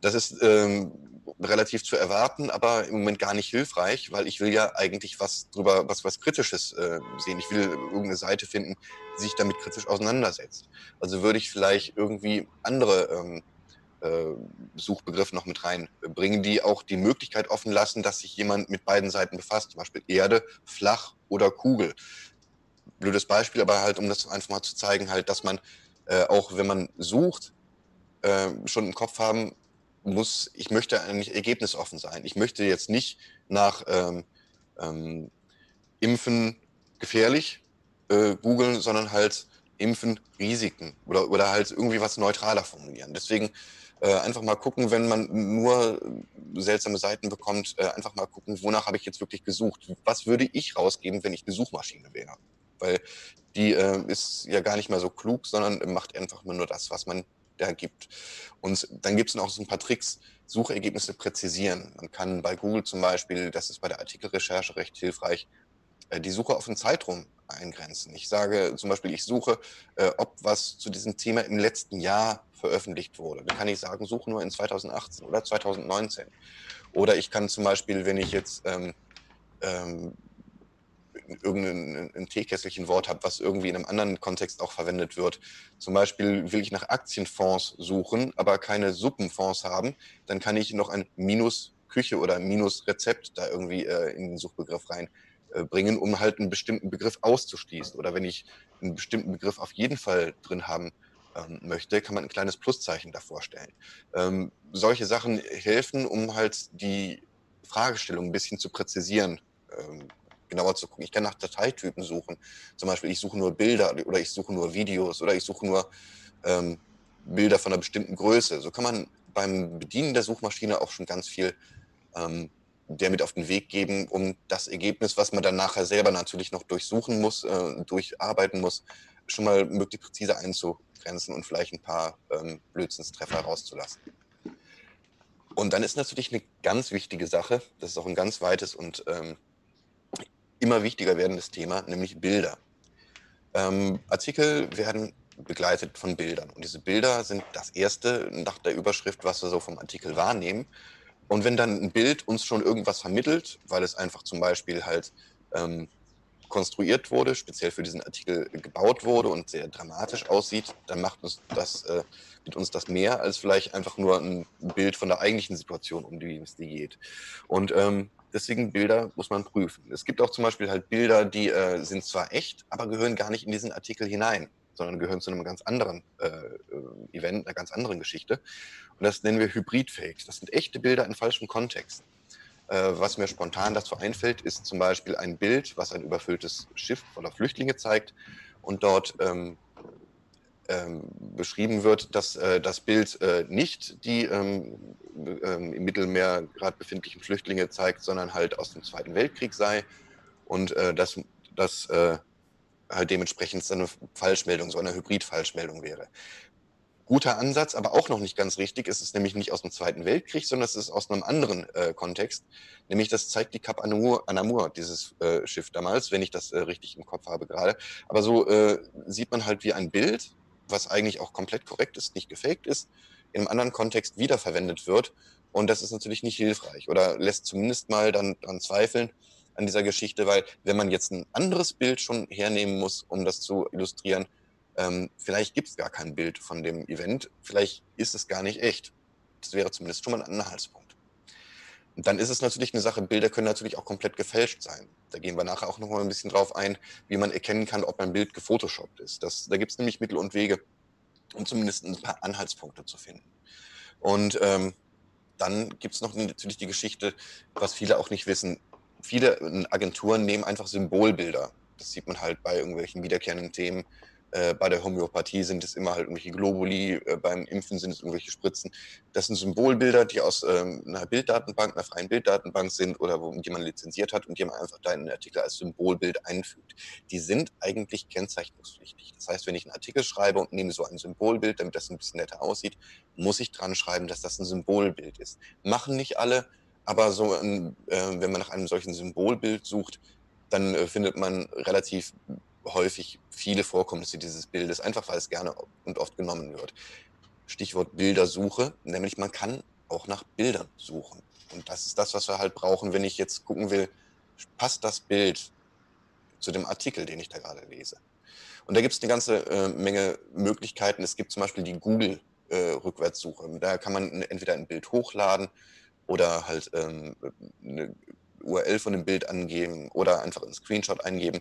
Das ist ähm, relativ zu erwarten, aber im Moment gar nicht hilfreich, weil ich will ja eigentlich was drüber, was, was Kritisches äh, sehen. Ich will irgendeine Seite finden, die sich damit kritisch auseinandersetzt. Also würde ich vielleicht irgendwie andere ähm, äh, Suchbegriffe noch mit reinbringen, die auch die Möglichkeit offen lassen, dass sich jemand mit beiden Seiten befasst, zum Beispiel Erde, flach oder Kugel. Blödes Beispiel, aber halt, um das einfach mal zu zeigen, halt, dass man äh, auch, wenn man sucht, äh, schon im Kopf haben, muss, ich möchte eigentlich ergebnisoffen sein. Ich möchte jetzt nicht nach ähm, ähm, Impfen gefährlich äh, googeln, sondern halt Impfen Risiken oder, oder halt irgendwie was neutraler formulieren. Deswegen äh, einfach mal gucken, wenn man nur seltsame Seiten bekommt, äh, einfach mal gucken, wonach habe ich jetzt wirklich gesucht. Was würde ich rausgeben, wenn ich eine Suchmaschine wäre? Weil die äh, ist ja gar nicht mehr so klug, sondern macht einfach nur das, was man da gibt. Und dann gibt es noch so ein paar Tricks, Suchergebnisse präzisieren. Man kann bei Google zum Beispiel, das ist bei der Artikelrecherche recht hilfreich, äh, die Suche auf einen Zeitraum eingrenzen. Ich sage zum Beispiel, ich suche, äh, ob was zu diesem Thema im letzten Jahr veröffentlicht wurde. Dann kann ich sagen, suche nur in 2018 oder 2019. Oder ich kann zum Beispiel, wenn ich jetzt ähm, ähm, irgendein ein Teekesselchen Wort habe, was irgendwie in einem anderen Kontext auch verwendet wird. Zum Beispiel will ich nach Aktienfonds suchen, aber keine Suppenfonds haben, dann kann ich noch ein Minus Küche oder Minus Rezept da irgendwie äh, in den Suchbegriff reinbringen, äh, um halt einen bestimmten Begriff auszuschließen. Oder wenn ich einen bestimmten Begriff auf jeden Fall drin haben ähm, möchte, kann man ein kleines Pluszeichen davor stellen. Ähm, solche Sachen helfen, um halt die Fragestellung ein bisschen zu präzisieren. Ähm, genauer zu gucken. Ich kann nach Dateitypen suchen. Zum Beispiel, ich suche nur Bilder oder ich suche nur Videos oder ich suche nur ähm, Bilder von einer bestimmten Größe. So kann man beim Bedienen der Suchmaschine auch schon ganz viel ähm, der mit auf den Weg geben, um das Ergebnis, was man dann nachher selber natürlich noch durchsuchen muss, äh, durcharbeiten muss, schon mal möglichst präzise einzugrenzen und vielleicht ein paar ähm, Blödsinnstreffer rauszulassen. Und dann ist natürlich eine ganz wichtige Sache, das ist auch ein ganz weites und ähm, immer wichtiger werdendes Thema, nämlich Bilder. Ähm, Artikel werden begleitet von Bildern. Und diese Bilder sind das erste nach der Überschrift, was wir so vom Artikel wahrnehmen. Und wenn dann ein Bild uns schon irgendwas vermittelt, weil es einfach zum Beispiel halt ähm, konstruiert wurde, speziell für diesen Artikel gebaut wurde und sehr dramatisch aussieht, dann macht uns das, äh, mit uns das mehr als vielleicht einfach nur ein Bild von der eigentlichen Situation, um die es geht. Und ähm, deswegen Bilder muss man prüfen. Es gibt auch zum Beispiel halt Bilder, die äh, sind zwar echt, aber gehören gar nicht in diesen Artikel hinein, sondern gehören zu einem ganz anderen äh, äh Event, einer ganz anderen Geschichte. Und das nennen wir Hybrid-Fakes. Das sind echte Bilder in falschem Kontext. Äh, was mir spontan dazu einfällt, ist zum Beispiel ein Bild, was ein überfülltes Schiff voller Flüchtlinge zeigt und dort ähm, beschrieben wird, dass äh, das Bild äh, nicht die ähm, ähm im Mittelmeer gerade befindlichen Flüchtlinge zeigt, sondern halt aus dem Zweiten Weltkrieg sei und dass das äh, halt dementsprechend so eine Falschmeldung, so eine Hybrid-Falschmeldung wäre guter Ansatz, aber auch noch nicht ganz richtig. Es ist nämlich nicht aus dem Zweiten Weltkrieg, sondern es ist aus einem anderen äh, Kontext. Nämlich das zeigt die Cap Anamur, Anamur dieses äh, Schiff damals, wenn ich das äh, richtig im Kopf habe gerade. Aber so sieht man halt wie ein Bild, was eigentlich auch komplett korrekt ist, nicht gefaked ist, in einem anderen Kontext wiederverwendet wird. Und das ist natürlich nicht hilfreich oder lässt zumindest mal dann dran zweifeln an dieser Geschichte, weil wenn man jetzt ein anderes Bild schon hernehmen muss, um das zu illustrieren, ähm, vielleicht gibt es gar kein Bild von dem Event, vielleicht ist es gar nicht echt. Das wäre zumindest schon mal ein Anhaltspunkt. Dann ist es natürlich eine Sache, Bilder können natürlich auch komplett gefälscht sein. Da gehen wir nachher auch noch mal ein bisschen drauf ein, wie man erkennen kann, ob ein Bild gefotoshoppt ist. Das, da gibt es nämlich Mittel und Wege, um zumindest ein paar Anhaltspunkte zu finden. Und ähm, dann gibt es noch natürlich die Geschichte, was viele auch nicht wissen. Viele Agenturen nehmen einfach Symbolbilder. Das sieht man halt bei irgendwelchen wiederkehrenden Themen äh, bei der Homöopathie sind es immer halt irgendwelche Globuli, äh, beim Impfen sind es irgendwelche Spritzen. Das sind Symbolbilder, die aus ähm, einer Bilddatenbank, einer freien Bilddatenbank sind oder wo jemand lizenziert hat und die man einfach da in den Artikel als Symbolbild einfügt. Die sind eigentlich kennzeichnungspflichtig. Das heißt, wenn ich einen Artikel schreibe und nehme so ein Symbolbild, damit das ein bisschen netter aussieht, muss ich dran schreiben, dass das ein Symbolbild ist. Machen nicht alle, aber so, ein, äh, wenn man nach einem solchen Symbolbild sucht, dann äh, findet man relativ häufig viele Vorkommnisse dieses Bildes, einfach weil es gerne und oft genommen wird. Stichwort Bildersuche, nämlich man kann auch nach Bildern suchen. Und das ist das, was wir halt brauchen, wenn ich jetzt gucken will, passt das Bild zu dem Artikel, den ich da gerade lese. Und da gibt es eine ganze äh, Menge Möglichkeiten. Es gibt zum Beispiel die Google-Rückwärtssuche. Äh, da kann man entweder ein Bild hochladen oder halt ähm, eine URL von dem Bild angeben oder einfach einen Screenshot eingeben.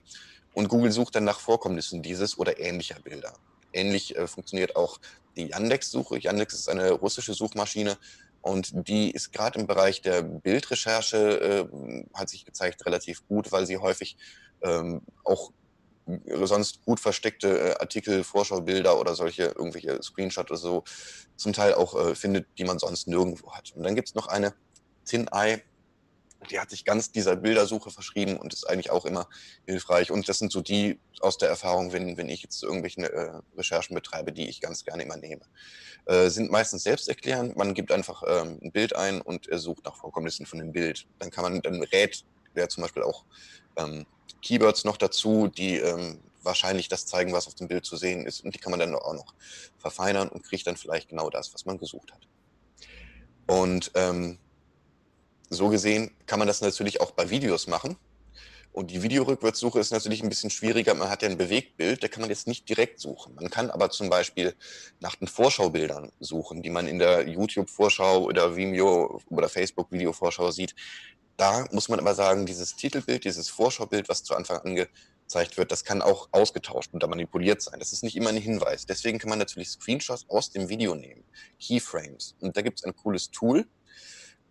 Und Google sucht dann nach Vorkommnissen dieses oder ähnlicher Bilder. Ähnlich äh, funktioniert auch die Yandex-Suche. Yandex ist eine russische Suchmaschine und die ist gerade im Bereich der Bildrecherche, äh, hat sich gezeigt, relativ gut, weil sie häufig ähm, auch sonst gut versteckte äh, Artikel, Vorschaubilder oder solche irgendwelche Screenshots oder so zum Teil auch äh, findet, die man sonst nirgendwo hat. Und dann gibt es noch eine TinEye, die hat sich ganz dieser Bildersuche verschrieben und ist eigentlich auch immer hilfreich. Und das sind so die aus der Erfahrung, wenn, wenn ich jetzt irgendwelche äh, Recherchen betreibe, die ich ganz gerne immer nehme. Äh, sind meistens selbsterklärend. Man gibt einfach ähm, ein Bild ein und sucht nach Vorkommnissen von dem Bild. Dann kann man, dann rät der zum Beispiel auch ähm, Keywords noch dazu, die ähm, wahrscheinlich das zeigen, was auf dem Bild zu sehen ist. Und die kann man dann auch noch verfeinern und kriegt dann vielleicht genau das, was man gesucht hat. Und ähm, so gesehen kann man das natürlich auch bei Videos machen. Und die Videorückwärtssuche ist natürlich ein bisschen schwieriger. Man hat ja ein Bewegtbild, da kann man jetzt nicht direkt suchen. Man kann aber zum Beispiel nach den Vorschaubildern suchen, die man in der YouTube-Vorschau oder Vimeo oder Facebook-Video-Vorschau sieht. Da muss man aber sagen, dieses Titelbild, dieses Vorschaubild, was zu Anfang angezeigt wird, das kann auch ausgetauscht und manipuliert sein. Das ist nicht immer ein Hinweis. Deswegen kann man natürlich Screenshots aus dem Video nehmen, Keyframes. Und da gibt es ein cooles Tool,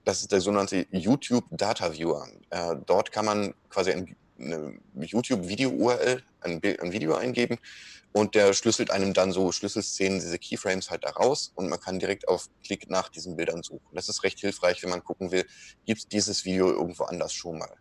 das ist der sogenannte YouTube Data Viewer. Äh, dort kann man quasi ein, eine YouTube-Video-URL ein, ein Video eingeben und der schlüsselt einem dann so Schlüsselszenen, diese Keyframes halt da raus und man kann direkt auf Klick nach diesen Bildern suchen. Das ist recht hilfreich, wenn man gucken will, gibt es dieses Video irgendwo anders schon mal.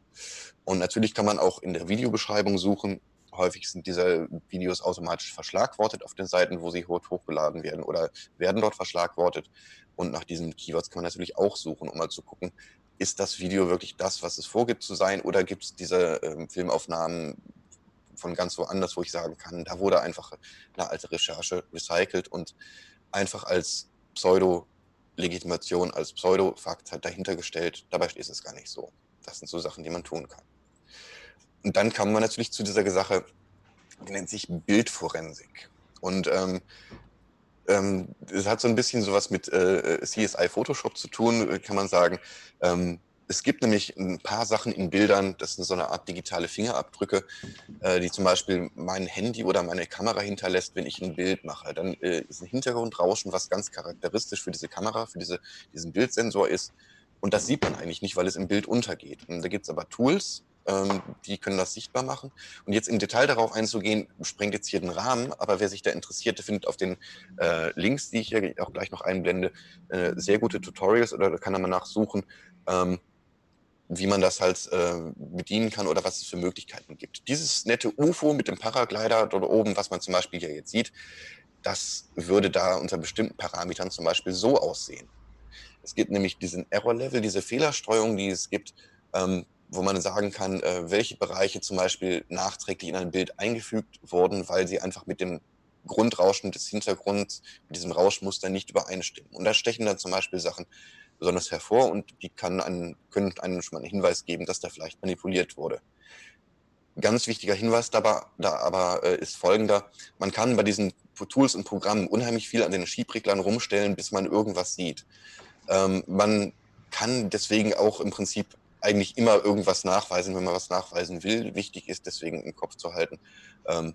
Und natürlich kann man auch in der Videobeschreibung suchen. Häufig sind diese Videos automatisch verschlagwortet auf den Seiten, wo sie hochgeladen werden oder werden dort verschlagwortet. Und nach diesen Keywords kann man natürlich auch suchen, um mal zu gucken, ist das Video wirklich das, was es vorgibt zu sein, oder gibt es diese ähm, Filmaufnahmen von ganz woanders, wo ich sagen kann, da wurde einfach eine alte Recherche recycelt und einfach als Pseudo-Legitimation, als Pseudo-Fakt halt dahinter gestellt. Dabei ist es gar nicht so. Das sind so Sachen, die man tun kann. Und dann kam man natürlich zu dieser Sache, die nennt sich Bildforensik. Und ähm, ähm, es hat so ein bisschen sowas mit äh, CSI Photoshop zu tun, kann man sagen. Ähm, es gibt nämlich ein paar Sachen in Bildern, das sind so eine Art digitale Fingerabdrücke, äh, die zum Beispiel mein Handy oder meine Kamera hinterlässt, wenn ich ein Bild mache. Dann äh, ist ein Hintergrundrauschen, was ganz charakteristisch für diese Kamera, für diese, diesen Bildsensor ist. Und das sieht man eigentlich nicht, weil es im Bild untergeht. Und da gibt es aber Tools, die können das sichtbar machen. Und jetzt im Detail darauf einzugehen, sprengt jetzt hier den Rahmen, aber wer sich da interessiert, der findet auf den äh, Links, die ich hier auch gleich noch einblende, äh, sehr gute Tutorials oder da kann er mal nachsuchen. Ähm, wie man das halt äh, bedienen kann oder was es für Möglichkeiten gibt. Dieses nette UFO mit dem Paraglider dort oben, was man zum Beispiel hier jetzt sieht, das würde da unter bestimmten Parametern zum Beispiel so aussehen. Es gibt nämlich diesen Error-Level, diese Fehlerstreuung, die es gibt, ähm, wo man sagen kann, äh, welche Bereiche zum Beispiel nachträglich in ein Bild eingefügt wurden, weil sie einfach mit dem Grundrauschen des Hintergrunds, mit diesem Rauschmuster nicht übereinstimmen. Und da stechen dann zum Beispiel Sachen besonders hervor und die kann einen, können einem schon mal einen Hinweis geben, dass da vielleicht manipuliert wurde. Ganz wichtiger Hinweis dabei, da aber äh, ist folgender. Man kann bei diesen Tools und Programmen unheimlich viel an den Schiebreglern rumstellen, bis man irgendwas sieht. Ähm, man kann deswegen auch im Prinzip eigentlich immer irgendwas nachweisen, wenn man was nachweisen will. Wichtig ist deswegen im Kopf zu halten, ähm,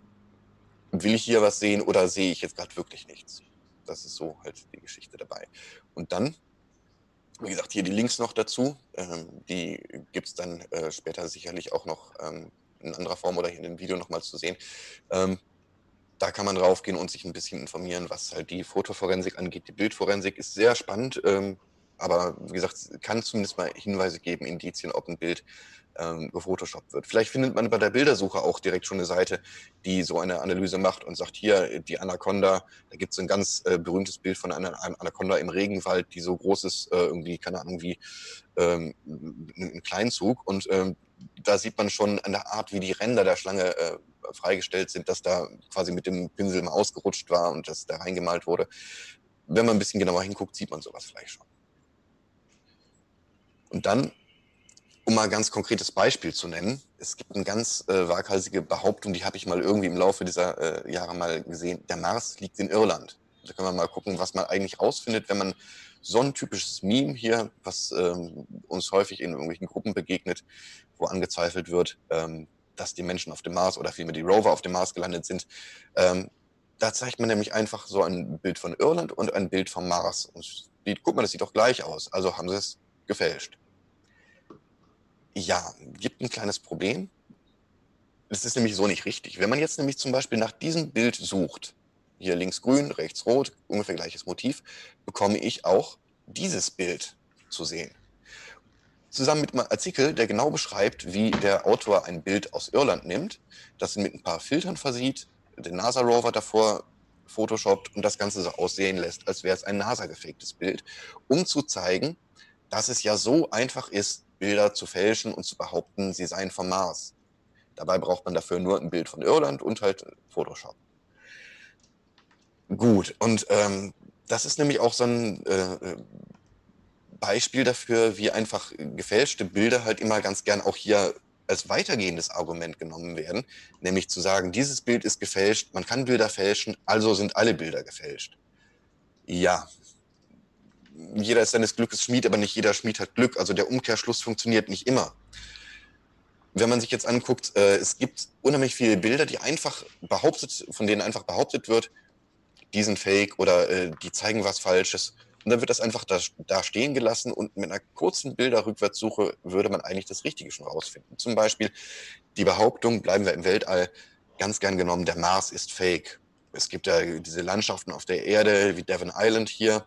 will ich hier was sehen oder sehe ich jetzt gerade wirklich nichts? Das ist so halt die Geschichte dabei. Und dann wie gesagt, hier die Links noch dazu. Ähm, die gibt es dann äh, später sicherlich auch noch ähm, in anderer Form oder hier in dem Video nochmal zu sehen. Ähm, da kann man draufgehen und sich ein bisschen informieren, was halt die Fotoforensik angeht. Die Bildforensik ist sehr spannend, ähm, aber wie gesagt, kann zumindest mal Hinweise geben, Indizien, ob ein Bild ähm, gefotoshoppt wird. Vielleicht findet man bei der Bildersuche auch direkt schon eine Seite, die so eine Analyse macht und sagt, hier, die Anaconda, da gibt es ein ganz äh, berühmtes Bild von einer Anaconda im Regenwald, die so groß ist, äh, irgendwie, keine Ahnung, wie ähm, ein Kleinzug. Und ähm, da sieht man schon an der Art, wie die Ränder der Schlange äh, freigestellt sind, dass da quasi mit dem Pinsel mal ausgerutscht war und das da reingemalt wurde. Wenn man ein bisschen genauer hinguckt, sieht man sowas vielleicht schon. Und dann um mal ein ganz konkretes Beispiel zu nennen, es gibt eine ganz äh, waghalsige Behauptung, die habe ich mal irgendwie im Laufe dieser äh, Jahre mal gesehen. Der Mars liegt in Irland. Da können wir mal gucken, was man eigentlich rausfindet, wenn man so ein typisches Meme hier, was ähm, uns häufig in irgendwelchen Gruppen begegnet, wo angezweifelt wird, ähm, dass die Menschen auf dem Mars oder vielmehr die Rover auf dem Mars gelandet sind. Ähm, da zeigt man nämlich einfach so ein Bild von Irland und ein Bild vom Mars. Und die, guck mal, das sieht doch gleich aus. Also haben sie es gefälscht. Ja, gibt ein kleines Problem. Das ist nämlich so nicht richtig. Wenn man jetzt nämlich zum Beispiel nach diesem Bild sucht, hier links grün, rechts rot, ungefähr gleiches Motiv, bekomme ich auch dieses Bild zu sehen. Zusammen mit einem Artikel, der genau beschreibt, wie der Autor ein Bild aus Irland nimmt, das mit ein paar Filtern versieht, den NASA-Rover davor photoshoppt und das Ganze so aussehen lässt, als wäre es ein NASA-gefaktes Bild, um zu zeigen, dass es ja so einfach ist, Bilder zu fälschen und zu behaupten, sie seien vom Mars. Dabei braucht man dafür nur ein Bild von Irland und halt Photoshop. Gut, und ähm, das ist nämlich auch so ein äh, äh, Beispiel dafür, wie einfach gefälschte Bilder halt immer ganz gern auch hier als weitergehendes Argument genommen werden, nämlich zu sagen, dieses Bild ist gefälscht, man kann Bilder fälschen, also sind alle Bilder gefälscht. Ja, jeder ist seines Glückes Schmied, aber nicht jeder Schmied hat Glück. Also der Umkehrschluss funktioniert nicht immer. Wenn man sich jetzt anguckt, äh, es gibt unheimlich viele Bilder, die einfach behauptet, von denen einfach behauptet wird, die sind fake oder äh, die zeigen was Falsches. Und dann wird das einfach da, da stehen gelassen und mit einer kurzen Bilderrückwärtssuche würde man eigentlich das Richtige schon rausfinden. Zum Beispiel die Behauptung, bleiben wir im Weltall, ganz gern genommen, der Mars ist fake. Es gibt ja diese Landschaften auf der Erde, wie Devon Island hier,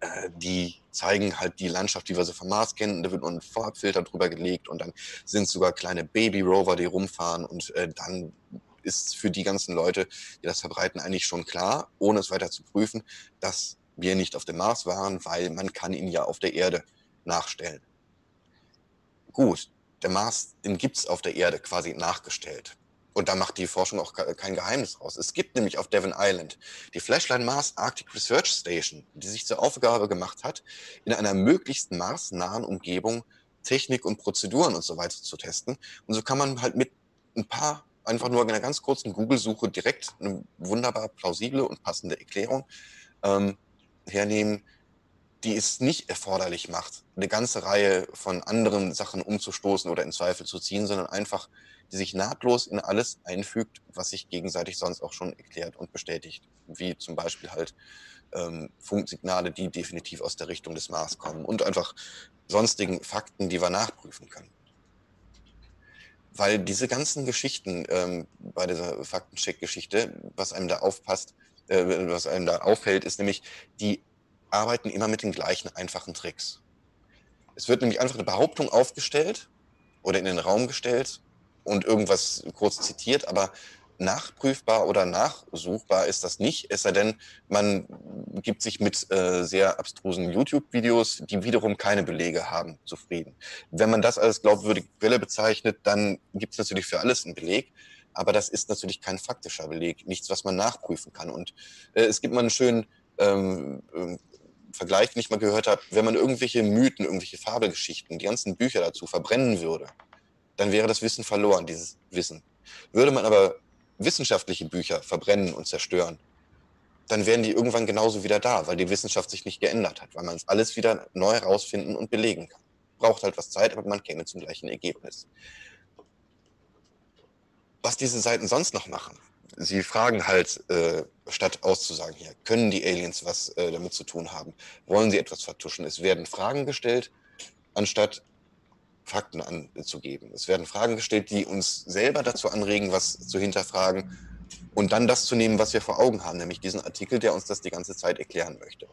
äh, die zeigen halt die Landschaft, die wir so vom Mars kennen. Da wird nur ein Farbfilter drüber gelegt und dann sind sogar kleine Baby-Rover, die rumfahren und äh, dann ist für die ganzen Leute, die das verbreiten, eigentlich schon klar, ohne es weiter zu prüfen, dass wir nicht auf dem Mars waren, weil man kann ihn ja auf der Erde nachstellen. Gut, der Mars, den gibt's auf der Erde quasi nachgestellt. Und da macht die Forschung auch kein Geheimnis raus. Es gibt nämlich auf Devon Island die Flashline Mars Arctic Research Station, die sich zur Aufgabe gemacht hat, in einer möglichst marsnahen Umgebung Technik und Prozeduren und so weiter zu testen. Und so kann man halt mit ein paar, einfach nur einer ganz kurzen Google-Suche direkt eine wunderbar plausible und passende Erklärung ähm, hernehmen, die es nicht erforderlich macht, eine ganze Reihe von anderen Sachen umzustoßen oder in Zweifel zu ziehen, sondern einfach die sich nahtlos in alles einfügt, was sich gegenseitig sonst auch schon erklärt und bestätigt. Wie zum Beispiel halt ähm, Funksignale, die definitiv aus der Richtung des Mars kommen und einfach sonstigen Fakten, die wir nachprüfen können. Weil diese ganzen Geschichten ähm, bei dieser Faktencheck-Geschichte, was einem da aufpasst, äh, was einem da auffällt, ist nämlich, die arbeiten immer mit den gleichen einfachen Tricks. Es wird nämlich einfach eine Behauptung aufgestellt oder in den Raum gestellt und irgendwas kurz zitiert, aber nachprüfbar oder nachsuchbar ist das nicht, es sei denn, man gibt sich mit äh, sehr abstrusen YouTube-Videos, die wiederum keine Belege haben, zufrieden. Wenn man das als glaubwürdige Quelle bezeichnet, dann gibt es natürlich für alles einen Beleg, aber das ist natürlich kein faktischer Beleg, nichts, was man nachprüfen kann. Und äh, es gibt mal einen schönen ähm, äh, Vergleich, den ich mal gehört habe, wenn man irgendwelche Mythen, irgendwelche Fabelgeschichten, die ganzen Bücher dazu verbrennen würde, dann wäre das Wissen verloren, dieses Wissen. Würde man aber wissenschaftliche Bücher verbrennen und zerstören, dann wären die irgendwann genauso wieder da, weil die Wissenschaft sich nicht geändert hat, weil man es alles wieder neu herausfinden und belegen kann. Braucht halt was Zeit, aber man käme zum gleichen Ergebnis. Was diese Seiten sonst noch machen, sie fragen halt, äh, statt auszusagen hier, können die Aliens was äh, damit zu tun haben? Wollen sie etwas vertuschen? Es werden Fragen gestellt, anstatt Fakten anzugeben. Es werden Fragen gestellt, die uns selber dazu anregen, was zu hinterfragen und dann das zu nehmen, was wir vor Augen haben, nämlich diesen Artikel, der uns das die ganze Zeit erklären möchte.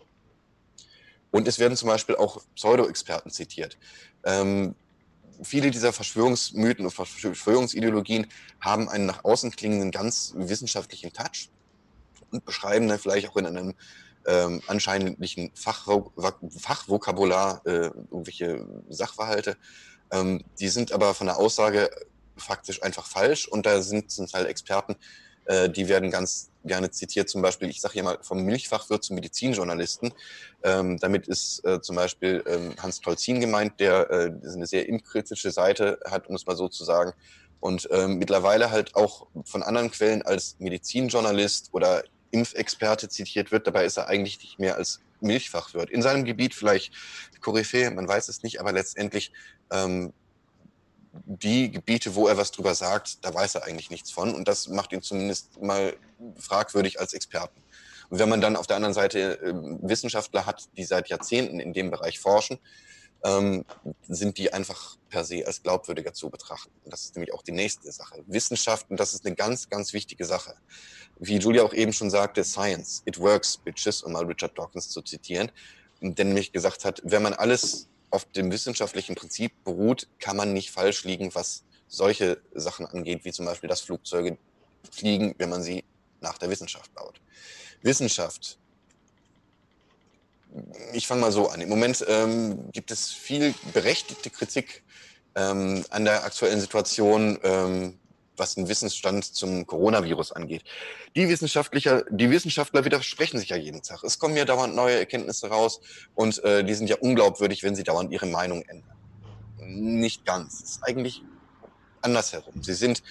Und es werden zum Beispiel auch Pseudo-Experten zitiert. Ähm, viele dieser Verschwörungsmythen und Verschwörungsideologien haben einen nach außen klingenden, ganz wissenschaftlichen Touch und beschreiben dann vielleicht auch in einem ähm, anscheinendlichen Fachvokabular äh, irgendwelche Sachverhalte. Ähm, die sind aber von der Aussage faktisch einfach falsch und da sind zum Teil Experten, äh, die werden ganz gerne zitiert, zum Beispiel, ich sage hier mal vom Milchfachwirt zum Medizinjournalisten. Ähm, damit ist äh, zum Beispiel ähm, Hans Tolzin gemeint, der äh, eine sehr impfkritische Seite hat, um es mal so zu sagen. Und ähm, mittlerweile halt auch von anderen Quellen als Medizinjournalist oder Impfexperte zitiert wird. Dabei ist er eigentlich nicht mehr als Milchfachwirt. In seinem Gebiet vielleicht Koryphäe, man weiß es nicht, aber letztendlich ähm, die Gebiete, wo er was drüber sagt, da weiß er eigentlich nichts von. Und das macht ihn zumindest mal fragwürdig als Experten. Und wenn man dann auf der anderen Seite äh, Wissenschaftler hat, die seit Jahrzehnten in dem Bereich forschen, ähm, sind die einfach per se als glaubwürdiger zu betrachten. Das ist nämlich auch die nächste Sache. Wissenschaft, und das ist eine ganz, ganz wichtige Sache. Wie Julia auch eben schon sagte, Science, it works, bitches, um mal Richard Dawkins zu zitieren, der nämlich gesagt hat, wenn man alles auf dem wissenschaftlichen Prinzip beruht, kann man nicht falsch liegen, was solche Sachen angeht, wie zum Beispiel, dass Flugzeuge fliegen, wenn man sie nach der Wissenschaft baut. Wissenschaft ich fange mal so an. Im Moment ähm, gibt es viel berechtigte Kritik ähm, an der aktuellen Situation, ähm, was den Wissensstand zum Coronavirus angeht. Die Wissenschaftler, die Wissenschaftler widersprechen sich ja jeden Tag. Es kommen ja dauernd neue Erkenntnisse raus und äh, die sind ja unglaubwürdig, wenn sie dauernd ihre Meinung ändern. Nicht ganz. Es ist eigentlich andersherum. Sie sind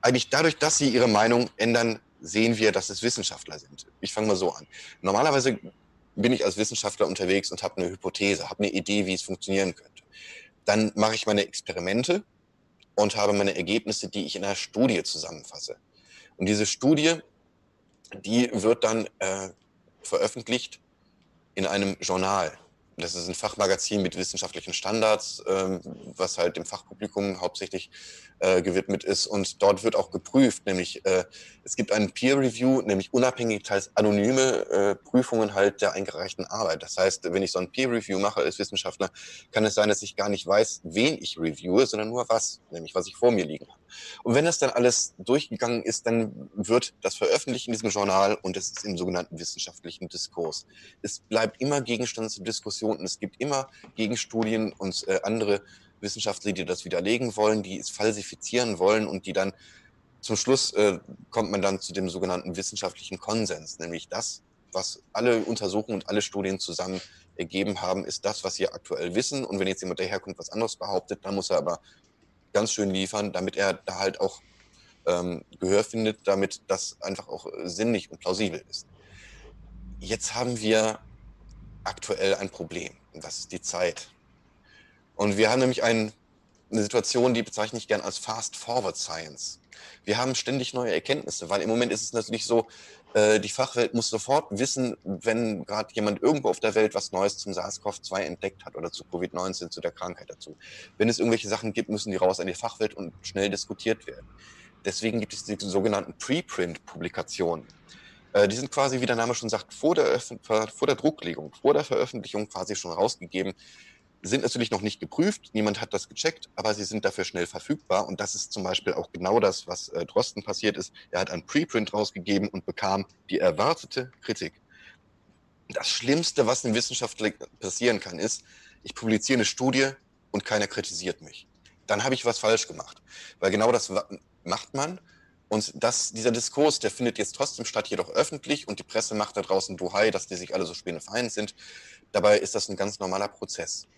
eigentlich dadurch, dass sie ihre Meinung ändern, sehen wir, dass es Wissenschaftler sind. Ich fange mal so an. Normalerweise bin ich als Wissenschaftler unterwegs und habe eine Hypothese, habe eine Idee, wie es funktionieren könnte. Dann mache ich meine Experimente und habe meine Ergebnisse, die ich in einer Studie zusammenfasse. Und diese Studie, die wird dann äh, veröffentlicht in einem Journal. das ist ein Fachmagazin mit wissenschaftlichen Standards, ähm, was halt dem Fachpublikum hauptsächlich äh, gewidmet ist. Und dort wird auch geprüft, nämlich äh, es gibt einen Peer Review, nämlich unabhängig, teils anonyme äh, Prüfungen halt der eingereichten Arbeit. Das heißt, wenn ich so ein Peer Review mache als Wissenschaftler, kann es sein, dass ich gar nicht weiß, wen ich reviewe, sondern nur was, nämlich was ich vor mir liegen habe. Und wenn das dann alles durchgegangen ist, dann wird das veröffentlicht in diesem Journal und es ist im sogenannten wissenschaftlichen Diskurs. Es bleibt immer Gegenstand zur Diskussion und es gibt immer Gegenstudien und äh, andere Wissenschaftler, die das widerlegen wollen, die es falsifizieren wollen und die dann zum Schluss äh, kommt man dann zu dem sogenannten wissenschaftlichen Konsens, nämlich das, was alle Untersuchungen und alle Studien zusammen ergeben haben, ist das, was wir aktuell wissen. Und wenn jetzt jemand daherkommt, was anderes behauptet, dann muss er aber ganz schön liefern, damit er da halt auch ähm, Gehör findet, damit das einfach auch sinnig und plausibel ist. Jetzt haben wir aktuell ein Problem und das ist die Zeit. Und wir haben nämlich ein, eine Situation, die bezeichne ich gern als Fast-Forward Science. Wir haben ständig neue Erkenntnisse, weil im Moment ist es natürlich so, äh, die Fachwelt muss sofort wissen, wenn gerade jemand irgendwo auf der Welt was Neues zum SARS-CoV-2 entdeckt hat oder zu Covid-19, zu der Krankheit dazu. Wenn es irgendwelche Sachen gibt, müssen die raus an die Fachwelt und schnell diskutiert werden. Deswegen gibt es die sogenannten Preprint-Publikationen. Äh, die sind quasi, wie der Name schon sagt, vor der, vor der Drucklegung, vor der Veröffentlichung quasi schon rausgegeben, sind natürlich noch nicht geprüft, niemand hat das gecheckt, aber sie sind dafür schnell verfügbar. Und das ist zum Beispiel auch genau das, was äh, Drosten passiert ist. Er hat ein Preprint rausgegeben und bekam die erwartete Kritik. Das Schlimmste, was einem Wissenschaftler passieren kann, ist, ich publiziere eine Studie und keiner kritisiert mich. Dann habe ich was falsch gemacht. Weil genau das macht man. Und das, dieser Diskurs, der findet jetzt trotzdem statt, jedoch öffentlich und die Presse macht da draußen Duhai, dass die sich alle so spinnefeind sind. Dabei ist das ein ganz normaler Prozess.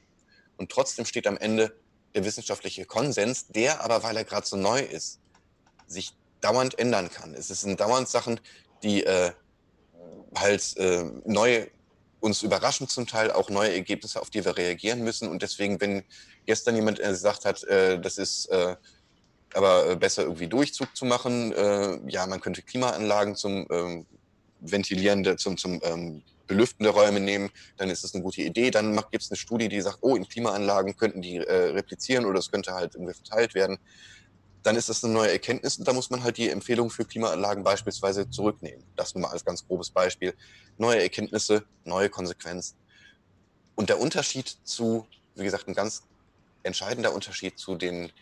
Und trotzdem steht am Ende der wissenschaftliche Konsens, der aber, weil er gerade so neu ist, sich dauernd ändern kann. Es sind dauernd Sachen, die äh, halt äh, neu uns überraschen zum Teil, auch neue Ergebnisse, auf die wir reagieren müssen. Und deswegen, wenn gestern jemand äh, gesagt hat, äh, das ist äh, aber besser irgendwie Durchzug zu machen, äh, ja, man könnte Klimaanlagen zum ähm, Ventilieren, zum, zum ähm, belüftende Räume nehmen, dann ist das eine gute Idee. Dann gibt es eine Studie, die sagt, oh, in Klimaanlagen könnten die äh, replizieren oder es könnte halt irgendwie verteilt werden. Dann ist das eine neue Erkenntnis und da muss man halt die Empfehlung für Klimaanlagen beispielsweise zurücknehmen. Das nur mal als ganz grobes Beispiel. Neue Erkenntnisse, neue Konsequenzen. Und der Unterschied zu, wie gesagt, ein ganz entscheidender Unterschied zu den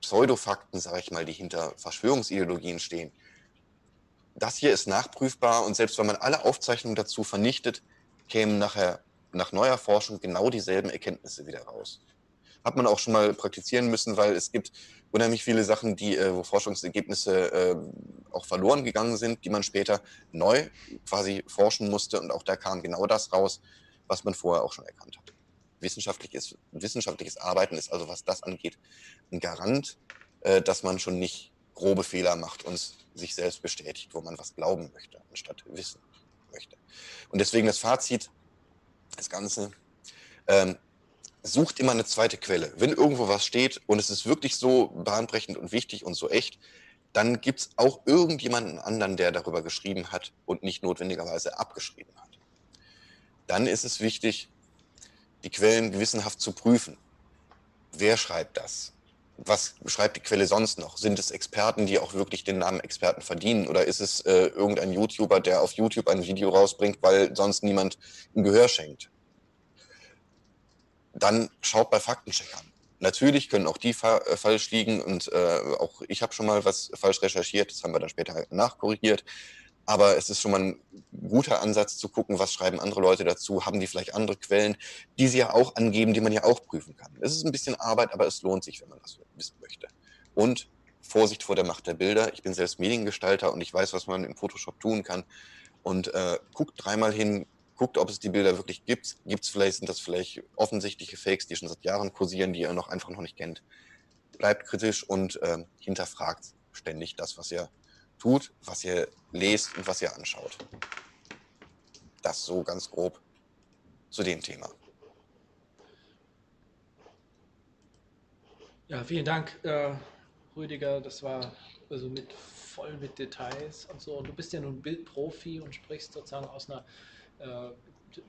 Pseudofakten, sage ich mal, die hinter Verschwörungsideologien stehen, das hier ist nachprüfbar und selbst wenn man alle Aufzeichnungen dazu vernichtet, kämen nachher nach neuer Forschung genau dieselben Erkenntnisse wieder raus. Hat man auch schon mal praktizieren müssen, weil es gibt unheimlich viele Sachen, die, äh, wo Forschungsergebnisse äh, auch verloren gegangen sind, die man später neu quasi forschen musste und auch da kam genau das raus, was man vorher auch schon erkannt hat. Wissenschaftliches, wissenschaftliches Arbeiten ist also, was das angeht, ein Garant, äh, dass man schon nicht grobe Fehler macht und sich selbst bestätigt, wo man was glauben möchte, anstatt wissen möchte. Und deswegen das Fazit, das Ganze, ähm, sucht immer eine zweite Quelle. Wenn irgendwo was steht und es ist wirklich so bahnbrechend und wichtig und so echt, dann gibt es auch irgendjemanden anderen, der darüber geschrieben hat und nicht notwendigerweise abgeschrieben hat. Dann ist es wichtig, die Quellen gewissenhaft zu prüfen. Wer schreibt das? Was schreibt die Quelle sonst noch? Sind es Experten, die auch wirklich den Namen Experten verdienen? Oder ist es äh, irgendein YouTuber, der auf YouTube ein Video rausbringt, weil sonst niemand ein Gehör schenkt? Dann schaut bei Faktencheckern. Natürlich können auch die fa äh, falsch liegen und äh, auch ich habe schon mal was falsch recherchiert, das haben wir dann später nachkorrigiert. Aber es ist schon mal ein guter Ansatz zu gucken, was schreiben andere Leute dazu, haben die vielleicht andere Quellen, die sie ja auch angeben, die man ja auch prüfen kann. Es ist ein bisschen Arbeit, aber es lohnt sich, wenn man das wissen möchte. Und Vorsicht vor der Macht der Bilder. Ich bin selbst Mediengestalter und ich weiß, was man im Photoshop tun kann. Und äh, guckt dreimal hin, guckt, ob es die Bilder wirklich gibt. Gibt es vielleicht, sind das vielleicht offensichtliche Fakes, die schon seit Jahren kursieren, die ihr noch einfach noch nicht kennt. Bleibt kritisch und äh, hinterfragt ständig das, was ihr tut, was ihr lest und was ihr anschaut. Das so ganz grob zu dem Thema. Ja, vielen Dank, äh, Rüdiger. Das war also mit voll mit Details und so. Und du bist ja nun Bildprofi und sprichst sozusagen aus einer äh,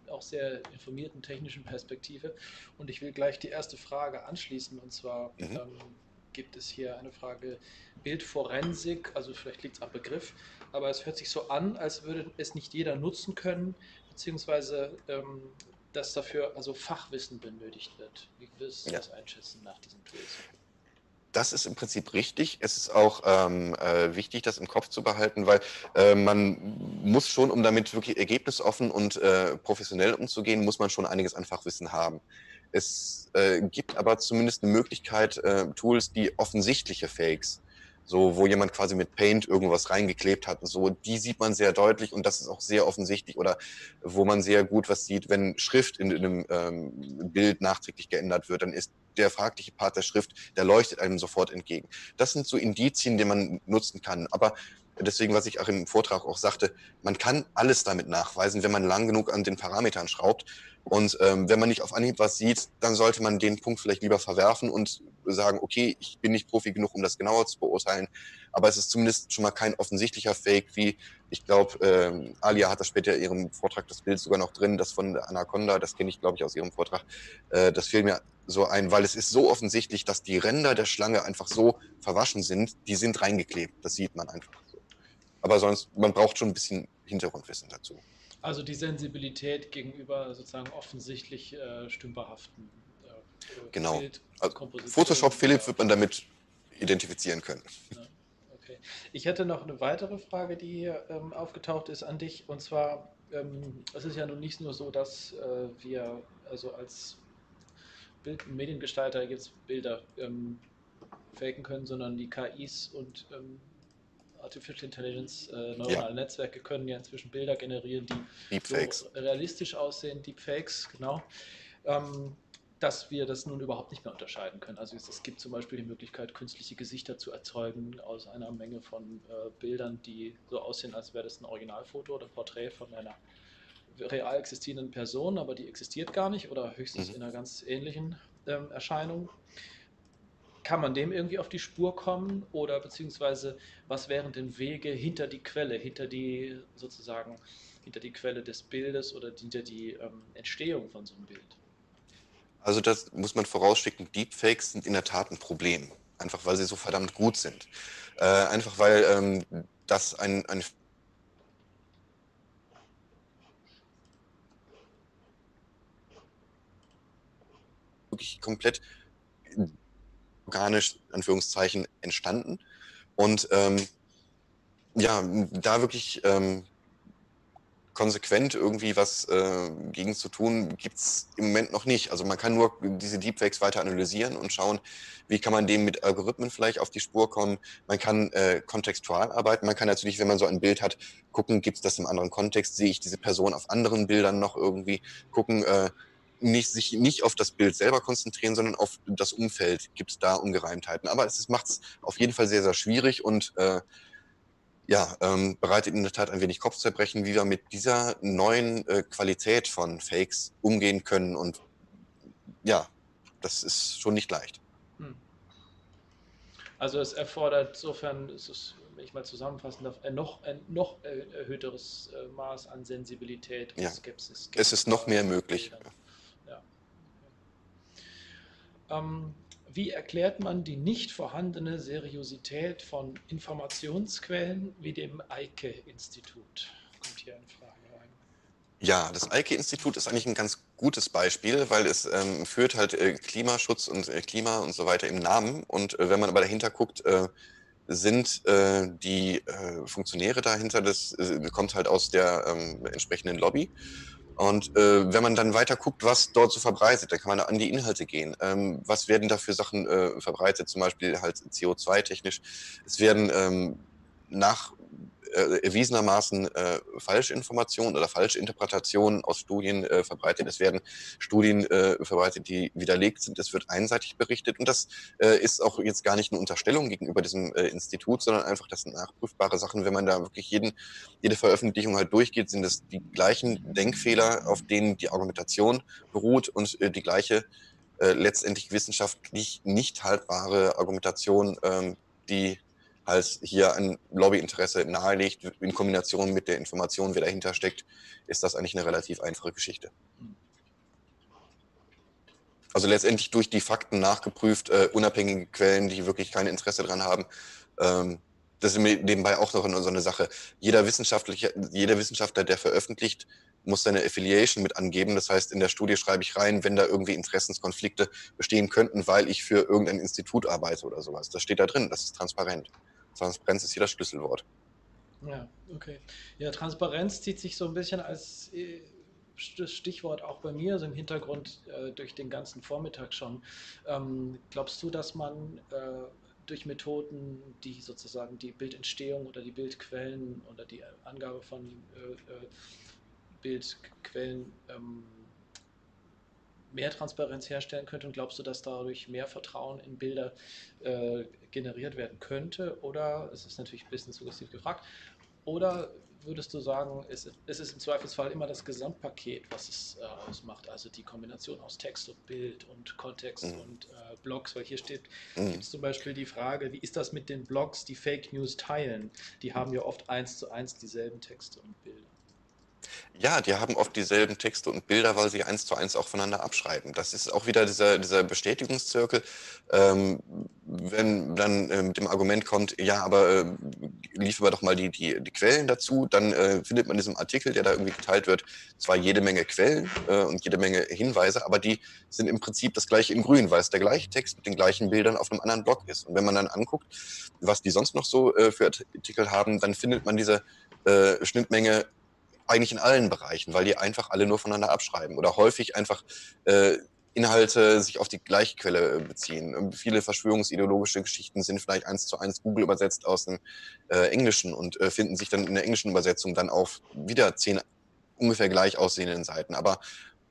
auch sehr informierten technischen Perspektive. Und ich will gleich die erste Frage anschließen. Und zwar mhm. ähm, gibt es hier eine Frage Bildforensik, also vielleicht liegt es am Begriff, aber es hört sich so an, als würde es nicht jeder nutzen können, beziehungsweise ähm, dass dafür also Fachwissen benötigt wird. Wie wirst du ja. das einschätzen nach diesen Tools? das ist im Prinzip richtig. Es ist auch ähm, äh, wichtig, das im Kopf zu behalten, weil äh, man muss schon, um damit wirklich ergebnisoffen und äh, professionell umzugehen, muss man schon einiges an Fachwissen haben. Es äh, gibt aber zumindest eine Möglichkeit, äh, Tools, die offensichtliche Fakes so wo jemand quasi mit Paint irgendwas reingeklebt hat, so die sieht man sehr deutlich und das ist auch sehr offensichtlich oder wo man sehr gut was sieht, wenn Schrift in, in einem ähm, Bild nachträglich geändert wird, dann ist der fragliche Part der Schrift, der leuchtet einem sofort entgegen. Das sind so Indizien, die man nutzen kann, aber deswegen, was ich auch im Vortrag auch sagte, man kann alles damit nachweisen, wenn man lang genug an den Parametern schraubt. Und ähm, wenn man nicht auf Anhieb was sieht, dann sollte man den Punkt vielleicht lieber verwerfen und sagen, okay, ich bin nicht Profi genug, um das genauer zu beurteilen. Aber es ist zumindest schon mal kein offensichtlicher Fake, wie ich glaube, ähm, Alia hat das später in ihrem Vortrag das Bild sogar noch drin, das von Anaconda, das kenne ich, glaube ich, aus ihrem Vortrag. Äh, das fiel mir so ein, weil es ist so offensichtlich, dass die Ränder der Schlange einfach so verwaschen sind, die sind reingeklebt. Das sieht man einfach. Aber sonst, man braucht schon ein bisschen Hintergrundwissen dazu. Also die Sensibilität gegenüber sozusagen offensichtlich äh, stümperhaften äh, Genau. Also Photoshop Philipp wird man damit identifizieren können. Ja, okay. Ich hätte noch eine weitere Frage, die hier ähm, aufgetaucht ist an dich. Und zwar, ähm, es ist ja nun nicht nur so, dass äh, wir also als Bild Mediengestalter jetzt Bilder ähm, faken können, sondern die KIs und ähm, Artificial Intelligence, äh, neuronale ja. Netzwerke können ja inzwischen Bilder generieren, die so realistisch aussehen, Deepfakes, genau. Ähm, dass wir das nun überhaupt nicht mehr unterscheiden können. Also es, gibt zum Beispiel die Möglichkeit, künstliche Gesichter zu erzeugen aus einer Menge von äh, Bildern, die so aussehen, als wäre das ein Originalfoto oder Porträt von einer real existierenden Person, aber die existiert gar nicht oder höchstens mhm. in einer ganz ähnlichen ähm, Erscheinung. Kann man dem irgendwie auf die Spur kommen oder beziehungsweise was wären denn Wege hinter die Quelle, hinter die sozusagen hinter die Quelle des Bildes oder hinter die ähm, Entstehung von so einem Bild? Also das muss man vorausschicken, Deepfakes sind in der Tat ein Problem, einfach weil sie so verdammt gut sind. Äh, einfach weil ähm, das ein, ein wirklich komplett organisch, Anführungszeichen, entstanden. Und ähm, ja, da wirklich ähm, konsequent irgendwie was äh, gegen zu tun, gibt es im Moment noch nicht. Also man kann nur diese Deepfakes weiter analysieren und schauen, wie kann man dem mit Algorithmen vielleicht auf die Spur kommen. Man kann äh, kontextual arbeiten. Man kann natürlich, wenn man so ein Bild hat, gucken, gibt es das im anderen Kontext? Sehe ich diese Person auf anderen Bildern noch irgendwie? Gucken, äh, nicht, sich nicht auf das Bild selber konzentrieren, sondern auf das Umfeld. Gibt es da Ungereimtheiten? Aber es macht es auf jeden Fall sehr, sehr schwierig und äh, ja, ähm, bereitet in der Tat ein wenig Kopfzerbrechen, wie wir mit dieser neuen äh, Qualität von Fakes umgehen können. Und ja, das ist schon nicht leicht. Hm. Also es erfordert, insofern ist es, wenn ich mal zusammenfassen darf, ein noch, ein noch erhöhteres äh, Maß an Sensibilität und ja. Skepsis. Es ist noch mehr möglich. Bildern. Ähm, wie erklärt man die nicht vorhandene Seriosität von Informationsquellen wie dem Eike-Institut? Kommt hier eine Frage rein. Ja, das Eike-Institut ist eigentlich ein ganz gutes Beispiel, weil es ähm, führt halt äh, Klimaschutz und äh, Klima und so weiter im Namen. Und äh, wenn man aber dahinter guckt, äh, sind äh, die äh, Funktionäre dahinter, das kommt halt aus der ähm, entsprechenden Lobby. Und äh, wenn man dann weiter guckt, was dort so verbreitet, dann kann man an die Inhalte gehen. Ähm, was werden da für Sachen äh, verbreitet, zum Beispiel halt CO2-technisch. Es werden ähm, nach äh, erwiesenermaßen äh, Falschinformationen oder Falschinterpretationen aus Studien äh, verbreitet. Es werden Studien äh, verbreitet, die widerlegt sind. Es wird einseitig berichtet. Und das äh, ist auch jetzt gar nicht eine Unterstellung gegenüber diesem äh, Institut, sondern einfach, das sind nachprüfbare Sachen. Wenn man da wirklich jeden, jede Veröffentlichung halt durchgeht, sind es die gleichen Denkfehler, auf denen die Argumentation beruht und äh, die gleiche äh, letztendlich wissenschaftlich nicht haltbare Argumentation, ähm, die halt hier ein Lobbyinteresse nahelegt, in Kombination mit der Information, wer dahinter steckt, ist das eigentlich eine relativ einfache Geschichte. Also letztendlich durch die Fakten nachgeprüft, äh, unabhängige Quellen, die wirklich kein Interesse daran haben. Ähm, das ist nebenbei auch noch so eine Sache. Jeder, Wissenschaftler, jeder Wissenschaftler, der veröffentlicht, muss seine Affiliation mit angeben. Das heißt, in der Studie schreibe ich rein, wenn da irgendwie Interessenskonflikte bestehen könnten, weil ich für irgendein Institut arbeite oder sowas. Das steht da drin, das ist transparent. Transparenz ist hier das Schlüsselwort. Ja, okay. Ja, Transparenz zieht sich so ein bisschen als äh, Stichwort auch bei mir, so im Hintergrund äh, durch den ganzen Vormittag schon. Ähm, glaubst du, dass man äh, durch Methoden, die sozusagen die Bildentstehung oder die Bildquellen oder die Angabe von äh, äh Bildquellen ähm, mehr Transparenz herstellen könnte und glaubst du, dass dadurch mehr Vertrauen in Bilder äh, generiert werden könnte? Oder, es ist natürlich ein bisschen suggestiv gefragt, oder würdest du sagen, es, es ist im Zweifelsfall immer das Gesamtpaket, was es äh, ausmacht, also die Kombination aus Text und Bild und Kontext mhm. und äh, Blogs, weil hier steht, mhm. gibt es zum Beispiel die Frage, wie ist das mit den Blogs, die Fake News teilen? Die haben ja oft eins zu eins dieselben Texte und Bilder. Ja, die haben oft dieselben Texte und Bilder, weil sie eins zu eins auch voneinander abschreiben. Das ist auch wieder dieser, dieser Bestätigungszirkel. Ähm, wenn dann äh, mit dem Argument kommt, ja, aber äh, liefern wir doch mal die, die, die Quellen dazu, dann äh, findet man in diesem Artikel, der da irgendwie geteilt wird, zwar jede Menge Quellen äh, und jede Menge Hinweise, aber die sind im Prinzip das gleiche in grün, weil es der gleiche Text mit den gleichen Bildern auf einem anderen Blog ist. Und wenn man dann anguckt, was die sonst noch so äh, für Artikel haben, dann findet man diese äh, Schnittmenge eigentlich in allen Bereichen, weil die einfach alle nur voneinander abschreiben oder häufig einfach äh, Inhalte sich auf die gleiche Quelle äh, beziehen. Ähm, viele verschwörungsideologische Geschichten sind vielleicht eins zu eins Google übersetzt aus dem äh, Englischen und äh, finden sich dann in der englischen Übersetzung dann auf wieder zehn ungefähr gleich aussehenden Seiten. Aber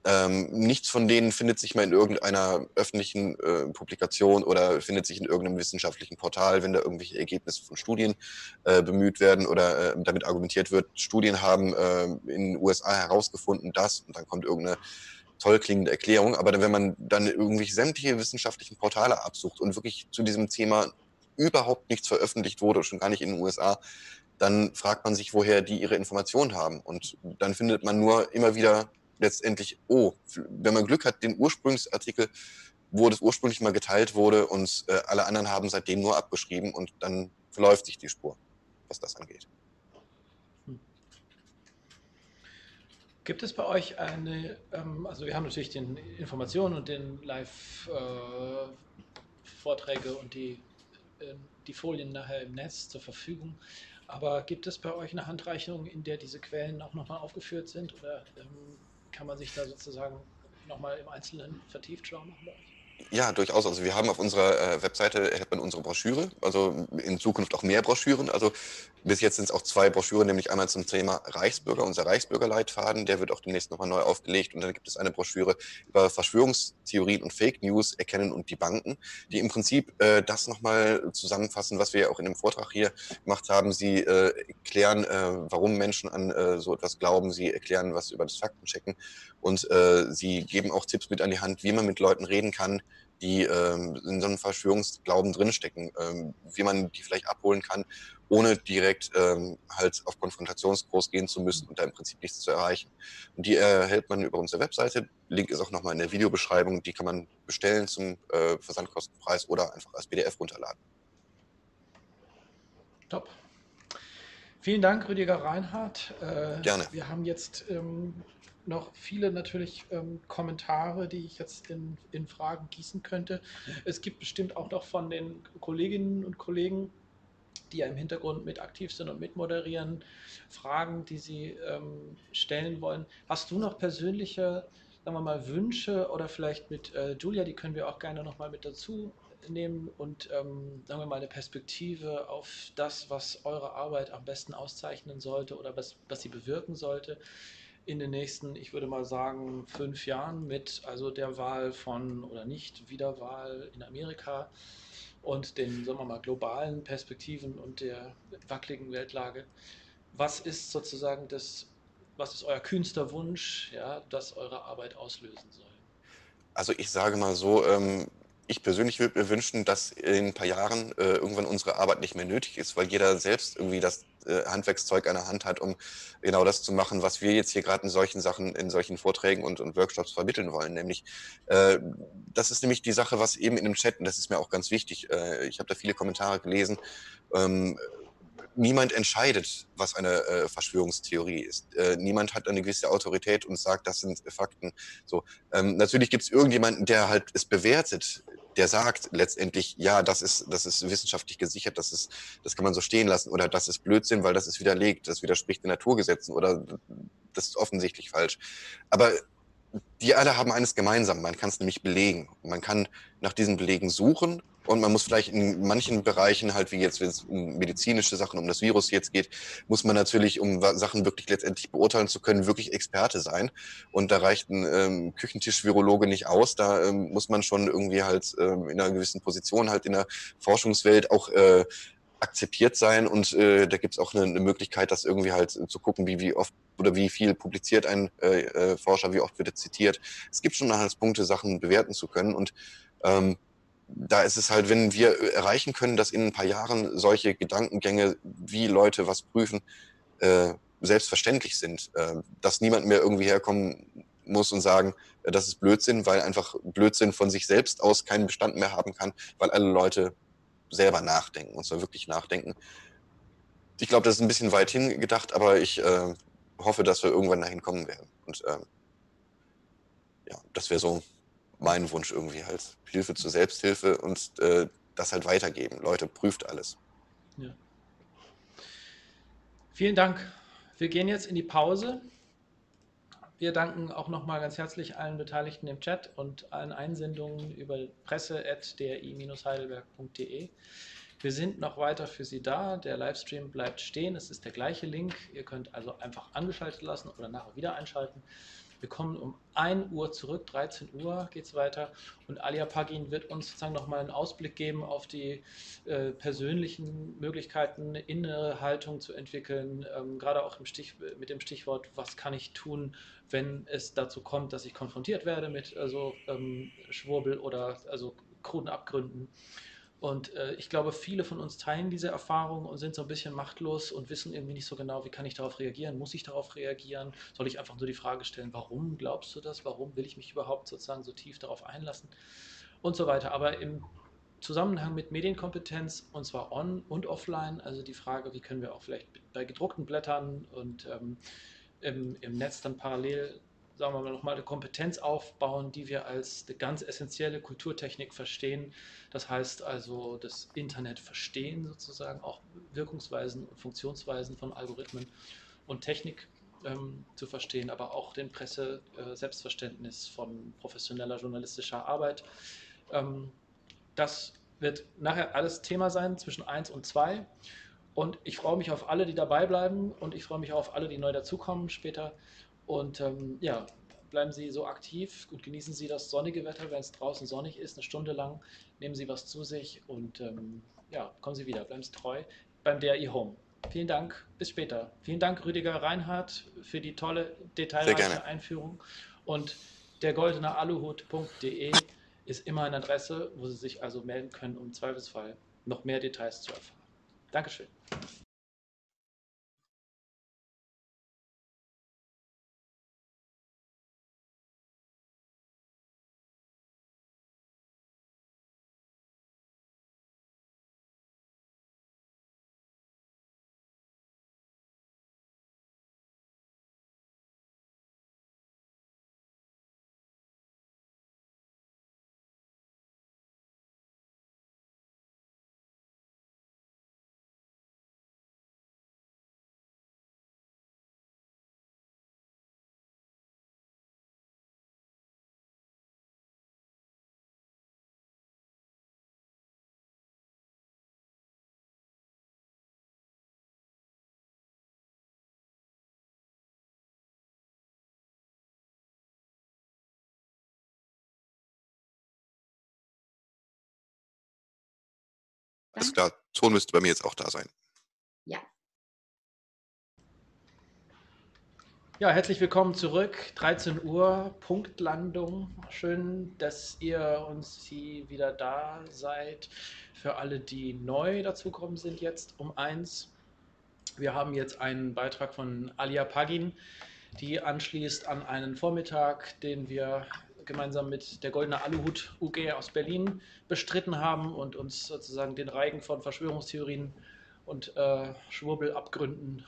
ähm, nichts von denen findet sich mal in irgendeiner öffentlichen äh, Publikation oder findet sich in irgendeinem wissenschaftlichen Portal, wenn da irgendwelche Ergebnisse von Studien äh, bemüht werden oder äh, damit argumentiert wird, Studien haben äh, in den USA herausgefunden, das und dann kommt irgendeine toll klingende Erklärung. Aber wenn man dann irgendwelche sämtliche wissenschaftlichen Portale absucht und wirklich zu diesem Thema überhaupt nichts veröffentlicht wurde, schon gar nicht in den USA, dann fragt man sich, woher die ihre Informationen haben. Und dann findet man nur immer wieder letztendlich, oh, wenn man Glück hat, den Ursprungsartikel, wo das ursprünglich mal geteilt wurde und äh, alle anderen haben seitdem nur abgeschrieben und dann verläuft sich die Spur, was das angeht. Hm. Gibt es bei euch eine, ähm, also wir haben natürlich den Informationen und den Live-Vorträge äh, und die, äh, die Folien nachher im Netz zur Verfügung. Aber gibt es bei euch eine Handreichung, in der diese Quellen auch nochmal aufgeführt sind? Oder ähm, kann man sich da sozusagen nochmal im Einzelnen vertieft schauen machen bei euch? Ja, durchaus. Also wir haben auf unserer äh, Webseite erhält man unsere Broschüre, also in Zukunft auch mehr Broschüren. Also bis jetzt sind es auch zwei Broschüren, nämlich einmal zum Thema Reichsbürger, unser Reichsbürgerleitfaden, der wird auch demnächst nochmal neu aufgelegt. Und dann gibt es eine Broschüre über Verschwörungstheorien und Fake News erkennen und die Banken, die im Prinzip äh, das nochmal zusammenfassen, was wir auch in dem Vortrag hier gemacht haben. Sie äh, erklären, äh, warum Menschen an äh, so etwas glauben. Sie erklären was über das Faktenchecken und äh, sie geben auch Tipps mit an die Hand, wie man mit Leuten reden kann, die ähm, in so einem Verschwörungsglauben drinstecken, ähm, wie man die vielleicht abholen kann, ohne direkt ähm, halt auf Konfrontationskurs gehen zu müssen und da im Prinzip nichts zu erreichen. Und die erhält man über unsere Webseite. Link ist auch nochmal in der Videobeschreibung. Die kann man bestellen zum äh, Versandkostenpreis oder einfach als PDF runterladen. Top. Vielen Dank, Rüdiger Reinhardt. Äh, Gerne. Wir haben jetzt ähm, noch viele natürlich ähm, Kommentare, die ich jetzt in, in Fragen gießen könnte. Es gibt bestimmt auch noch von den Kolleginnen und Kollegen, die ja im Hintergrund mit aktiv sind und mitmoderieren, Fragen, die sie ähm, stellen wollen. Hast du noch persönliche, sagen wir mal, Wünsche oder vielleicht mit äh, Julia, die können wir auch gerne nochmal mit dazu nehmen und ähm, sagen wir mal eine Perspektive auf das, was eure Arbeit am besten auszeichnen sollte oder was, was sie bewirken sollte in den nächsten, ich würde mal sagen, fünf Jahren mit also der Wahl von oder nicht Wiederwahl in Amerika und den, sagen wir mal, globalen Perspektiven und der wackeligen Weltlage. Was ist sozusagen das, was ist euer kühnster Wunsch, ja, das eure Arbeit auslösen soll? Also ich sage mal so, ähm, ich persönlich würde mir wünschen, dass in ein paar Jahren äh, irgendwann unsere Arbeit nicht mehr nötig ist, weil jeder selbst irgendwie das äh, Handwerkszeug an der Hand hat, um genau das zu machen, was wir jetzt hier gerade in solchen Sachen, in solchen Vorträgen und, und Workshops vermitteln wollen. Nämlich, äh, das ist nämlich die Sache, was eben in dem Chat, und das ist mir auch ganz wichtig, äh, ich habe da viele Kommentare gelesen, ähm, niemand entscheidet, was eine äh, Verschwörungstheorie ist. Äh, niemand hat eine gewisse Autorität und sagt, das sind Fakten. So, ähm, natürlich gibt es irgendjemanden, der halt es bewertet, der sagt letztendlich, ja, das ist, das ist wissenschaftlich gesichert, das ist, das kann man so stehen lassen oder das ist Blödsinn, weil das ist widerlegt, das widerspricht den Naturgesetzen oder das ist offensichtlich falsch. Aber die alle haben eines gemeinsam, man kann es nämlich belegen. Man kann nach diesen Belegen suchen und man muss vielleicht in manchen Bereichen halt, wie jetzt, wenn es um medizinische Sachen, um das Virus jetzt geht, muss man natürlich, um Sachen wirklich letztendlich beurteilen zu können, wirklich Experte sein. Und da reicht ein ähm, Küchentisch-Virologe nicht aus. Da ähm, muss man schon irgendwie halt ähm, in einer gewissen Position halt in der Forschungswelt auch äh, akzeptiert sein und äh, da gibt es auch eine, eine, Möglichkeit, das irgendwie halt zu gucken, wie, wie oft oder wie viel publiziert ein äh, äh, Forscher, wie oft wird er zitiert. Es gibt schon Anhaltspunkte, Sachen bewerten zu können und ähm, da ist es halt, wenn wir erreichen können, dass in ein paar Jahren solche Gedankengänge, wie Leute was prüfen, äh, selbstverständlich sind, äh, dass niemand mehr irgendwie herkommen muss und sagen, äh, das ist Blödsinn, weil einfach Blödsinn von sich selbst aus keinen Bestand mehr haben kann, weil alle Leute selber nachdenken und zwar wirklich nachdenken. Ich glaube, das ist ein bisschen weit hingedacht, aber ich äh, hoffe, dass wir irgendwann dahin kommen werden. Und ähm, ja, das wäre so mein Wunsch irgendwie halt. Hilfe zur Selbsthilfe und äh, das halt weitergeben. Leute, prüft alles. Ja. Vielen Dank. Wir gehen jetzt in die Pause. Wir danken auch nochmal ganz herzlich allen Beteiligten im Chat und allen Einsendungen über presse.dri-heidelberg.de. Wir sind noch weiter für Sie da. Der Livestream bleibt stehen. Es ist der gleiche Link. Ihr könnt also einfach angeschaltet lassen oder nachher wieder einschalten. Wir kommen um 1 Uhr zurück, 13 Uhr geht es weiter und Alia Pagin wird uns sozusagen nochmal einen Ausblick geben auf die äh, persönlichen Möglichkeiten, innere Haltung zu entwickeln, ähm, gerade auch Stich, mit dem Stichwort, was kann ich tun, wenn es dazu kommt, dass ich konfrontiert werde mit also, ähm, Schwurbel oder also kruden Abgründen. Und äh, ich glaube, viele von uns teilen diese Erfahrung und sind so ein bisschen machtlos und wissen irgendwie nicht so genau, wie kann ich darauf reagieren? Muss ich darauf reagieren? Soll ich einfach nur die Frage stellen, warum glaubst du das? Warum will ich mich überhaupt sozusagen so tief darauf einlassen? Und so weiter. Aber im Zusammenhang mit Medienkompetenz, und zwar on und offline, also die Frage, wie können wir auch vielleicht bei gedruckten Blättern und ähm, im, im Netz dann parallel sagen wir mal, nochmal eine Kompetenz aufbauen, die wir als eine ganz essentielle Kulturtechnik verstehen. Das heißt also das Internet verstehen sozusagen, auch Wirkungsweisen und Funktionsweisen von Algorithmen und Technik ähm, zu verstehen, aber auch den Presse-Selbstverständnis äh, von professioneller journalistischer Arbeit. Ähm, das wird nachher alles Thema sein zwischen 1 und 2. Und ich freue mich auf alle, die dabei bleiben und ich freue mich auf alle, die neu dazukommen später. Und ähm, ja, bleiben Sie so aktiv und genießen Sie das sonnige Wetter, wenn es draußen sonnig ist, eine Stunde lang. Nehmen Sie was zu sich und ähm, ja, kommen Sie wieder, bleiben Sie treu beim DRI Home. Vielen Dank, bis später. Vielen Dank, Rüdiger Reinhardt, für die tolle, detailreiche Einführung. Und der goldene Aluhut.de ist immer eine Adresse, wo Sie sich also melden können, um im Zweifelsfall noch mehr Details zu erfahren. Dankeschön. Alles klar, Ton müsste bei mir jetzt auch da sein. Ja. Ja, herzlich willkommen zurück. 13 Uhr, Punktlandung. Schön, dass ihr uns hier wieder da seid. Für alle, die neu dazugekommen sind, jetzt um eins. Wir haben jetzt einen Beitrag von Alia Pagin, die anschließt an einen Vormittag, den wir gemeinsam mit der Goldene Aluhut UG aus Berlin bestritten haben und uns sozusagen den Reigen von Verschwörungstheorien und äh, Schwurbelabgründen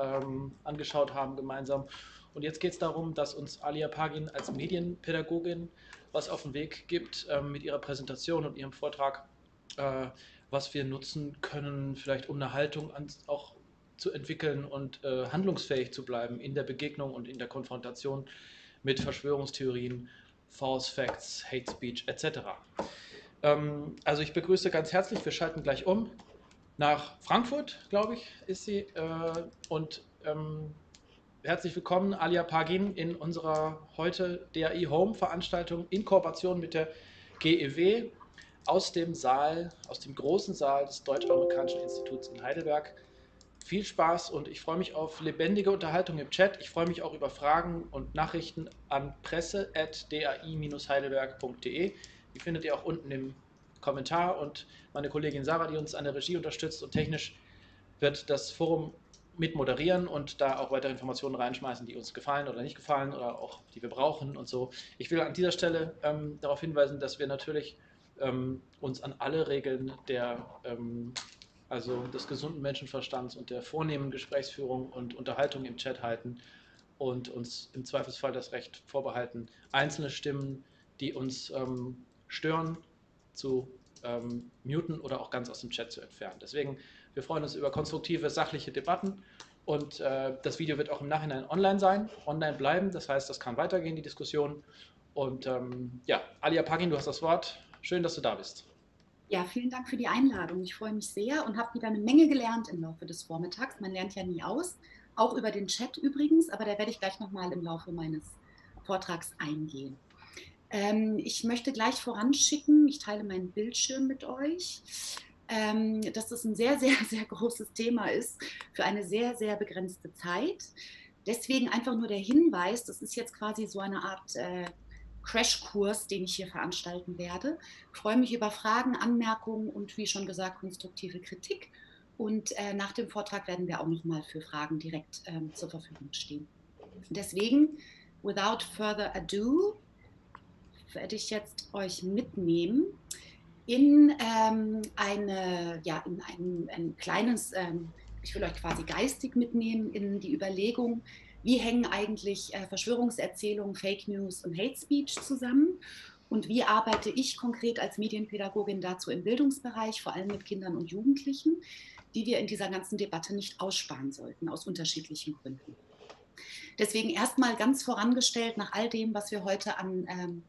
ähm, angeschaut haben gemeinsam. Und jetzt geht es darum, dass uns Alia Pagin als Medienpädagogin was auf den Weg gibt äh, mit ihrer Präsentation und ihrem Vortrag, äh, was wir nutzen können, vielleicht um eine Haltung an, auch zu entwickeln und äh, handlungsfähig zu bleiben in der Begegnung und in der Konfrontation mit Verschwörungstheorien, False Facts, Hate Speech etc. Ähm, also ich begrüße ganz herzlich, wir schalten gleich um nach Frankfurt, glaube ich, ist sie. Äh, und ähm, herzlich willkommen, Alia Pagin, in unserer heute DAI Home Veranstaltung in Kooperation mit der GEW aus dem Saal, aus dem großen Saal des Deutsch-Amerikanischen Instituts in Heidelberg. Viel Spaß und ich freue mich auf lebendige Unterhaltung im Chat. Ich freue mich auch über Fragen und Nachrichten an presse.dai-heidelberg.de. Die findet ihr auch unten im Kommentar und meine Kollegin Sarah, die uns an der Regie unterstützt und technisch wird das Forum mit moderieren und da auch weitere Informationen reinschmeißen, die uns gefallen oder nicht gefallen oder auch die wir brauchen und so. Ich will an dieser Stelle ähm, darauf hinweisen, dass wir natürlich ähm, uns an alle Regeln der ähm, also des gesunden Menschenverstands und der vornehmen Gesprächsführung und Unterhaltung im Chat halten und uns im Zweifelsfall das Recht vorbehalten, einzelne Stimmen, die uns ähm, stören, zu ähm, muten oder auch ganz aus dem Chat zu entfernen. Deswegen, wir freuen uns über konstruktive, sachliche Debatten und äh, das Video wird auch im Nachhinein online sein, online bleiben. Das heißt, das kann weitergehen, die Diskussion. Und ähm, ja, Alia Pagin, du hast das Wort. Schön, dass du da bist. Ja, vielen Dank für die Einladung. Ich freue mich sehr und habe wieder eine Menge gelernt im Laufe des Vormittags. Man lernt ja nie aus, auch über den Chat übrigens, aber da werde ich gleich nochmal im Laufe meines Vortrags eingehen. Ähm, ich möchte gleich voranschicken, ich teile meinen Bildschirm mit euch, ähm, dass das ein sehr, sehr, sehr großes Thema ist für eine sehr, sehr begrenzte Zeit. Deswegen einfach nur der Hinweis, das ist jetzt quasi so eine Art äh, Crashkurs, den ich hier veranstalten werde. Ich freue mich über Fragen, Anmerkungen und wie schon gesagt, konstruktive Kritik. Und äh, nach dem Vortrag werden wir auch nochmal für Fragen direkt ähm, zur Verfügung stehen. Deswegen, without further ado, werde ich jetzt euch mitnehmen in ähm, eine, ja, in ein, ein kleines, ähm, ich will euch quasi geistig mitnehmen in die Überlegung, wie hängen eigentlich äh, Verschwörungserzählungen, Fake News und Hate Speech zusammen und wie arbeite ich konkret als Medienpädagogin dazu im Bildungsbereich, vor allem mit Kindern und Jugendlichen, die wir in dieser ganzen Debatte nicht aussparen sollten, aus unterschiedlichen Gründen. Deswegen erstmal ganz vorangestellt nach all dem, was wir heute an ähm,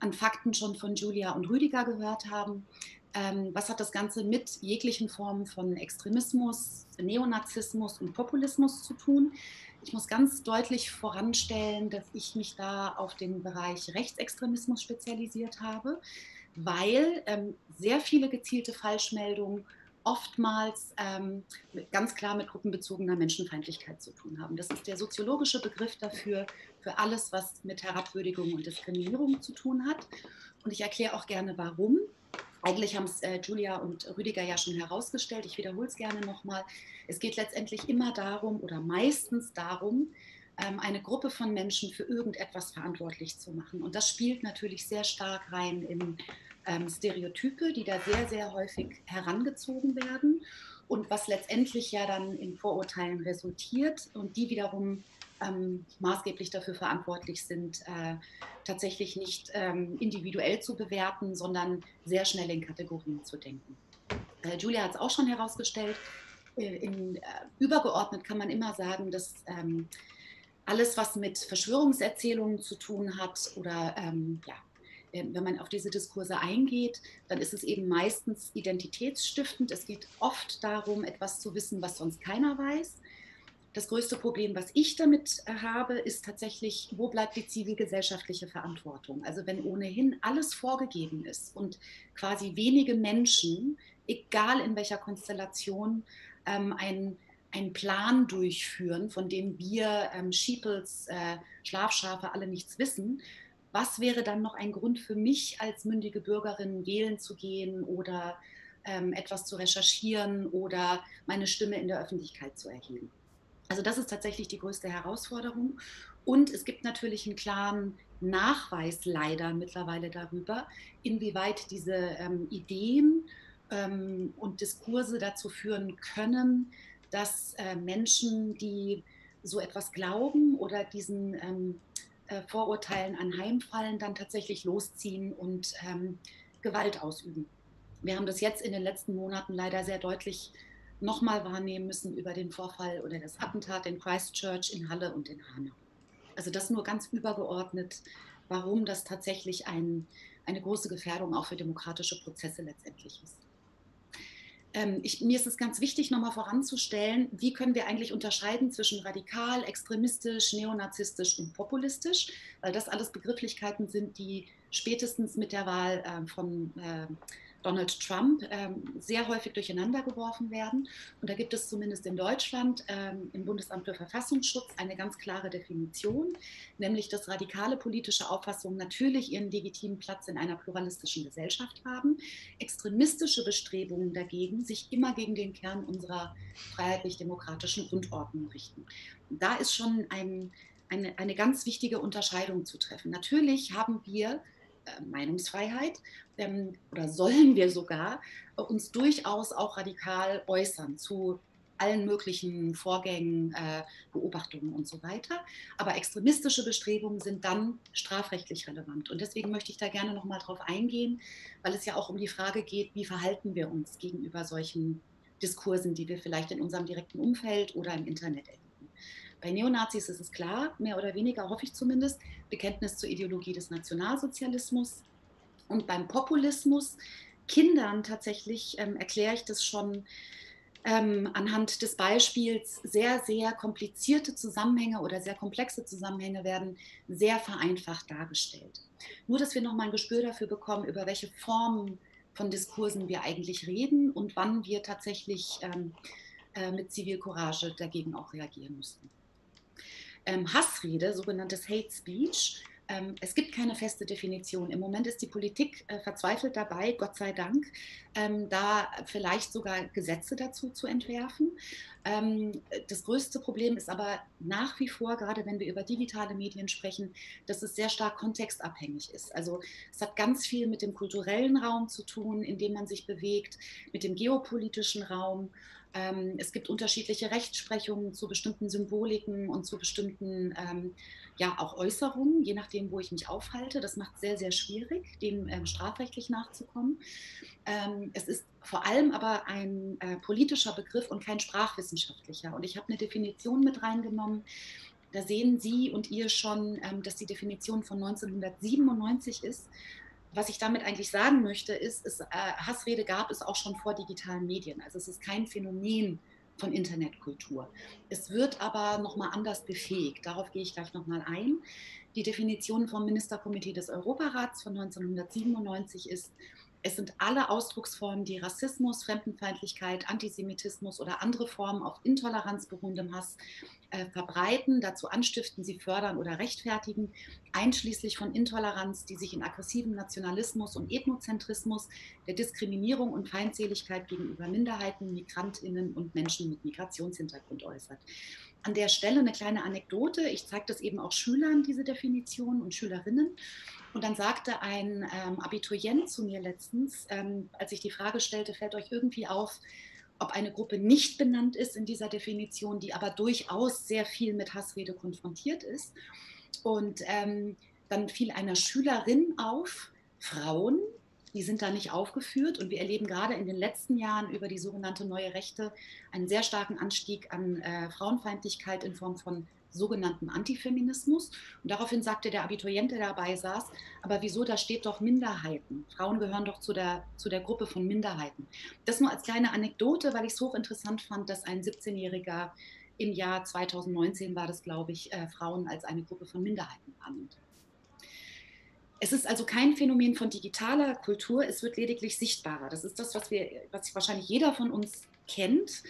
an Fakten schon von Julia und Rüdiger gehört haben. Ähm, was hat das Ganze mit jeglichen Formen von Extremismus, Neonazismus und Populismus zu tun? Ich muss ganz deutlich voranstellen, dass ich mich da auf den Bereich Rechtsextremismus spezialisiert habe, weil ähm, sehr viele gezielte Falschmeldungen oftmals ähm, ganz klar mit gruppenbezogener Menschenfeindlichkeit zu tun haben. Das ist der soziologische Begriff dafür, für alles, was mit Herabwürdigung und Diskriminierung zu tun hat. Und ich erkläre auch gerne, warum. Eigentlich haben es äh, Julia und Rüdiger ja schon herausgestellt. Ich wiederhole es gerne nochmal. Es geht letztendlich immer darum oder meistens darum, ähm, eine Gruppe von Menschen für irgendetwas verantwortlich zu machen. Und das spielt natürlich sehr stark rein in ähm, Stereotype, die da sehr, sehr häufig herangezogen werden und was letztendlich ja dann in Vorurteilen resultiert und die wiederum ähm, maßgeblich dafür verantwortlich sind, äh, tatsächlich nicht ähm, individuell zu bewerten, sondern sehr schnell in Kategorien zu denken. Äh, Julia hat es auch schon herausgestellt. Äh, in, äh, übergeordnet kann man immer sagen, dass ähm, alles, was mit Verschwörungserzählungen zu tun hat oder ähm, ja, wenn man auf diese Diskurse eingeht, dann ist es eben meistens identitätsstiftend. Es geht oft darum, etwas zu wissen, was sonst keiner weiß. Das größte Problem, was ich damit äh, habe, ist tatsächlich, wo bleibt die zivilgesellschaftliche Verantwortung? Also wenn ohnehin alles vorgegeben ist und quasi wenige Menschen, egal in welcher Konstellation, ähm, ein einen Plan durchführen, von dem wir ähm, Sheeples, äh, Schlafschafe alle nichts wissen, was wäre dann noch ein Grund für mich als mündige Bürgerin wählen zu gehen oder ähm, etwas zu recherchieren oder meine Stimme in der Öffentlichkeit zu erheben? Also das ist tatsächlich die größte Herausforderung. Und es gibt natürlich einen klaren Nachweis leider mittlerweile darüber, inwieweit diese ähm, Ideen ähm, und Diskurse dazu führen können, dass äh, Menschen, die so etwas glauben oder diesen ähm, äh, Vorurteilen anheimfallen, dann tatsächlich losziehen und ähm, Gewalt ausüben. Wir haben das jetzt in den letzten Monaten leider sehr deutlich nochmal wahrnehmen müssen über den Vorfall oder das Attentat in Christchurch, in Halle und in Hanau. Also das nur ganz übergeordnet, warum das tatsächlich ein, eine große Gefährdung auch für demokratische Prozesse letztendlich ist. Ähm, ich, mir ist es ganz wichtig, nochmal voranzustellen, wie können wir eigentlich unterscheiden zwischen radikal, extremistisch, neonazistisch und populistisch, weil das alles Begrifflichkeiten sind, die spätestens mit der Wahl äh, von äh, Donald Trump ähm, sehr häufig durcheinander geworfen werden. Und da gibt es zumindest in Deutschland ähm, im Bundesamt für Verfassungsschutz eine ganz klare Definition, nämlich dass radikale politische Auffassungen natürlich ihren legitimen Platz in einer pluralistischen Gesellschaft haben, extremistische Bestrebungen dagegen sich immer gegen den Kern unserer freiheitlich-demokratischen Grundordnung richten. Da ist schon ein, eine, eine ganz wichtige Unterscheidung zu treffen. Natürlich haben wir Meinungsfreiheit ähm, oder sollen wir sogar äh, uns durchaus auch radikal äußern zu allen möglichen Vorgängen, äh, Beobachtungen und so weiter. Aber extremistische Bestrebungen sind dann strafrechtlich relevant. Und deswegen möchte ich da gerne nochmal drauf eingehen, weil es ja auch um die Frage geht, wie verhalten wir uns gegenüber solchen Diskursen, die wir vielleicht in unserem direkten Umfeld oder im Internet erleben. Bei Neonazis ist es klar, mehr oder weniger hoffe ich zumindest, Bekenntnis zur Ideologie des Nationalsozialismus. Und beim Populismus, Kindern tatsächlich, ähm, erkläre ich das schon ähm, anhand des Beispiels, sehr, sehr komplizierte Zusammenhänge oder sehr komplexe Zusammenhänge werden sehr vereinfacht dargestellt. Nur, dass wir nochmal ein Gespür dafür bekommen, über welche Formen von Diskursen wir eigentlich reden und wann wir tatsächlich ähm, äh, mit Zivilcourage dagegen auch reagieren müssen ähm, Hassrede, sogenanntes Hate Speech. Ähm, es gibt keine feste Definition. Im Moment ist die Politik äh, verzweifelt dabei, Gott sei Dank, ähm, da vielleicht sogar Gesetze dazu zu entwerfen. Ähm, das größte Problem ist aber nach wie vor, gerade wenn wir über digitale Medien sprechen, dass es sehr stark kontextabhängig ist. Also es hat ganz viel mit dem kulturellen Raum zu tun, in dem man sich bewegt, mit dem geopolitischen Raum. Ähm, es gibt unterschiedliche Rechtsprechungen zu bestimmten Symboliken und zu bestimmten ähm, ja auch Äußerungen, je nachdem, wo ich mich aufhalte. Das macht es sehr, sehr schwierig, dem ähm, strafrechtlich nachzukommen. Ähm, es ist vor allem aber ein äh, politischer Begriff und kein sprachwissenschaftlicher. Und ich habe eine Definition mit reingenommen. Da sehen Sie und ihr schon, ähm, dass die Definition von 1997 ist was ich damit eigentlich sagen möchte, ist, ist äh, Hassrede gab es auch schon vor digitalen Medien. Also es ist kein Phänomen von Internetkultur. Es wird aber nochmal anders befähigt. Darauf gehe ich gleich nochmal ein. Die Definition vom Ministerkomitee des Europarats von 1997 ist, es sind alle Ausdrucksformen, die Rassismus, Fremdenfeindlichkeit, Antisemitismus oder andere Formen auf Intoleranz beruhendem Hass äh, verbreiten, dazu anstiften, sie fördern oder rechtfertigen, einschließlich von Intoleranz, die sich in aggressivem Nationalismus und Ethnozentrismus, der Diskriminierung und Feindseligkeit gegenüber Minderheiten, Migrantinnen und Menschen mit Migrationshintergrund äußert. An der Stelle eine kleine Anekdote. Ich zeige das eben auch Schülern, diese Definition und Schülerinnen. Und dann sagte ein ähm, Abiturient zu mir letztens, ähm, als ich die Frage stellte, fällt euch irgendwie auf, ob eine Gruppe nicht benannt ist in dieser Definition, die aber durchaus sehr viel mit Hassrede konfrontiert ist. Und ähm, dann fiel einer Schülerin auf, Frauen, die sind da nicht aufgeführt. Und wir erleben gerade in den letzten Jahren über die sogenannte neue Rechte einen sehr starken Anstieg an äh, Frauenfeindlichkeit in Form von sogenannten Antifeminismus. Und daraufhin sagte der Abiturient, der dabei saß, aber wieso, da steht doch Minderheiten. Frauen gehören doch zu der, zu der Gruppe von Minderheiten. Das nur als kleine Anekdote, weil ich es hochinteressant fand, dass ein 17-Jähriger im Jahr 2019 war das, glaube ich, äh, Frauen als eine Gruppe von Minderheiten annimmt. Es ist also kein Phänomen von digitaler Kultur, es wird lediglich sichtbarer. Das ist das, was, wir, was wahrscheinlich jeder von uns kennt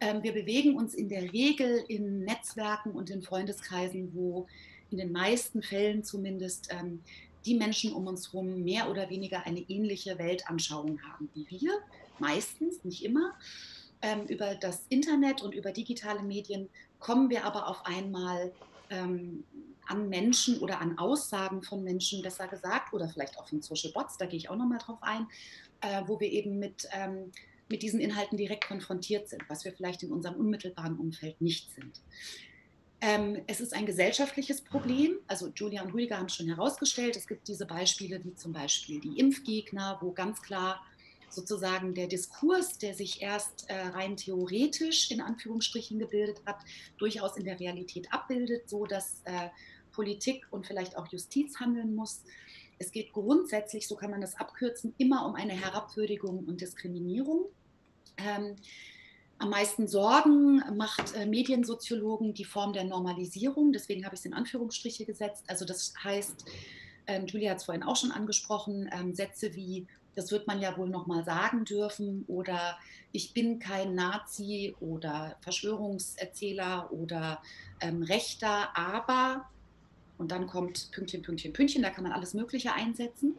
wir bewegen uns in der Regel in Netzwerken und in Freundeskreisen, wo in den meisten Fällen zumindest ähm, die Menschen um uns herum mehr oder weniger eine ähnliche Weltanschauung haben wie wir. Meistens, nicht immer. Ähm, über das Internet und über digitale Medien kommen wir aber auf einmal ähm, an Menschen oder an Aussagen von Menschen, besser gesagt, oder vielleicht auch von Social Bots, da gehe ich auch nochmal drauf ein, äh, wo wir eben mit, ähm, mit diesen Inhalten direkt konfrontiert sind, was wir vielleicht in unserem unmittelbaren Umfeld nicht sind. Ähm, es ist ein gesellschaftliches Problem. Also Julia und Rüdiger haben es schon herausgestellt. Es gibt diese Beispiele wie zum Beispiel die Impfgegner, wo ganz klar sozusagen der Diskurs, der sich erst äh, rein theoretisch in Anführungsstrichen gebildet hat, durchaus in der Realität abbildet, so dass äh, Politik und vielleicht auch Justiz handeln muss. Es geht grundsätzlich, so kann man das abkürzen, immer um eine Herabwürdigung und Diskriminierung. Ähm, am meisten Sorgen macht äh, Mediensoziologen die Form der Normalisierung. Deswegen habe ich es in Anführungsstriche gesetzt. Also das heißt, ähm, Julia hat es vorhin auch schon angesprochen, ähm, Sätze wie, das wird man ja wohl noch mal sagen dürfen oder ich bin kein Nazi oder Verschwörungserzähler oder ähm, Rechter, aber und dann kommt Pünktchen, Pünktchen, Pünktchen, da kann man alles Mögliche einsetzen.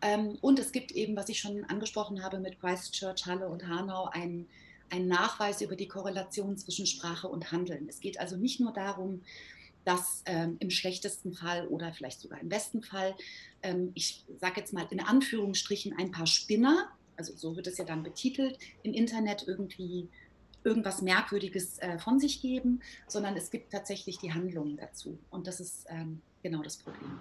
Ähm, und es gibt eben, was ich schon angesprochen habe mit Christchurch, Halle und Hanau, einen ein Nachweis über die Korrelation zwischen Sprache und Handeln. Es geht also nicht nur darum, dass ähm, im schlechtesten Fall oder vielleicht sogar im besten Fall, ähm, ich sage jetzt mal in Anführungsstrichen, ein paar Spinner, also so wird es ja dann betitelt, im Internet irgendwie irgendwas Merkwürdiges äh, von sich geben, sondern es gibt tatsächlich die Handlungen dazu. Und das ist ähm, genau das Problem.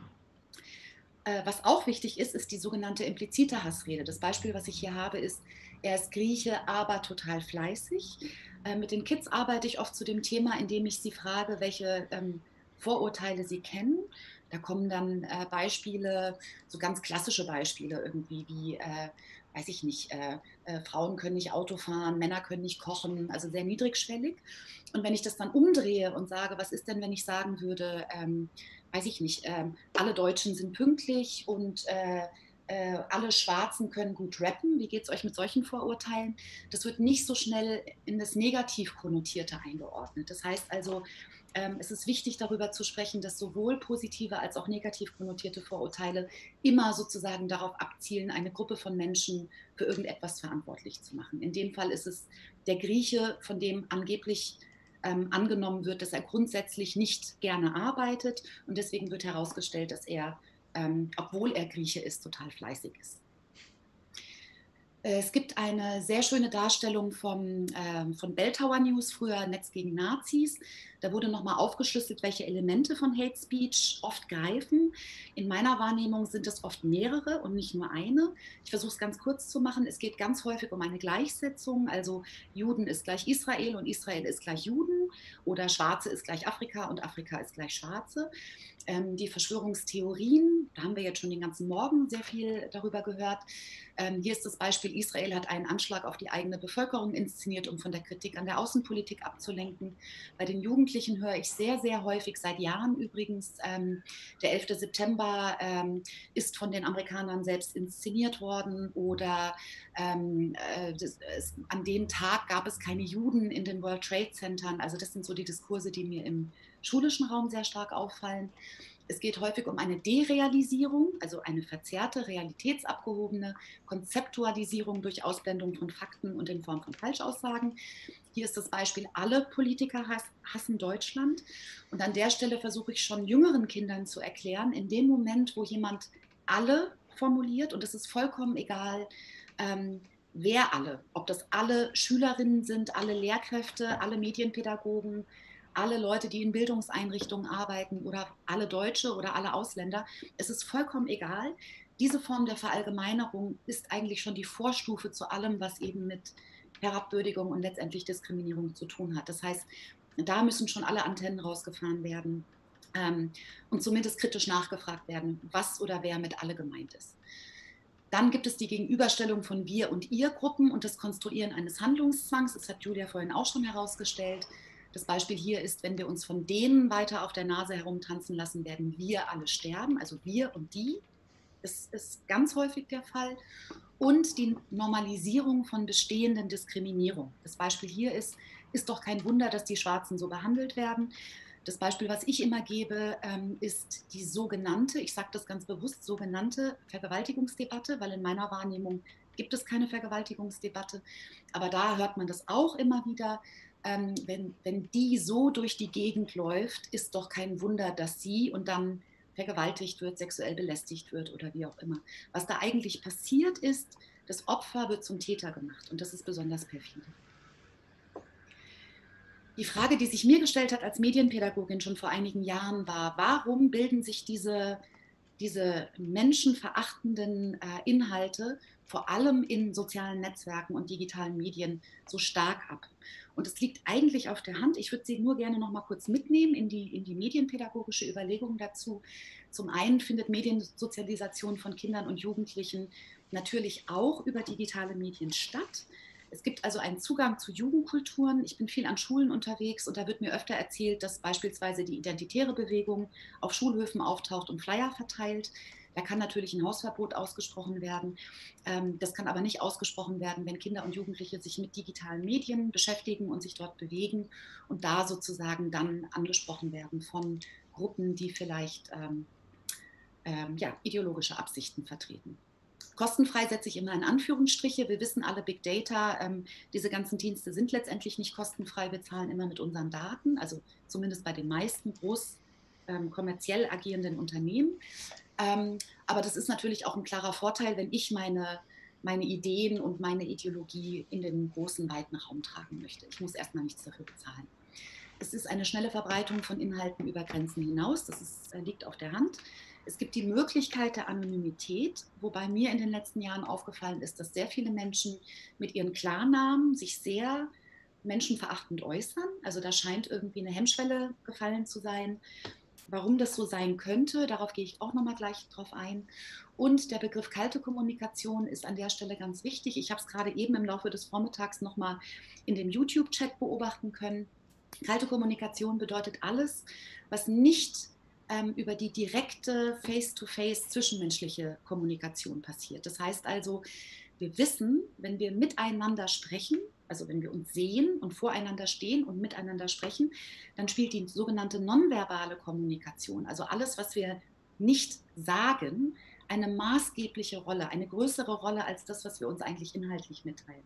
Äh, was auch wichtig ist, ist die sogenannte implizite Hassrede. Das Beispiel, was ich hier habe, ist, er ist Grieche, aber total fleißig. Äh, mit den Kids arbeite ich oft zu dem Thema, indem ich sie frage, welche ähm, Vorurteile sie kennen. Da kommen dann äh, Beispiele, so ganz klassische Beispiele irgendwie wie, äh, weiß ich nicht, äh, äh, Frauen können nicht Auto fahren, Männer können nicht kochen, also sehr niedrigschwellig. Und wenn ich das dann umdrehe und sage, was ist denn, wenn ich sagen würde, ähm, weiß ich nicht, ähm, alle Deutschen sind pünktlich und äh, äh, alle Schwarzen können gut rappen. Wie geht es euch mit solchen Vorurteilen? Das wird nicht so schnell in das negativ konnotierte eingeordnet. Das heißt also, ähm, es ist wichtig darüber zu sprechen, dass sowohl positive als auch negativ konnotierte Vorurteile immer sozusagen darauf abzielen, eine Gruppe von Menschen für irgendetwas verantwortlich zu machen. In dem Fall ist es der Grieche, von dem angeblich ähm, angenommen wird, dass er grundsätzlich nicht gerne arbeitet und deswegen wird herausgestellt, dass er ähm, obwohl er Grieche ist, total fleißig ist. Es gibt eine sehr schöne Darstellung vom, äh, von Belltower News, früher Netz gegen Nazis. Da wurde nochmal aufgeschlüsselt, welche Elemente von Hate Speech oft greifen. In meiner Wahrnehmung sind es oft mehrere und nicht nur eine. Ich versuche es ganz kurz zu machen. Es geht ganz häufig um eine Gleichsetzung. Also Juden ist gleich Israel und Israel ist gleich Juden oder Schwarze ist gleich Afrika und Afrika ist gleich Schwarze. Ähm, die Verschwörungstheorien, da haben wir jetzt schon den ganzen Morgen sehr viel darüber gehört. Ähm, hier ist das Beispiel, Israel hat einen Anschlag auf die eigene Bevölkerung inszeniert, um von der Kritik an der Außenpolitik abzulenken. Bei den Jugendlichen höre ich sehr, sehr häufig, seit Jahren übrigens, ähm, der 11. September ähm, ist von den Amerikanern selbst inszeniert worden oder ähm, äh, das, es, an dem Tag gab es keine Juden in den World Trade Centern. Also das sind so die Diskurse, die mir im schulischen Raum sehr stark auffallen. Es geht häufig um eine Derealisierung, also eine verzerrte, realitätsabgehobene Konzeptualisierung durch Ausblendung von Fakten und in Form von Falschaussagen. Hier ist das Beispiel, alle Politiker hassen Deutschland. Und an der Stelle versuche ich schon jüngeren Kindern zu erklären, in dem Moment, wo jemand alle formuliert, und es ist vollkommen egal, ähm, wer alle, ob das alle Schülerinnen sind, alle Lehrkräfte, alle Medienpädagogen, alle Leute, die in Bildungseinrichtungen arbeiten oder alle Deutsche oder alle Ausländer. Es ist vollkommen egal. Diese Form der Verallgemeinerung ist eigentlich schon die Vorstufe zu allem, was eben mit Herabwürdigung und letztendlich Diskriminierung zu tun hat. Das heißt, da müssen schon alle Antennen rausgefahren werden ähm, und zumindest kritisch nachgefragt werden, was oder wer mit alle gemeint ist. Dann gibt es die Gegenüberstellung von wir und ihr Gruppen und das Konstruieren eines Handlungszwangs. Das hat Julia vorhin auch schon herausgestellt. Das Beispiel hier ist, wenn wir uns von denen weiter auf der Nase herumtanzen lassen, werden wir alle sterben. Also wir und die ist, ist ganz häufig der Fall. und die Normalisierung von bestehenden Diskriminierung. Das Beispiel hier ist, ist doch kein Wunder, dass die Schwarzen so behandelt werden. Das Beispiel, was ich immer gebe, ähm, ist die sogenannte, ich sage das ganz bewusst, sogenannte Vergewaltigungsdebatte, weil in meiner Wahrnehmung gibt es keine Vergewaltigungsdebatte. Aber da hört man das auch immer wieder. Ähm, wenn, wenn die so durch die Gegend läuft, ist doch kein Wunder, dass sie und dann vergewaltigt wird, sexuell belästigt wird oder wie auch immer. Was da eigentlich passiert ist, das Opfer wird zum Täter gemacht und das ist besonders perfide. Die Frage, die sich mir gestellt hat als Medienpädagogin schon vor einigen Jahren, war, warum bilden sich diese, diese menschenverachtenden äh, Inhalte vor allem in sozialen Netzwerken und digitalen Medien so stark ab? Und es liegt eigentlich auf der Hand. Ich würde Sie nur gerne noch mal kurz mitnehmen in die, in die medienpädagogische Überlegung dazu. Zum einen findet Mediensozialisation von Kindern und Jugendlichen natürlich auch über digitale Medien statt. Es gibt also einen Zugang zu Jugendkulturen. Ich bin viel an Schulen unterwegs und da wird mir öfter erzählt, dass beispielsweise die identitäre Bewegung auf Schulhöfen auftaucht und Flyer verteilt. Da kann natürlich ein Hausverbot ausgesprochen werden. Ähm, das kann aber nicht ausgesprochen werden, wenn Kinder und Jugendliche sich mit digitalen Medien beschäftigen und sich dort bewegen und da sozusagen dann angesprochen werden von Gruppen, die vielleicht ähm, ähm, ja, ideologische Absichten vertreten. Kostenfrei setze ich immer in Anführungsstriche. Wir wissen alle, Big Data, ähm, diese ganzen Dienste sind letztendlich nicht kostenfrei. Wir zahlen immer mit unseren Daten, also zumindest bei den meisten groß ähm, kommerziell agierenden Unternehmen. Ähm, aber das ist natürlich auch ein klarer Vorteil, wenn ich meine, meine Ideen und meine Ideologie in den großen, weiten Raum tragen möchte. Ich muss erstmal nichts dafür bezahlen. Es ist eine schnelle Verbreitung von Inhalten über Grenzen hinaus. Das ist, äh, liegt auf der Hand. Es gibt die Möglichkeit der Anonymität, wobei mir in den letzten Jahren aufgefallen ist, dass sehr viele Menschen mit ihren Klarnamen sich sehr menschenverachtend äußern. Also da scheint irgendwie eine Hemmschwelle gefallen zu sein. Warum das so sein könnte, darauf gehe ich auch nochmal gleich drauf ein. Und der Begriff kalte Kommunikation ist an der Stelle ganz wichtig. Ich habe es gerade eben im Laufe des Vormittags nochmal in dem YouTube-Chat beobachten können. Kalte Kommunikation bedeutet alles, was nicht ähm, über die direkte face-to-face zwischenmenschliche Kommunikation passiert. Das heißt also, wir wissen, wenn wir miteinander sprechen, also wenn wir uns sehen und voreinander stehen und miteinander sprechen, dann spielt die sogenannte nonverbale Kommunikation, also alles, was wir nicht sagen, eine maßgebliche Rolle, eine größere Rolle als das, was wir uns eigentlich inhaltlich mitteilen.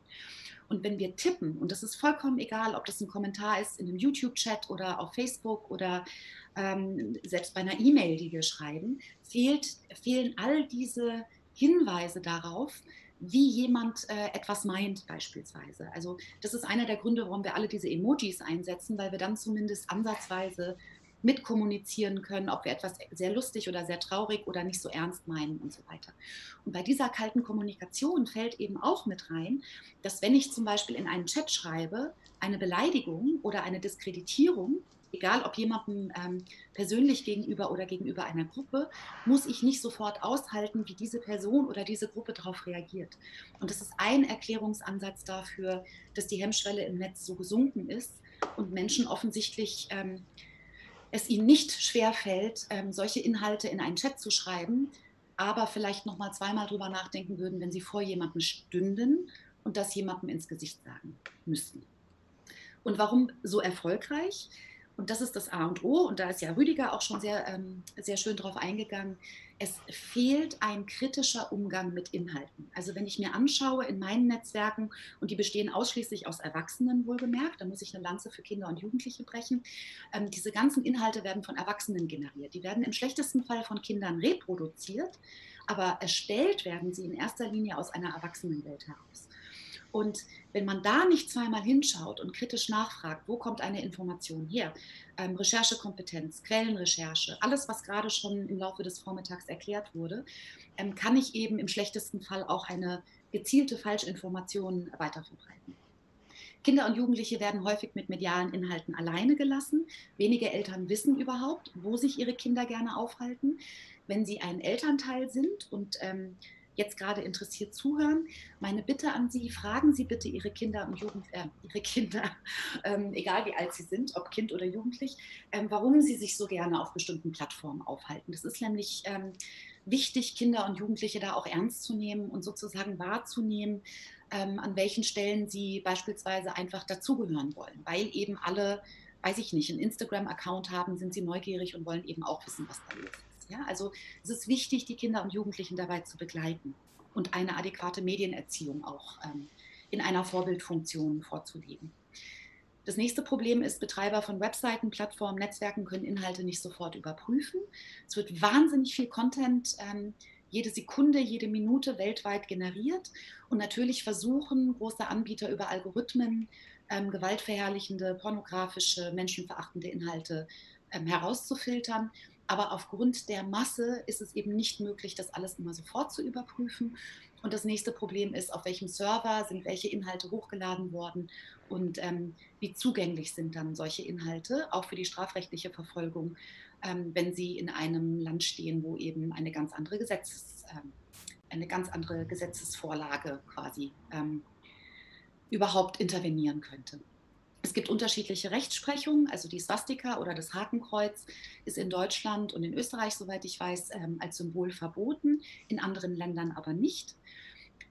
Und wenn wir tippen, und das ist vollkommen egal, ob das ein Kommentar ist in einem YouTube-Chat oder auf Facebook oder ähm, selbst bei einer E-Mail, die wir schreiben, fehlt, fehlen all diese Hinweise darauf, wie jemand äh, etwas meint beispielsweise. Also das ist einer der Gründe, warum wir alle diese Emojis einsetzen, weil wir dann zumindest ansatzweise mitkommunizieren können, ob wir etwas sehr lustig oder sehr traurig oder nicht so ernst meinen und so weiter. Und bei dieser kalten Kommunikation fällt eben auch mit rein, dass wenn ich zum Beispiel in einen Chat schreibe, eine Beleidigung oder eine Diskreditierung, egal ob jemandem ähm, persönlich gegenüber oder gegenüber einer Gruppe, muss ich nicht sofort aushalten, wie diese Person oder diese Gruppe darauf reagiert. Und das ist ein Erklärungsansatz dafür, dass die Hemmschwelle im Netz so gesunken ist und Menschen offensichtlich ähm, es ihnen nicht schwerfällt, ähm, solche Inhalte in einen Chat zu schreiben, aber vielleicht noch mal zweimal drüber nachdenken würden, wenn sie vor jemandem stünden und das jemandem ins Gesicht sagen müssten. Und warum so erfolgreich? Und das ist das A und O. Und da ist ja Rüdiger auch schon sehr, ähm, sehr schön drauf eingegangen. Es fehlt ein kritischer Umgang mit Inhalten. Also wenn ich mir anschaue in meinen Netzwerken, und die bestehen ausschließlich aus Erwachsenen wohlgemerkt, da muss ich eine Lanze für Kinder und Jugendliche brechen, ähm, diese ganzen Inhalte werden von Erwachsenen generiert. Die werden im schlechtesten Fall von Kindern reproduziert, aber erstellt werden sie in erster Linie aus einer Erwachsenenwelt heraus. Und wenn man da nicht zweimal hinschaut und kritisch nachfragt, wo kommt eine Information her? Ähm, Recherchekompetenz, Quellenrecherche, alles, was gerade schon im Laufe des Vormittags erklärt wurde, ähm, kann ich eben im schlechtesten Fall auch eine gezielte Falschinformation weiterverbreiten. Kinder und Jugendliche werden häufig mit medialen Inhalten alleine gelassen. Wenige Eltern wissen überhaupt, wo sich ihre Kinder gerne aufhalten. Wenn sie ein Elternteil sind und ähm, jetzt gerade interessiert zuhören. Meine Bitte an Sie, fragen Sie bitte Ihre Kinder und Jugend, äh, Ihre Kinder, ähm, egal wie alt sie sind, ob Kind oder Jugendlich, ähm, warum sie sich so gerne auf bestimmten Plattformen aufhalten. Das ist nämlich ähm, wichtig, Kinder und Jugendliche da auch ernst zu nehmen und sozusagen wahrzunehmen, ähm, an welchen Stellen sie beispielsweise einfach dazugehören wollen, weil eben alle, weiß ich nicht, einen Instagram-Account haben, sind sie neugierig und wollen eben auch wissen, was da los ist. Ja? Also es ist wichtig, die Kinder und Jugendlichen dabei zu begleiten und eine adäquate Medienerziehung auch ähm, in einer Vorbildfunktion vorzulegen. Das nächste Problem ist, Betreiber von Webseiten, Plattformen, Netzwerken können Inhalte nicht sofort überprüfen. Es wird wahnsinnig viel Content ähm, jede Sekunde, jede Minute weltweit generiert. Und natürlich versuchen große Anbieter über Algorithmen ähm, gewaltverherrlichende, pornografische, menschenverachtende Inhalte ähm, herauszufiltern. Aber aufgrund der Masse ist es eben nicht möglich, das alles immer sofort zu überprüfen. Und das nächste Problem ist, auf welchem Server sind welche Inhalte hochgeladen worden und ähm, wie zugänglich sind dann solche Inhalte, auch für die strafrechtliche Verfolgung, ähm, wenn sie in einem Land stehen, wo eben eine ganz andere, Gesetzes, ähm, eine ganz andere Gesetzesvorlage quasi ähm, überhaupt intervenieren könnte. Es gibt unterschiedliche Rechtsprechungen, also die Swastika oder das Hakenkreuz ist in Deutschland und in Österreich, soweit ich weiß, ähm, als Symbol verboten, in anderen Ländern aber nicht.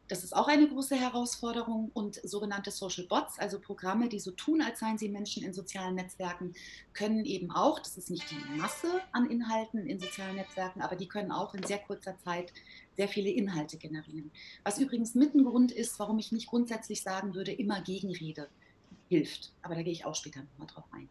Das ist auch eine große Herausforderung und sogenannte Social Bots, also Programme, die so tun, als seien sie Menschen in sozialen Netzwerken, können eben auch, das ist nicht die Masse an Inhalten in sozialen Netzwerken, aber die können auch in sehr kurzer Zeit sehr viele Inhalte generieren. Was übrigens mit ein Grund ist, warum ich nicht grundsätzlich sagen würde, immer Gegenrede hilft. Aber da gehe ich auch später nochmal drauf ein.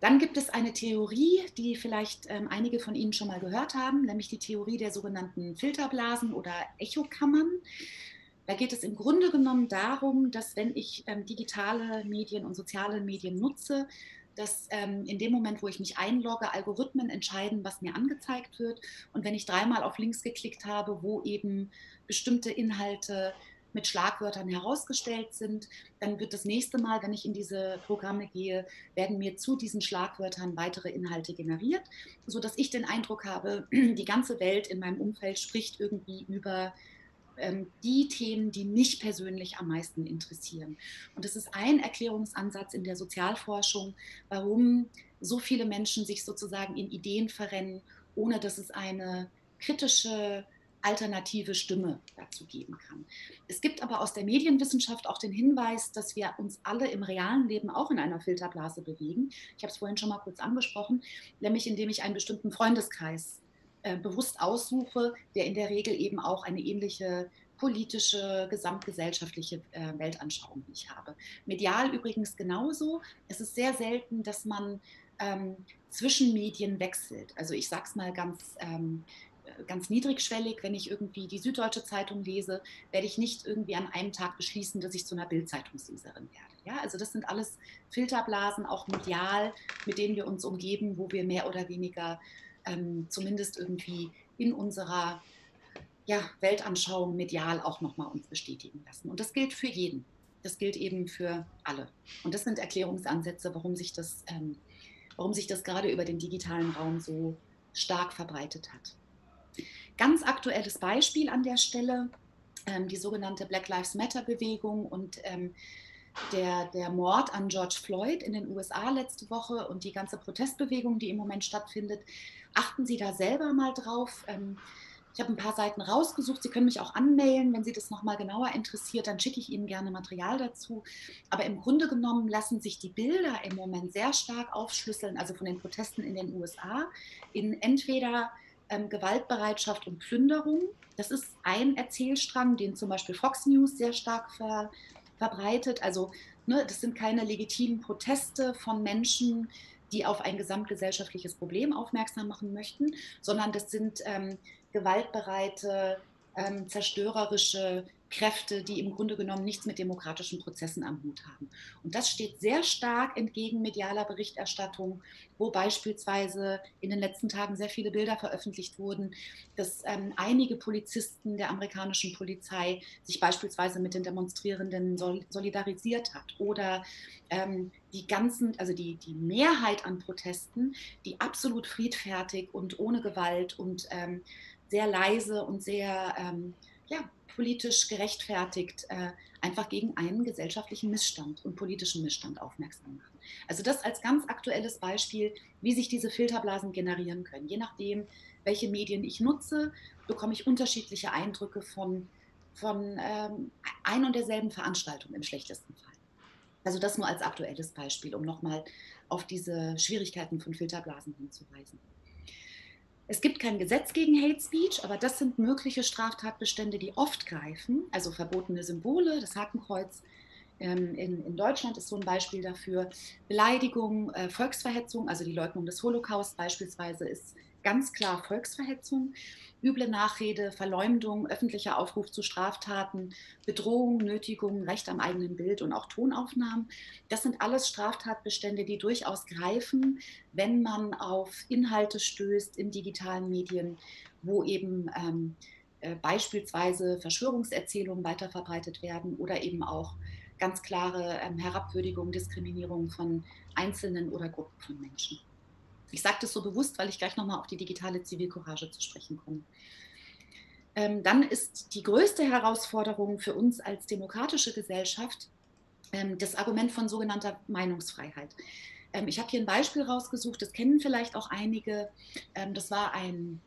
Dann gibt es eine Theorie, die vielleicht ähm, einige von Ihnen schon mal gehört haben, nämlich die Theorie der sogenannten Filterblasen oder Echokammern. Da geht es im Grunde genommen darum, dass wenn ich ähm, digitale Medien und soziale Medien nutze, dass ähm, in dem Moment, wo ich mich einlogge, Algorithmen entscheiden, was mir angezeigt wird. Und wenn ich dreimal auf Links geklickt habe, wo eben bestimmte Inhalte mit Schlagwörtern herausgestellt sind. Dann wird das nächste Mal, wenn ich in diese Programme gehe, werden mir zu diesen Schlagwörtern weitere Inhalte generiert, sodass ich den Eindruck habe, die ganze Welt in meinem Umfeld spricht irgendwie über ähm, die Themen, die mich persönlich am meisten interessieren. Und das ist ein Erklärungsansatz in der Sozialforschung, warum so viele Menschen sich sozusagen in Ideen verrennen, ohne dass es eine kritische alternative Stimme dazu geben kann. Es gibt aber aus der Medienwissenschaft auch den Hinweis, dass wir uns alle im realen Leben auch in einer Filterblase bewegen. Ich habe es vorhin schon mal kurz angesprochen, nämlich indem ich einen bestimmten Freundeskreis äh, bewusst aussuche, der in der Regel eben auch eine ähnliche politische, gesamtgesellschaftliche äh, Weltanschauung wie ich habe. Medial übrigens genauso. Es ist sehr selten, dass man ähm, zwischen Medien wechselt. Also ich sage es mal ganz ähm, ganz niedrigschwellig. Wenn ich irgendwie die Süddeutsche Zeitung lese, werde ich nicht irgendwie an einem Tag beschließen, dass ich zu einer Bildzeitungsleserin werde. Ja, also das sind alles Filterblasen, auch medial, mit denen wir uns umgeben, wo wir mehr oder weniger ähm, zumindest irgendwie in unserer ja, Weltanschauung medial auch nochmal uns bestätigen lassen. Und das gilt für jeden. Das gilt eben für alle. Und das sind Erklärungsansätze, warum sich das, ähm, warum sich das gerade über den digitalen Raum so stark verbreitet hat. Ganz aktuelles Beispiel an der Stelle, ähm, die sogenannte Black Lives Matter-Bewegung und ähm, der, der Mord an George Floyd in den USA letzte Woche und die ganze Protestbewegung, die im Moment stattfindet. Achten Sie da selber mal drauf. Ähm, ich habe ein paar Seiten rausgesucht. Sie können mich auch anmailen, wenn Sie das nochmal genauer interessiert, dann schicke ich Ihnen gerne Material dazu. Aber im Grunde genommen lassen sich die Bilder im Moment sehr stark aufschlüsseln, also von den Protesten in den USA, in entweder ähm, Gewaltbereitschaft und Plünderung. Das ist ein Erzählstrang, den zum Beispiel Fox News sehr stark ver, verbreitet. Also ne, das sind keine legitimen Proteste von Menschen, die auf ein gesamtgesellschaftliches Problem aufmerksam machen möchten, sondern das sind ähm, gewaltbereite, ähm, zerstörerische Kräfte, die im Grunde genommen nichts mit demokratischen Prozessen am Hut haben. Und das steht sehr stark entgegen medialer Berichterstattung, wo beispielsweise in den letzten Tagen sehr viele Bilder veröffentlicht wurden, dass ähm, einige Polizisten der amerikanischen Polizei sich beispielsweise mit den Demonstrierenden solidarisiert hat oder ähm, die ganzen, also die, die Mehrheit an Protesten, die absolut friedfertig und ohne Gewalt und ähm, sehr leise und sehr ähm, ja, politisch gerechtfertigt äh, einfach gegen einen gesellschaftlichen Missstand und politischen Missstand aufmerksam machen. Also das als ganz aktuelles Beispiel, wie sich diese Filterblasen generieren können. Je nachdem, welche Medien ich nutze, bekomme ich unterschiedliche Eindrücke von, von ähm, ein und derselben Veranstaltung im schlechtesten Fall. Also das nur als aktuelles Beispiel, um nochmal auf diese Schwierigkeiten von Filterblasen hinzuweisen. Es gibt kein Gesetz gegen Hate Speech, aber das sind mögliche Straftatbestände, die oft greifen, also verbotene Symbole, das Hakenkreuz. Ähm, in, in, Deutschland ist so ein Beispiel dafür. Beleidigung, äh, Volksverhetzung, also die Leugnung des Holocaust beispielsweise ist ganz klar Volksverhetzung üble Nachrede, Verleumdung, öffentlicher Aufruf zu Straftaten, Bedrohung, Nötigung, Recht am eigenen Bild und auch Tonaufnahmen. Das sind alles Straftatbestände, die durchaus greifen, wenn man auf Inhalte stößt in digitalen Medien, wo eben ähm, äh, beispielsweise Verschwörungserzählungen weiterverbreitet werden oder eben auch ganz klare ähm, Herabwürdigung, Diskriminierung von Einzelnen oder Gruppen von Menschen. Ich sage das so bewusst, weil ich gleich nochmal auf die digitale Zivilcourage zu sprechen komme. Ähm, dann ist die größte Herausforderung für uns als demokratische Gesellschaft ähm, das Argument von sogenannter Meinungsfreiheit. Ähm, ich habe hier ein Beispiel rausgesucht, das kennen vielleicht auch einige. Ähm, das war ein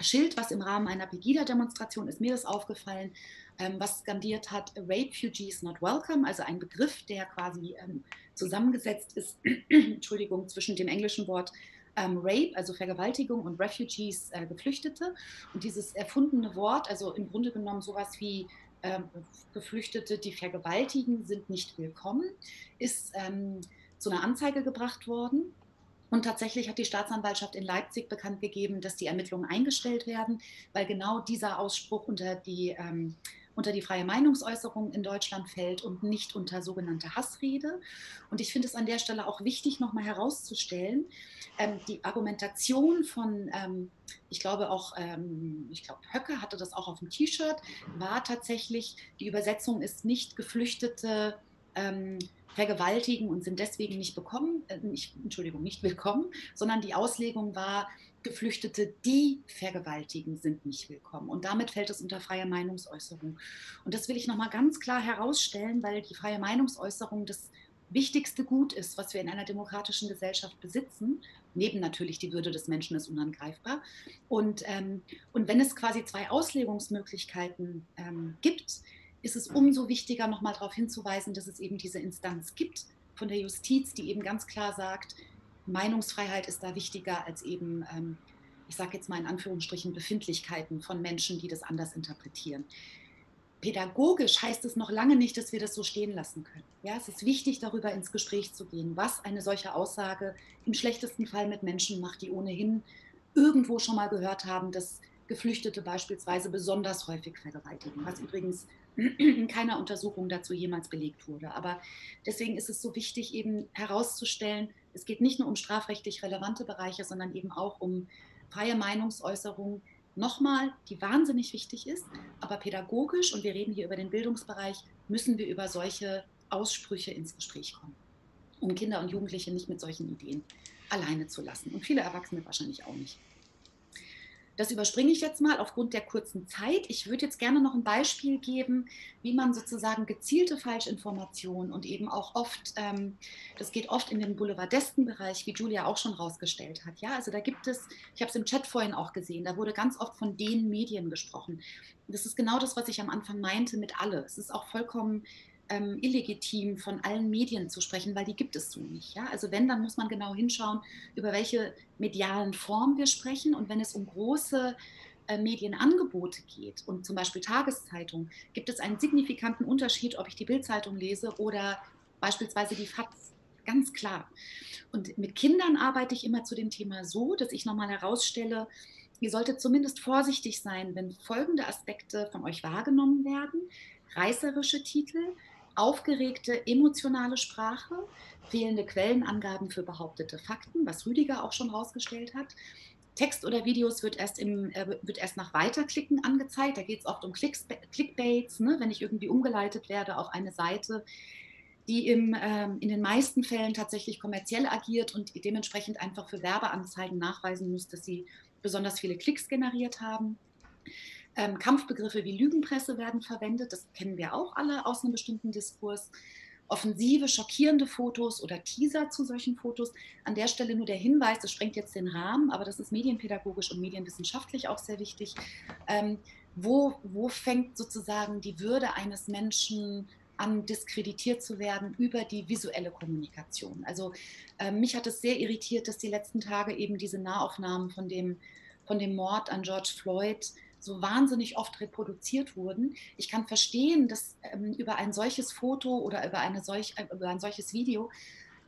Schild, was im Rahmen einer Pegida-Demonstration ist mir das aufgefallen, ähm, was skandiert hat, Refugees not welcome, also ein Begriff, der quasi ähm, zusammengesetzt ist, Entschuldigung, zwischen dem englischen Wort ähm, Rape, also Vergewaltigung, und Refugees, äh, Geflüchtete. Und dieses erfundene Wort, also im Grunde genommen sowas wie ähm, Geflüchtete, die vergewaltigen, sind nicht willkommen, ist ähm, zu einer Anzeige gebracht worden. Und tatsächlich hat die Staatsanwaltschaft in Leipzig bekannt gegeben, dass die Ermittlungen eingestellt werden, weil genau dieser Ausspruch unter die ähm, unter die freie Meinungsäußerung in Deutschland fällt und nicht unter sogenannte Hassrede. Und ich finde es an der Stelle auch wichtig, nochmal herauszustellen, ähm, die Argumentation von, ähm, ich glaube auch, ähm, ich glaube, Höcke hatte das auch auf dem T-Shirt, war tatsächlich, die Übersetzung ist nicht Geflüchtete ähm, vergewaltigen und sind deswegen nicht bekommen, äh, nicht, Entschuldigung, nicht willkommen, sondern die Auslegung war, Geflüchtete, die vergewaltigen, sind nicht willkommen. Und damit fällt es unter freie Meinungsäußerung. Und das will ich nochmal ganz klar herausstellen, weil die freie Meinungsäußerung das wichtigste Gut ist, was wir in einer demokratischen Gesellschaft besitzen. Neben natürlich die Würde des Menschen ist unangreifbar. Und, ähm, und wenn es quasi zwei Auslegungsmöglichkeiten ähm, gibt, ist es umso wichtiger, nochmal darauf hinzuweisen, dass es eben diese Instanz gibt von der Justiz, die eben ganz klar sagt, Meinungsfreiheit ist da wichtiger als eben, ähm, ich sage jetzt mal in Anführungsstrichen, Befindlichkeiten von Menschen, die das anders interpretieren. Pädagogisch heißt es noch lange nicht, dass wir das so stehen lassen können. Ja, es ist wichtig, darüber ins Gespräch zu gehen, was eine solche Aussage im schlechtesten Fall mit Menschen macht, die ohnehin irgendwo schon mal gehört haben, dass Geflüchtete beispielsweise besonders häufig vergewaltigen, was übrigens in keiner Untersuchung dazu jemals belegt wurde. Aber deswegen ist es so wichtig, eben herauszustellen, es geht nicht nur um strafrechtlich relevante Bereiche, sondern eben auch um freie Meinungsäußerung. Nochmal, die wahnsinnig wichtig ist, aber pädagogisch, und wir reden hier über den Bildungsbereich, müssen wir über solche Aussprüche ins Gespräch kommen, um Kinder und Jugendliche nicht mit solchen Ideen alleine zu lassen. Und viele Erwachsene wahrscheinlich auch nicht. Das überspringe ich jetzt mal aufgrund der kurzen Zeit. Ich würde jetzt gerne noch ein Beispiel geben, wie man sozusagen gezielte Falschinformationen und eben auch oft, ähm, das geht oft in den boulevardesken Bereich, wie Julia auch schon rausgestellt hat. Ja, also da gibt es, ich habe es im Chat vorhin auch gesehen, da wurde ganz oft von den Medien gesprochen. Das ist genau das, was ich am Anfang meinte mit alle. Es ist auch vollkommen ähm, illegitim, von allen Medien zu sprechen, weil die gibt es so nicht. Ja? Also wenn, dann muss man genau hinschauen, über welche medialen Formen wir sprechen. Und wenn es um große äh, Medienangebote geht und zum Beispiel Tageszeitungen, gibt es einen signifikanten Unterschied, ob ich die Bildzeitung lese oder beispielsweise die FAZ. Ganz klar. Und mit Kindern arbeite ich immer zu dem Thema so, dass ich nochmal herausstelle, ihr solltet zumindest vorsichtig sein, wenn folgende Aspekte von euch wahrgenommen werden. Reißerische Titel, aufgeregte emotionale Sprache, fehlende Quellenangaben für behauptete Fakten, was Rüdiger auch schon herausgestellt hat. Text oder Videos wird erst, im, äh, wird erst nach Weiterklicken angezeigt. Da geht es oft um Klicks, Clickbaits, ne? wenn ich irgendwie umgeleitet werde auf eine Seite, die im, ähm, in den meisten Fällen tatsächlich kommerziell agiert und dementsprechend einfach für Werbeanzeigen nachweisen muss, dass sie besonders viele Klicks generiert haben. Ähm, Kampfbegriffe wie Lügenpresse werden verwendet, das kennen wir auch alle aus einem bestimmten Diskurs. Offensive, schockierende Fotos oder Teaser zu solchen Fotos. An der Stelle nur der Hinweis, das sprengt jetzt den Rahmen, aber das ist medienpädagogisch und medienwissenschaftlich auch sehr wichtig. Ähm, wo, wo fängt sozusagen die Würde eines Menschen an, diskreditiert zu werden über die visuelle Kommunikation? Also äh, mich hat es sehr irritiert, dass die letzten Tage eben diese Nahaufnahmen von dem, von dem Mord an George Floyd so wahnsinnig oft reproduziert wurden. Ich kann verstehen, dass ähm, über ein solches Foto oder über, eine solch, äh, über ein solches Video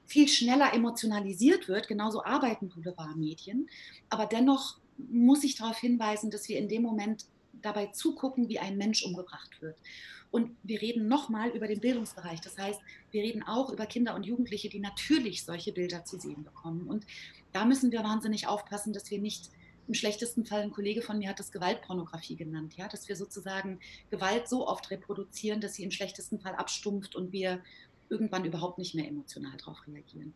viel schneller emotionalisiert wird. Genauso arbeiten Boulevardmedien. Aber dennoch muss ich darauf hinweisen, dass wir in dem Moment dabei zugucken, wie ein Mensch umgebracht wird. Und wir reden nochmal über den Bildungsbereich. Das heißt, wir reden auch über Kinder und Jugendliche, die natürlich solche Bilder zu sehen bekommen. Und da müssen wir wahnsinnig aufpassen, dass wir nicht im schlechtesten Fall, ein Kollege von mir hat das Gewaltpornografie genannt, ja, dass wir sozusagen Gewalt so oft reproduzieren, dass sie im schlechtesten Fall abstumpft und wir irgendwann überhaupt nicht mehr emotional darauf reagieren.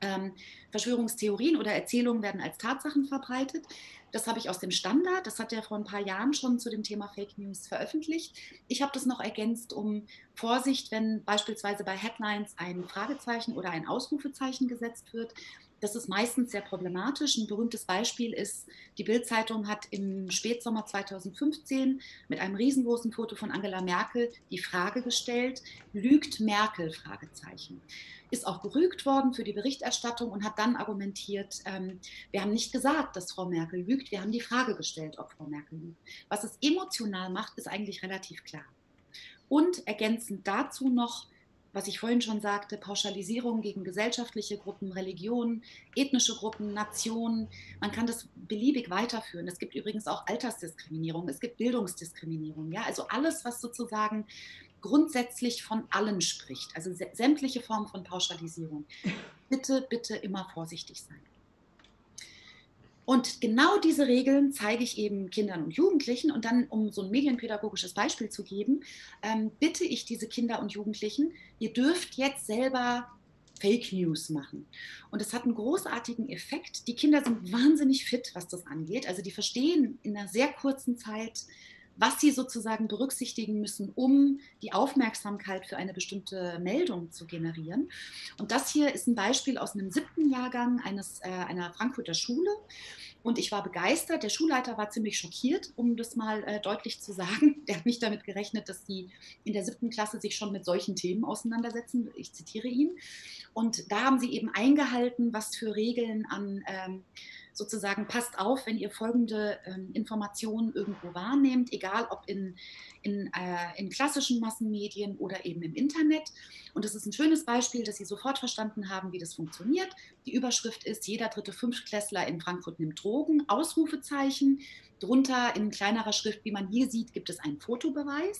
Ähm, Verschwörungstheorien oder Erzählungen werden als Tatsachen verbreitet. Das habe ich aus dem Standard, das hat er vor ein paar Jahren schon zu dem Thema Fake News veröffentlicht. Ich habe das noch ergänzt um Vorsicht, wenn beispielsweise bei Headlines ein Fragezeichen oder ein Ausrufezeichen gesetzt wird, das ist meistens sehr problematisch. Ein berühmtes Beispiel ist, die Bild-Zeitung hat im Spätsommer 2015 mit einem riesengroßen Foto von Angela Merkel die Frage gestellt, lügt Merkel? Fragezeichen. Ist auch gerügt worden für die Berichterstattung und hat dann argumentiert, ähm, wir haben nicht gesagt, dass Frau Merkel lügt, wir haben die Frage gestellt, ob Frau Merkel lügt. Was es emotional macht, ist eigentlich relativ klar. Und ergänzend dazu noch, was ich vorhin schon sagte, Pauschalisierung gegen gesellschaftliche Gruppen, Religionen, ethnische Gruppen, Nationen. Man kann das beliebig weiterführen. Es gibt übrigens auch Altersdiskriminierung, es gibt Bildungsdiskriminierung. Ja? Also alles, was sozusagen grundsätzlich von allen spricht, also sämtliche Formen von Pauschalisierung. Bitte, bitte immer vorsichtig sein. Und genau diese Regeln zeige ich eben Kindern und Jugendlichen. Und dann, um so ein medienpädagogisches Beispiel zu geben, ähm, bitte ich diese Kinder und Jugendlichen, ihr dürft jetzt selber Fake News machen. Und es hat einen großartigen Effekt. Die Kinder sind wahnsinnig fit, was das angeht. Also die verstehen in einer sehr kurzen Zeit was sie sozusagen berücksichtigen müssen, um die Aufmerksamkeit für eine bestimmte Meldung zu generieren. Und das hier ist ein Beispiel aus einem siebten Jahrgang eines, äh, einer Frankfurter Schule. Und ich war begeistert. Der Schulleiter war ziemlich schockiert, um das mal äh, deutlich zu sagen. Der hat nicht damit gerechnet, dass die in der siebten Klasse sich schon mit solchen Themen auseinandersetzen. Ich zitiere ihn. Und da haben sie eben eingehalten, was für Regeln an ähm, sozusagen passt auf, wenn ihr folgende ähm, Informationen irgendwo wahrnehmt, egal ob in, in, äh, in klassischen Massenmedien oder eben im Internet. Und das ist ein schönes Beispiel, dass Sie sofort verstanden haben, wie das funktioniert. Die Überschrift ist, jeder dritte Fünftklässler in Frankfurt nimmt Drogen, Ausrufezeichen. Drunter in kleinerer Schrift, wie man hier sieht, gibt es einen Fotobeweis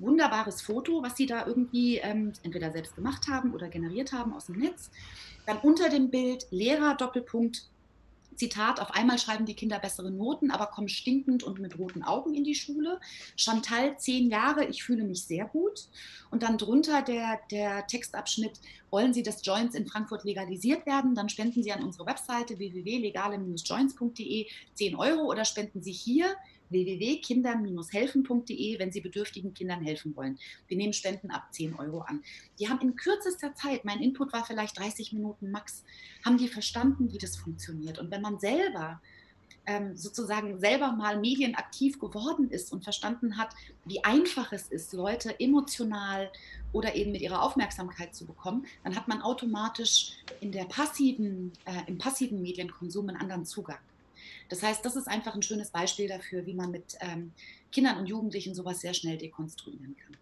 wunderbares Foto, was sie da irgendwie ähm, entweder selbst gemacht haben oder generiert haben aus dem Netz. Dann unter dem Bild Lehrer Doppelpunkt Zitat, auf einmal schreiben die Kinder bessere Noten, aber kommen stinkend und mit roten Augen in die Schule. Chantal, zehn Jahre, ich fühle mich sehr gut. Und dann drunter der, der Textabschnitt, wollen Sie, dass Joints in Frankfurt legalisiert werden? Dann spenden Sie an unsere Webseite www.legale-joints.de 10 Euro oder spenden Sie hier www.kindern-helfen.de, wenn Sie bedürftigen Kindern helfen wollen. Wir nehmen Spenden ab 10 Euro an. Die haben in kürzester Zeit, mein Input war vielleicht 30 Minuten max, haben die verstanden, wie das funktioniert. Und wenn man selber ähm, sozusagen selber mal medienaktiv geworden ist und verstanden hat, wie einfach es ist, Leute emotional oder eben mit ihrer Aufmerksamkeit zu bekommen, dann hat man automatisch in der passiven, äh, im passiven Medienkonsum einen anderen Zugang. Das heißt, das ist einfach ein schönes Beispiel dafür, wie man mit ähm, Kindern und Jugendlichen sowas sehr schnell dekonstruieren kann.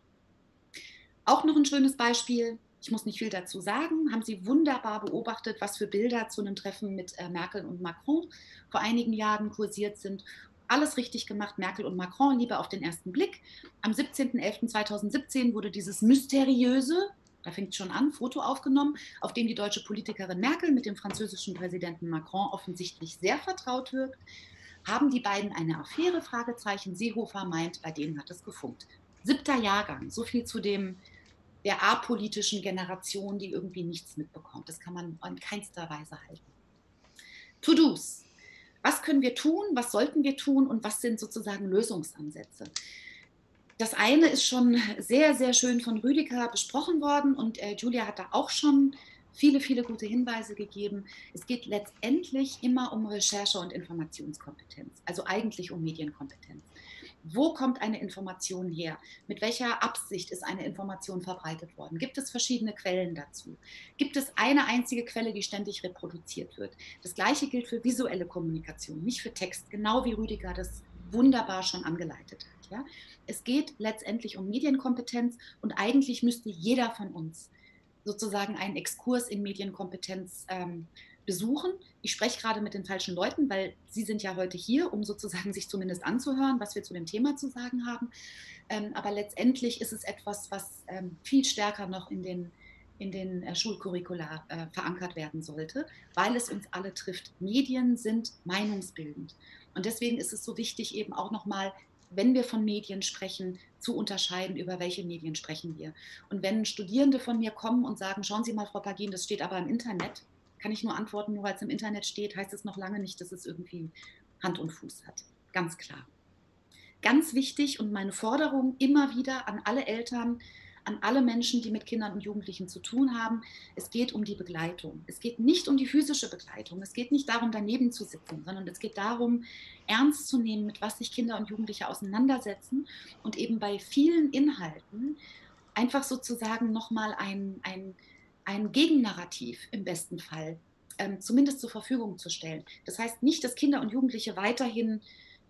Auch noch ein schönes Beispiel, ich muss nicht viel dazu sagen, haben Sie wunderbar beobachtet, was für Bilder zu einem Treffen mit äh, Merkel und Macron vor einigen Jahren kursiert sind. Alles richtig gemacht, Merkel und Macron, lieber auf den ersten Blick. Am 17.11.2017 wurde dieses mysteriöse, da fängt schon an, Foto aufgenommen, auf dem die deutsche Politikerin Merkel mit dem französischen Präsidenten Macron offensichtlich sehr vertraut wirkt. Haben die beiden eine Affäre? Fragezeichen. Seehofer meint, bei denen hat es gefunkt. Siebter Jahrgang, so viel zu dem der apolitischen Generation, die irgendwie nichts mitbekommt. Das kann man in keinster Weise halten. To-Dos. Was können wir tun, was sollten wir tun und was sind sozusagen Lösungsansätze? Das eine ist schon sehr, sehr schön von Rüdiger besprochen worden und äh, Julia hat da auch schon viele, viele gute Hinweise gegeben. Es geht letztendlich immer um Recherche und Informationskompetenz, also eigentlich um Medienkompetenz. Wo kommt eine Information her? Mit welcher Absicht ist eine Information verbreitet worden? Gibt es verschiedene Quellen dazu? Gibt es eine einzige Quelle, die ständig reproduziert wird? Das gleiche gilt für visuelle Kommunikation, nicht für Text, genau wie Rüdiger das wunderbar schon angeleitet hat. Ja? Es geht letztendlich um Medienkompetenz und eigentlich müsste jeder von uns sozusagen einen Exkurs in Medienkompetenz ähm, besuchen. Ich spreche gerade mit den falschen Leuten, weil sie sind ja heute hier, um sozusagen sich zumindest anzuhören, was wir zu dem Thema zu sagen haben. Ähm, aber letztendlich ist es etwas, was ähm, viel stärker noch in den, in den äh, Schulcurricula äh, verankert werden sollte, weil es uns alle trifft. Medien sind meinungsbildend. Und deswegen ist es so wichtig, eben auch nochmal wenn wir von Medien sprechen, zu unterscheiden, über welche Medien sprechen wir. Und wenn Studierende von mir kommen und sagen, schauen Sie mal, Frau Pagin, das steht aber im Internet, kann ich nur antworten, nur weil es im Internet steht, heißt es noch lange nicht, dass es irgendwie Hand und Fuß hat. Ganz klar. Ganz wichtig und meine Forderung immer wieder an alle Eltern, an alle Menschen, die mit Kindern und Jugendlichen zu tun haben. Es geht um die Begleitung. Es geht nicht um die physische Begleitung. Es geht nicht darum, daneben zu sitzen, sondern es geht darum, ernst zu nehmen, mit was sich Kinder und Jugendliche auseinandersetzen und eben bei vielen Inhalten einfach sozusagen nochmal ein, ein, ein Gegennarrativ im besten Fall ähm, zumindest zur Verfügung zu stellen. Das heißt nicht, dass Kinder und Jugendliche weiterhin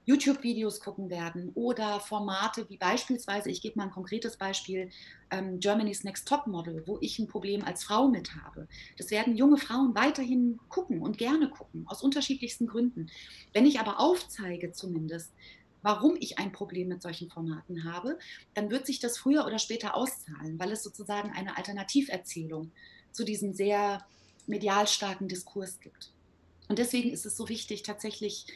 YouTube-Videos gucken werden oder Formate wie beispielsweise, ich gebe mal ein konkretes Beispiel, ähm, Germany's Next Top Model, wo ich ein Problem als Frau mit habe. Das werden junge Frauen weiterhin gucken und gerne gucken, aus unterschiedlichsten Gründen. Wenn ich aber aufzeige zumindest, warum ich ein Problem mit solchen Formaten habe, dann wird sich das früher oder später auszahlen, weil es sozusagen eine Alternativerzählung zu diesem sehr medial starken Diskurs gibt. Und deswegen ist es so wichtig, tatsächlich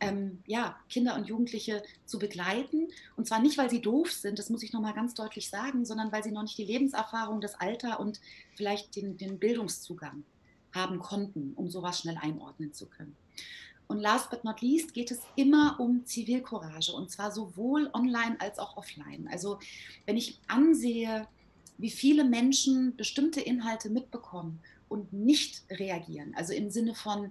ähm, ja, Kinder und Jugendliche zu begleiten. Und zwar nicht, weil sie doof sind, das muss ich nochmal ganz deutlich sagen, sondern weil sie noch nicht die Lebenserfahrung, das Alter und vielleicht den, den Bildungszugang haben konnten, um sowas schnell einordnen zu können. Und last but not least geht es immer um Zivilcourage und zwar sowohl online als auch offline. Also wenn ich ansehe, wie viele Menschen bestimmte Inhalte mitbekommen und nicht reagieren, also im Sinne von,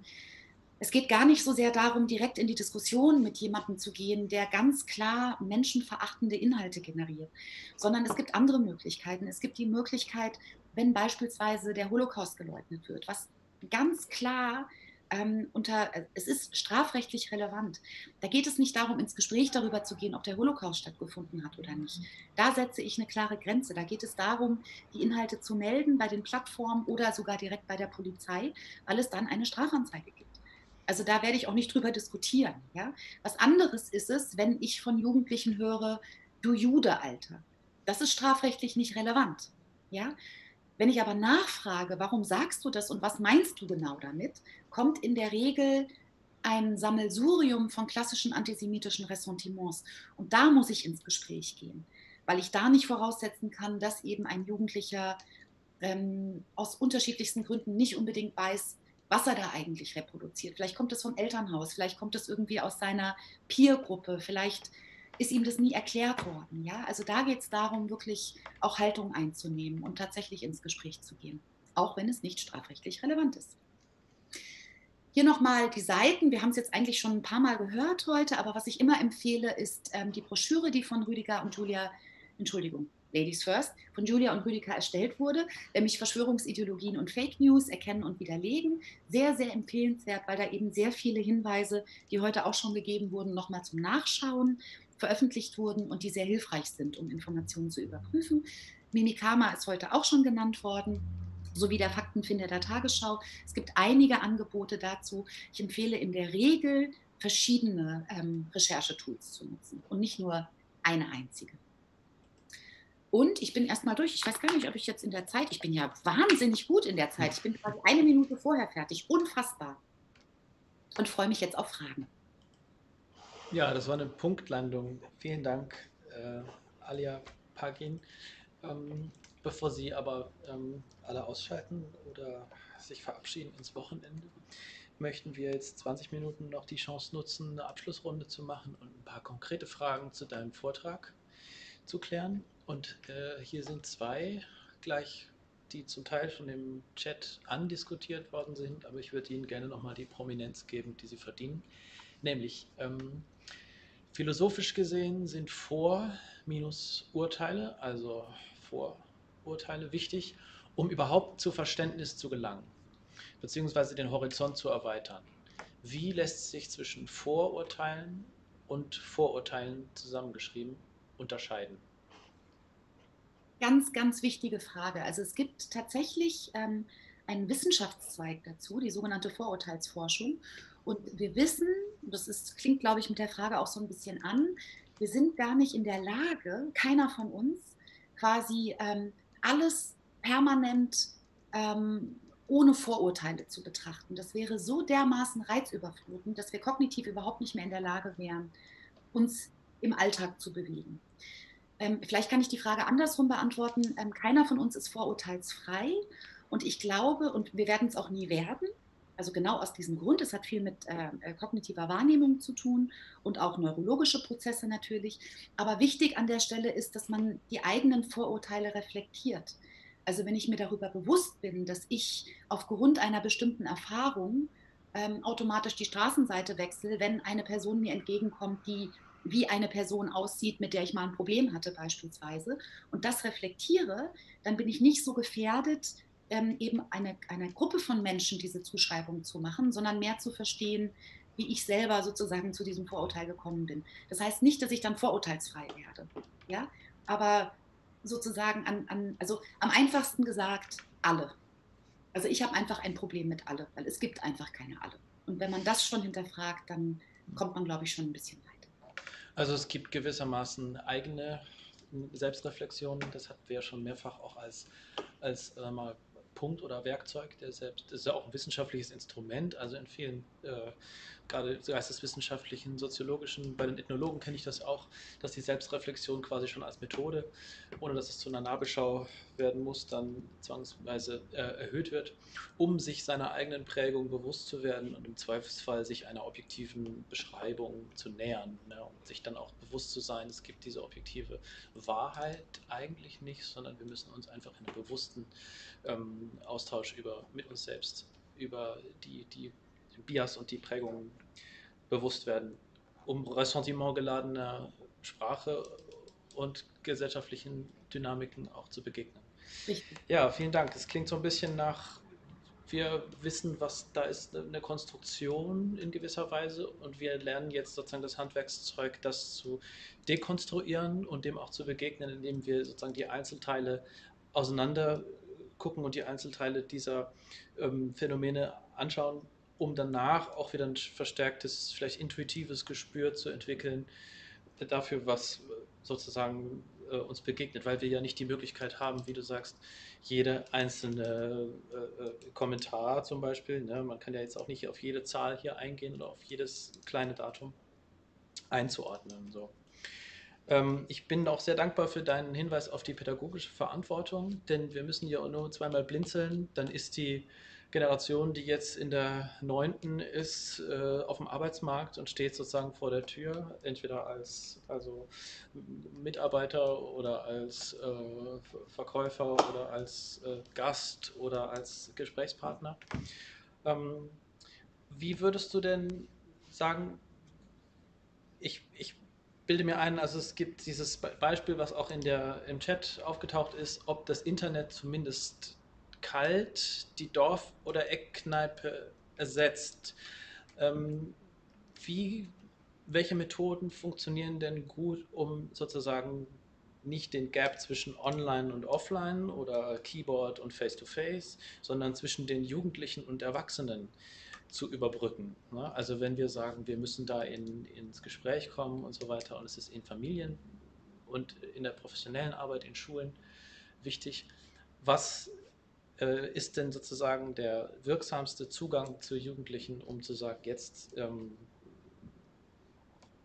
es geht gar nicht so sehr darum, direkt in die Diskussion mit jemandem zu gehen, der ganz klar menschenverachtende Inhalte generiert, sondern es gibt andere Möglichkeiten. Es gibt die Möglichkeit, wenn beispielsweise der Holocaust geleugnet wird, was ganz klar ähm, unter, es ist strafrechtlich relevant. Da geht es nicht darum, ins Gespräch darüber zu gehen, ob der Holocaust stattgefunden hat oder nicht. Da setze ich eine klare Grenze. Da geht es darum, die Inhalte zu melden bei den Plattformen oder sogar direkt bei der Polizei, weil es dann eine Strafanzeige gibt. Also da werde ich auch nicht drüber diskutieren. Ja? Was anderes ist es, wenn ich von Jugendlichen höre, du Jude, Alter. Das ist strafrechtlich nicht relevant. Ja? Wenn ich aber nachfrage, warum sagst du das und was meinst du genau damit, kommt in der Regel ein Sammelsurium von klassischen antisemitischen Ressentiments. Und da muss ich ins Gespräch gehen, weil ich da nicht voraussetzen kann, dass eben ein Jugendlicher ähm, aus unterschiedlichsten Gründen nicht unbedingt weiß, was er da eigentlich reproduziert. Vielleicht kommt es vom Elternhaus, vielleicht kommt es irgendwie aus seiner Peergruppe, vielleicht ist ihm das nie erklärt worden. Ja? Also da geht es darum, wirklich auch Haltung einzunehmen und tatsächlich ins Gespräch zu gehen, auch wenn es nicht strafrechtlich relevant ist. Hier nochmal die Seiten. Wir haben es jetzt eigentlich schon ein paar Mal gehört heute, aber was ich immer empfehle, ist ähm, die Broschüre, die von Rüdiger und Julia, Entschuldigung, Ladies First von Julia und Rüdiger erstellt wurde, nämlich Verschwörungsideologien und Fake News erkennen und widerlegen. Sehr, sehr empfehlenswert, weil da eben sehr viele Hinweise, die heute auch schon gegeben wurden, nochmal zum Nachschauen veröffentlicht wurden und die sehr hilfreich sind, um Informationen zu überprüfen. Mimikama ist heute auch schon genannt worden sowie der Faktenfinder der Tagesschau. Es gibt einige Angebote dazu. Ich empfehle in der Regel verschiedene ähm, Recherchetools zu nutzen und nicht nur eine einzige. Und ich bin erstmal durch. Ich weiß gar nicht, ob ich jetzt in der Zeit, ich bin ja wahnsinnig gut in der Zeit. Ich bin quasi eine Minute vorher fertig. Unfassbar. Und freue mich jetzt auf Fragen. Ja, das war eine Punktlandung. Vielen Dank, äh, Alia Pagin. Ähm, bevor Sie aber ähm, alle ausschalten oder sich verabschieden ins Wochenende, möchten wir jetzt 20 Minuten noch die Chance nutzen, eine Abschlussrunde zu machen und ein paar konkrete Fragen zu deinem Vortrag zu klären. Und äh, hier sind zwei gleich, die zum Teil schon im Chat andiskutiert worden sind, aber ich würde Ihnen gerne nochmal die Prominenz geben, die sie verdienen. Nämlich, ähm, philosophisch gesehen sind Vor- minus Urteile, also Vorurteile wichtig, um überhaupt zu Verständnis zu gelangen, beziehungsweise den Horizont zu erweitern. Wie lässt sich zwischen Vorurteilen und Vorurteilen zusammengeschrieben unterscheiden? Ganz, ganz wichtige Frage. Also es gibt tatsächlich ähm, einen Wissenschaftszweig dazu, die sogenannte Vorurteilsforschung. Und wir wissen, das ist, klingt, glaube ich, mit der Frage auch so ein bisschen an, wir sind gar nicht in der Lage, keiner von uns, quasi ähm, alles permanent ähm, ohne Vorurteile zu betrachten. Das wäre so dermaßen reizüberflutend, dass wir kognitiv überhaupt nicht mehr in der Lage wären, uns im Alltag zu bewegen. Ähm, vielleicht kann ich die Frage andersrum beantworten. Ähm, keiner von uns ist vorurteilsfrei. Und ich glaube, und wir werden es auch nie werden, also genau aus diesem Grund, es hat viel mit äh, äh, kognitiver Wahrnehmung zu tun und auch neurologische Prozesse natürlich. Aber wichtig an der Stelle ist, dass man die eigenen Vorurteile reflektiert. Also wenn ich mir darüber bewusst bin, dass ich aufgrund einer bestimmten Erfahrung ähm, automatisch die Straßenseite wechsle, wenn eine Person mir entgegenkommt, die wie eine Person aussieht, mit der ich mal ein Problem hatte beispielsweise, und das reflektiere, dann bin ich nicht so gefährdet, ähm, eben eine, eine Gruppe von Menschen diese Zuschreibung zu machen, sondern mehr zu verstehen, wie ich selber sozusagen zu diesem Vorurteil gekommen bin. Das heißt nicht, dass ich dann vorurteilsfrei werde, ja, aber sozusagen an, an also am einfachsten gesagt, alle. Also ich habe einfach ein Problem mit alle, weil es gibt einfach keine alle. Und wenn man das schon hinterfragt, dann kommt man, glaube ich, schon ein bisschen. Also es gibt gewissermaßen eigene Selbstreflexionen, das hatten wir ja schon mehrfach auch als, als äh, mal Punkt oder Werkzeug der Selbst. Das ist ja auch ein wissenschaftliches Instrument, also in vielen äh, gerade geisteswissenschaftlichen, soziologischen, bei den Ethnologen kenne ich das auch, dass die Selbstreflexion quasi schon als Methode, ohne dass es zu einer Nabelschau werden muss, dann zwangsweise äh, erhöht wird, um sich seiner eigenen Prägung bewusst zu werden und im Zweifelsfall sich einer objektiven Beschreibung zu nähern ne, und sich dann auch bewusst zu sein, es gibt diese objektive Wahrheit eigentlich nicht, sondern wir müssen uns einfach in einem bewussten ähm, Austausch über, mit uns selbst über die, die Bias und die Prägungen bewusst werden, um Ressentiment geladener Sprache und gesellschaftlichen Dynamiken auch zu begegnen. Richtig. Ja, vielen Dank. Es klingt so ein bisschen nach, wir wissen, was da ist, eine Konstruktion in gewisser Weise und wir lernen jetzt sozusagen das Handwerkszeug, das zu dekonstruieren und dem auch zu begegnen, indem wir sozusagen die Einzelteile auseinander gucken und die Einzelteile dieser ähm, Phänomene anschauen um danach auch wieder ein verstärktes, vielleicht intuitives Gespür zu entwickeln dafür, was sozusagen äh, uns begegnet, weil wir ja nicht die Möglichkeit haben, wie du sagst, jede einzelne äh, äh, Kommentar zum Beispiel, ne, man kann ja jetzt auch nicht auf jede Zahl hier eingehen oder auf jedes kleine Datum einzuordnen. So. Ähm, ich bin auch sehr dankbar für deinen Hinweis auf die pädagogische Verantwortung, denn wir müssen ja nur zweimal blinzeln, dann ist die Generation, die jetzt in der neunten ist, äh, auf dem Arbeitsmarkt und steht sozusagen vor der Tür, entweder als also Mitarbeiter oder als äh, Verkäufer oder als äh, Gast oder als Gesprächspartner. Ähm, wie würdest du denn sagen, ich, ich bilde mir ein, also es gibt dieses Beispiel, was auch in der, im Chat aufgetaucht ist, ob das Internet zumindest kalt die Dorf- oder Eckkneipe ersetzt. Ähm, wie, welche Methoden funktionieren denn gut, um sozusagen nicht den Gap zwischen Online und Offline oder Keyboard und Face-to-Face, sondern zwischen den Jugendlichen und Erwachsenen zu überbrücken. Ne? Also wenn wir sagen, wir müssen da in, ins Gespräch kommen und so weiter und es ist in Familien und in der professionellen Arbeit in Schulen wichtig, was äh, ist denn sozusagen der wirksamste Zugang zu Jugendlichen, um zu sagen, jetzt ähm,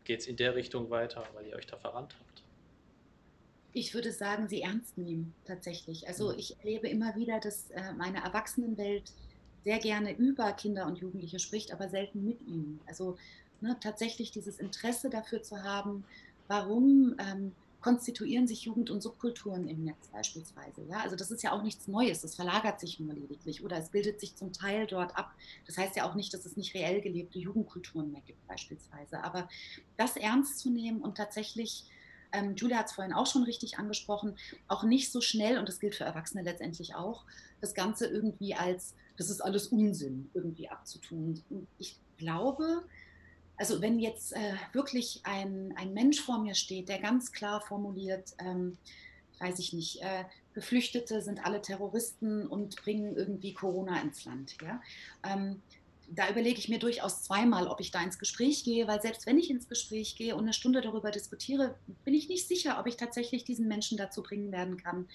geht es in der Richtung weiter, weil ihr euch da verrannt habt? Ich würde sagen, sie ernst nehmen, tatsächlich. Also mhm. ich erlebe immer wieder, dass äh, meine Erwachsenenwelt sehr gerne über Kinder und Jugendliche spricht, aber selten mit ihnen. Also ne, tatsächlich dieses Interesse dafür zu haben, warum ähm, konstituieren sich Jugend- und Subkulturen im Netz beispielsweise. Ja? Also das ist ja auch nichts Neues, es verlagert sich nur lediglich oder es bildet sich zum Teil dort ab. Das heißt ja auch nicht, dass es nicht reell gelebte Jugendkulturen mehr gibt beispielsweise. Aber das ernst zu nehmen und tatsächlich, ähm, Julia hat es vorhin auch schon richtig angesprochen, auch nicht so schnell, und das gilt für Erwachsene letztendlich auch, das Ganze irgendwie als, das ist alles Unsinn irgendwie abzutun. Und ich glaube, also wenn jetzt äh, wirklich ein, ein Mensch vor mir steht, der ganz klar formuliert, ähm, weiß ich nicht, äh, Geflüchtete sind alle Terroristen und bringen irgendwie Corona ins Land. Ja? Ähm, da überlege ich mir durchaus zweimal, ob ich da ins Gespräch gehe, weil selbst wenn ich ins Gespräch gehe und eine Stunde darüber diskutiere, bin ich nicht sicher, ob ich tatsächlich diesen Menschen dazu bringen werden kann,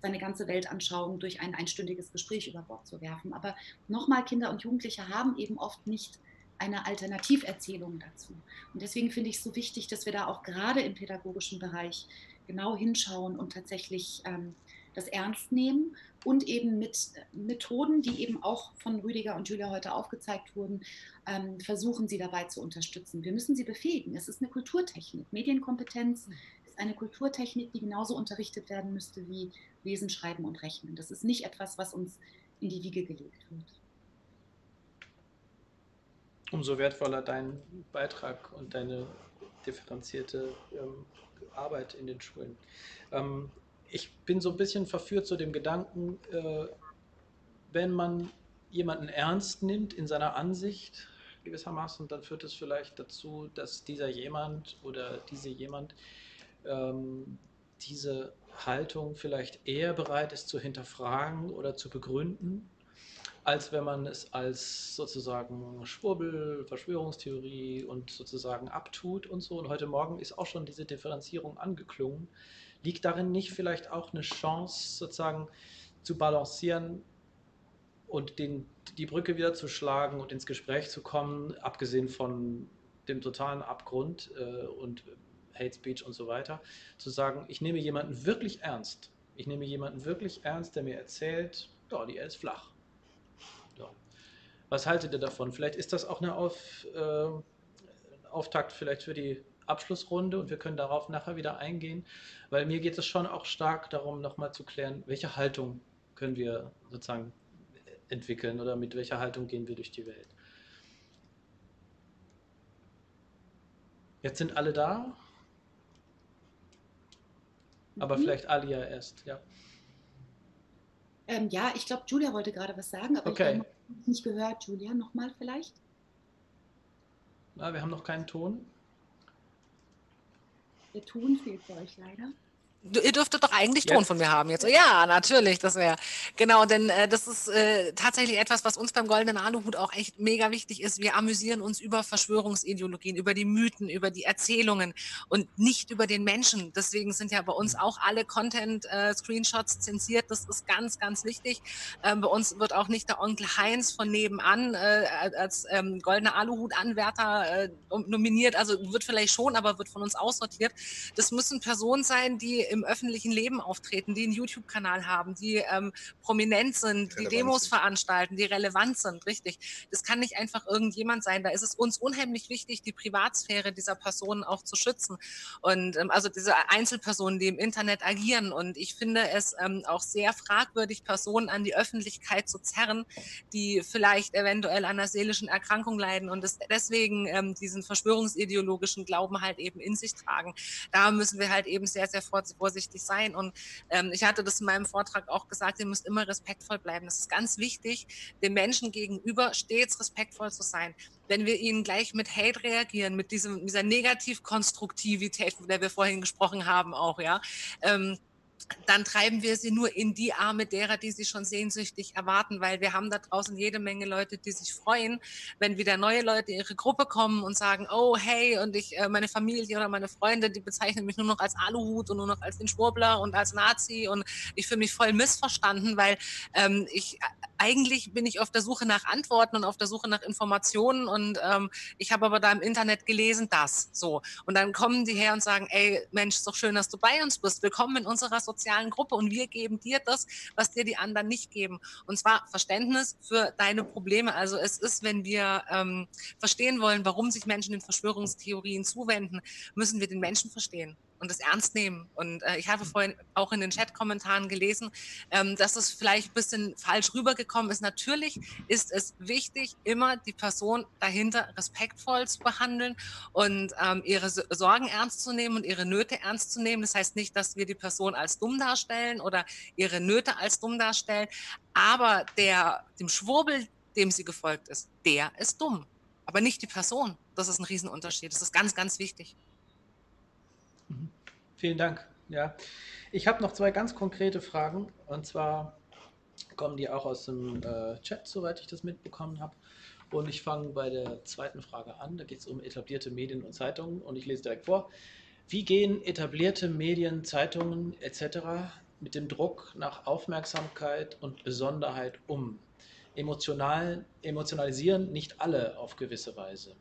seine ganze Weltanschauung durch ein einstündiges Gespräch über Bord zu werfen. Aber nochmal, Kinder und Jugendliche haben eben oft nicht eine Alternativerzählung dazu. Und deswegen finde ich es so wichtig, dass wir da auch gerade im pädagogischen Bereich genau hinschauen und tatsächlich ähm, das ernst nehmen und eben mit Methoden, die eben auch von Rüdiger und Julia heute aufgezeigt wurden, ähm, versuchen sie dabei zu unterstützen. Wir müssen sie befähigen. Es ist eine Kulturtechnik. Medienkompetenz ist eine Kulturtechnik, die genauso unterrichtet werden müsste wie Lesen, Schreiben und Rechnen. Das ist nicht etwas, was uns in die Wiege gelegt wird umso wertvoller dein Beitrag und deine differenzierte ähm, Arbeit in den Schulen. Ähm, ich bin so ein bisschen verführt zu dem Gedanken, äh, wenn man jemanden ernst nimmt in seiner Ansicht gewissermaßen, dann führt es vielleicht dazu, dass dieser jemand oder diese jemand ähm, diese Haltung vielleicht eher bereit ist zu hinterfragen oder zu begründen als wenn man es als sozusagen Schwurbel, Verschwörungstheorie und sozusagen abtut und so. Und heute Morgen ist auch schon diese Differenzierung angeklungen. Liegt darin nicht vielleicht auch eine Chance, sozusagen zu balancieren und den, die Brücke wieder zu schlagen und ins Gespräch zu kommen, abgesehen von dem totalen Abgrund äh, und Hate Speech und so weiter, zu sagen, ich nehme jemanden wirklich ernst. Ich nehme jemanden wirklich ernst, der mir erzählt, ja, die Erde ist flach was haltet ihr davon? Vielleicht ist das auch eine Auf, äh, Auftakt vielleicht für die Abschlussrunde und wir können darauf nachher wieder eingehen, weil mir geht es schon auch stark darum, nochmal zu klären, welche Haltung können wir sozusagen entwickeln oder mit welcher Haltung gehen wir durch die Welt. Jetzt sind alle da, aber mhm. vielleicht Alia erst, ja. Ähm, ja, ich glaube, Julia wollte gerade was sagen, aber okay. ich nicht gehört. Julia, nochmal vielleicht? Na, wir haben noch keinen Ton. Der Ton fehlt bei euch leider. Ihr dürftet doch eigentlich Ton von mir haben jetzt. Ja, natürlich, das wäre. Genau, denn äh, das ist äh, tatsächlich etwas, was uns beim Goldenen Aluhut auch echt mega wichtig ist. Wir amüsieren uns über Verschwörungsideologien, über die Mythen, über die Erzählungen und nicht über den Menschen. Deswegen sind ja bei uns mhm. auch alle Content-Screenshots äh, zensiert. Das ist ganz, ganz wichtig. Ähm, bei uns wird auch nicht der Onkel Heinz von nebenan äh, als ähm, Goldener Aluhut-Anwärter äh, nominiert. Also wird vielleicht schon, aber wird von uns aussortiert. Das müssen Personen sein, die im öffentlichen Leben auftreten, die einen YouTube-Kanal haben, die ähm, prominent sind, relevant die Demos sind. veranstalten, die relevant sind, richtig. Das kann nicht einfach irgendjemand sein. Da ist es uns unheimlich wichtig, die Privatsphäre dieser Personen auch zu schützen. Und ähm, also diese Einzelpersonen, die im Internet agieren. Und ich finde es ähm, auch sehr fragwürdig, Personen an die Öffentlichkeit zu zerren, die vielleicht eventuell an einer seelischen Erkrankung leiden und es deswegen ähm, diesen verschwörungsideologischen Glauben halt eben in sich tragen. Da müssen wir halt eben sehr, sehr vorsichtig vorsichtig sein. Und ähm, ich hatte das in meinem Vortrag auch gesagt, ihr müsst immer respektvoll bleiben. Das ist ganz wichtig, dem Menschen gegenüber stets respektvoll zu sein. Wenn wir ihnen gleich mit Hate reagieren, mit diesem, dieser Negativkonstruktivität, von der wir vorhin gesprochen haben, auch, ja, ähm, dann treiben wir sie nur in die Arme derer, die sie schon sehnsüchtig erwarten, weil wir haben da draußen jede Menge Leute, die sich freuen, wenn wieder neue Leute in ihre Gruppe kommen und sagen, oh hey, und ich, äh, meine Familie oder meine Freunde, die bezeichnen mich nur noch als Aluhut und nur noch als den Schwurbler und als Nazi und ich fühle mich voll missverstanden, weil ähm, ich eigentlich bin ich auf der Suche nach Antworten und auf der Suche nach Informationen und ähm, ich habe aber da im Internet gelesen, das so. Und dann kommen die her und sagen, ey Mensch, ist doch schön, dass du bei uns bist. Willkommen in unserer sozialen Gruppe und wir geben dir das, was dir die anderen nicht geben. Und zwar Verständnis für deine Probleme. Also es ist, wenn wir ähm, verstehen wollen, warum sich Menschen den Verschwörungstheorien zuwenden, müssen wir den Menschen verstehen und es ernst nehmen. Und äh, ich habe vorhin auch in den Chat-Kommentaren gelesen, ähm, dass es vielleicht ein bisschen falsch rübergekommen ist. Natürlich ist es wichtig, immer die Person dahinter respektvoll zu behandeln und ähm, ihre Sorgen ernst zu nehmen und ihre Nöte ernst zu nehmen. Das heißt nicht, dass wir die Person als dumm darstellen oder ihre Nöte als dumm darstellen, aber der, dem Schwurbel, dem sie gefolgt ist, der ist dumm, aber nicht die Person. Das ist ein Riesenunterschied. Das ist ganz, ganz wichtig. Vielen Dank. Ja, ich habe noch zwei ganz konkrete Fragen. Und zwar kommen die auch aus dem äh, Chat, soweit ich das mitbekommen habe. Und ich fange bei der zweiten Frage an. Da geht es um etablierte Medien und Zeitungen. Und ich lese direkt vor. Wie gehen etablierte Medien, Zeitungen etc. mit dem Druck nach Aufmerksamkeit und Besonderheit um? Emotional, emotionalisieren nicht alle auf gewisse Weise.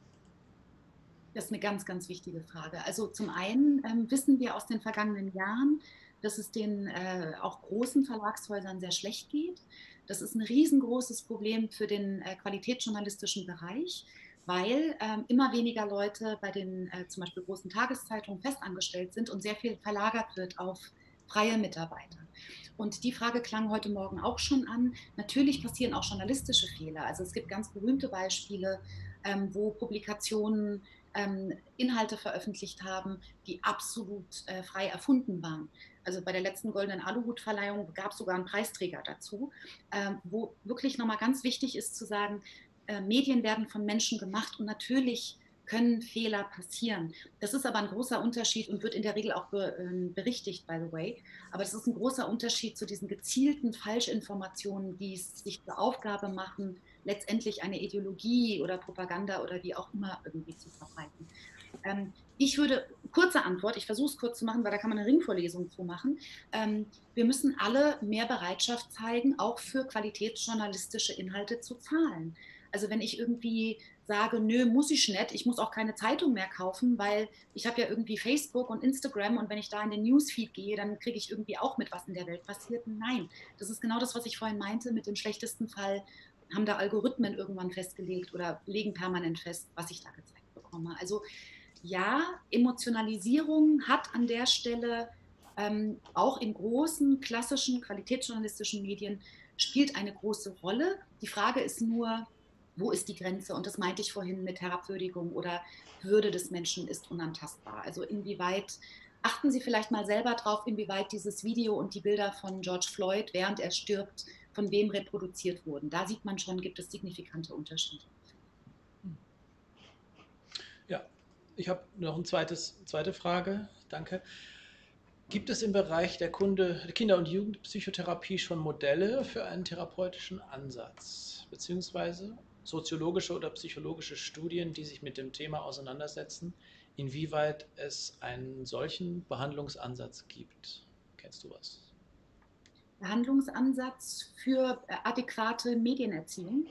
Das ist eine ganz, ganz wichtige Frage. Also zum einen ähm, wissen wir aus den vergangenen Jahren, dass es den äh, auch großen Verlagshäusern sehr schlecht geht. Das ist ein riesengroßes Problem für den äh, qualitätsjournalistischen Bereich, weil ähm, immer weniger Leute bei den äh, zum Beispiel großen Tageszeitungen festangestellt sind und sehr viel verlagert wird auf freie Mitarbeiter. Und die Frage klang heute Morgen auch schon an. Natürlich passieren auch journalistische Fehler. Also es gibt ganz berühmte Beispiele, ähm, wo Publikationen ähm, Inhalte veröffentlicht haben, die absolut äh, frei erfunden waren. Also bei der letzten Goldenen Aluhut-Verleihung gab es sogar einen Preisträger dazu, ähm, wo wirklich nochmal ganz wichtig ist zu sagen, äh, Medien werden von Menschen gemacht und natürlich können Fehler passieren. Das ist aber ein großer Unterschied und wird in der Regel auch be, äh, berichtigt, by the way. Aber das ist ein großer Unterschied zu diesen gezielten Falschinformationen, die es sich zur Aufgabe machen, letztendlich eine Ideologie oder Propaganda oder wie auch immer irgendwie zu verbreiten. Ähm, ich würde, kurze Antwort, ich versuche es kurz zu machen, weil da kann man eine Ringvorlesung zu machen. Ähm, wir müssen alle mehr Bereitschaft zeigen, auch für qualitätsjournalistische Inhalte zu zahlen. Also wenn ich irgendwie sage, nö, muss ich nicht, ich muss auch keine Zeitung mehr kaufen, weil ich habe ja irgendwie Facebook und Instagram und wenn ich da in den Newsfeed gehe, dann kriege ich irgendwie auch mit, was in der Welt passiert. Nein, das ist genau das, was ich vorhin meinte mit dem schlechtesten Fall haben da Algorithmen irgendwann festgelegt oder legen permanent fest, was ich da gezeigt bekomme. Also ja, Emotionalisierung hat an der Stelle ähm, auch in großen klassischen qualitätsjournalistischen Medien spielt eine große Rolle. Die Frage ist nur, wo ist die Grenze? Und das meinte ich vorhin mit Herabwürdigung oder Würde des Menschen ist unantastbar. Also inwieweit achten Sie vielleicht mal selber drauf, inwieweit dieses Video und die Bilder von George Floyd, während er stirbt, von wem reproduziert wurden. Da sieht man schon, gibt es signifikante Unterschiede. Ja, ich habe noch eine zweite Frage. Danke. Gibt es im Bereich der Kunde, Kinder- und Jugendpsychotherapie schon Modelle für einen therapeutischen Ansatz, beziehungsweise soziologische oder psychologische Studien, die sich mit dem Thema auseinandersetzen, inwieweit es einen solchen Behandlungsansatz gibt? Kennst du was? Behandlungsansatz für äh, adäquate Medienerziehung.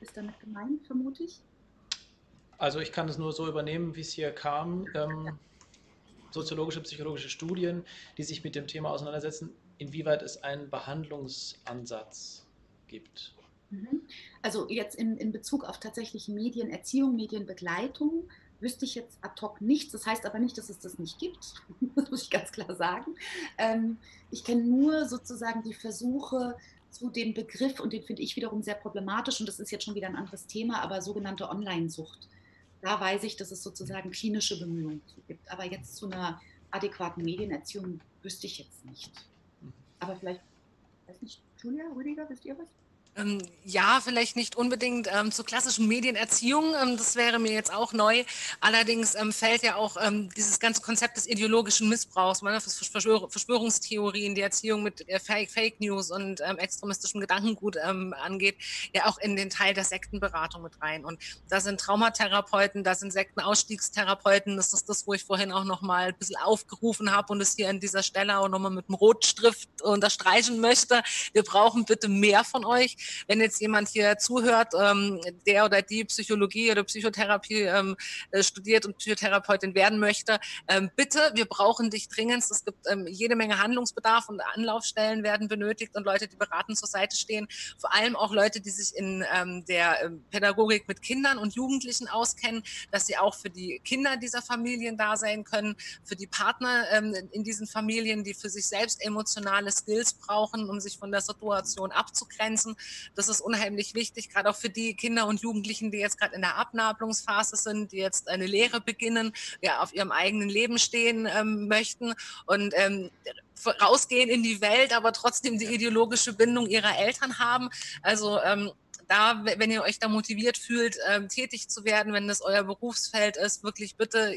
Ist damit gemeint, vermute ich? Also ich kann es nur so übernehmen, wie es hier kam. Ähm, soziologische, psychologische Studien, die sich mit dem Thema auseinandersetzen, inwieweit es einen Behandlungsansatz gibt. Mhm. Also jetzt in, in Bezug auf tatsächlich Medienerziehung, Medienbegleitung wüsste ich jetzt ad hoc nichts. Das heißt aber nicht, dass es das nicht gibt. das muss ich ganz klar sagen. Ähm, ich kenne nur sozusagen die Versuche zu dem Begriff, und den finde ich wiederum sehr problematisch, und das ist jetzt schon wieder ein anderes Thema, aber sogenannte Online-Sucht. Da weiß ich, dass es sozusagen klinische Bemühungen gibt. Aber jetzt zu einer adäquaten Medienerziehung wüsste ich jetzt nicht. Aber vielleicht, weiß nicht, Julia, Rüdiger, wisst ihr was? Ähm, ja, vielleicht nicht unbedingt ähm, zur klassischen Medienerziehung. Ähm, das wäre mir jetzt auch neu. Allerdings ähm, fällt ja auch ähm, dieses ganze Konzept des ideologischen Missbrauchs, ne, Verschwör Verschwörungstheorien, die Erziehung mit äh, Fake, Fake, News und ähm, extremistischem Gedankengut angeht, ja auch in den Teil der Sektenberatung mit rein. Und da sind Traumatherapeuten, da sind Sektenausstiegstherapeuten. Das ist das, wo ich vorhin auch nochmal ein bisschen aufgerufen habe und es hier an dieser Stelle auch nochmal mit einem Rotstift unterstreichen möchte. Wir brauchen bitte mehr von euch wenn jetzt jemand hier zuhört, ähm, der oder die Psychologie oder Psychotherapie ähm, äh, studiert und Psychotherapeutin werden möchte, ähm, bitte, wir brauchen dich dringend. Es gibt ähm, jede Menge Handlungsbedarf und Anlaufstellen werden benötigt und Leute, die beratend zur Seite stehen. Vor allem auch Leute, die sich in ähm, der ähm, Pädagogik mit Kindern und Jugendlichen auskennen, dass sie auch für die Kinder dieser Familien da sein können, für die Partner ähm, in diesen Familien, die für sich selbst emotionale Skills brauchen, um sich von der Situation abzugrenzen. Das ist unheimlich wichtig, gerade auch für die Kinder und Jugendlichen, die jetzt gerade in der Abnabelungsphase sind, die jetzt eine Lehre beginnen, ja, auf ihrem eigenen Leben stehen ähm, möchten und ähm, rausgehen in die Welt, aber trotzdem die ideologische Bindung ihrer Eltern haben. Also ähm, da, wenn ihr euch da motiviert fühlt, ähm, tätig zu werden, wenn das euer Berufsfeld ist, wirklich bitte,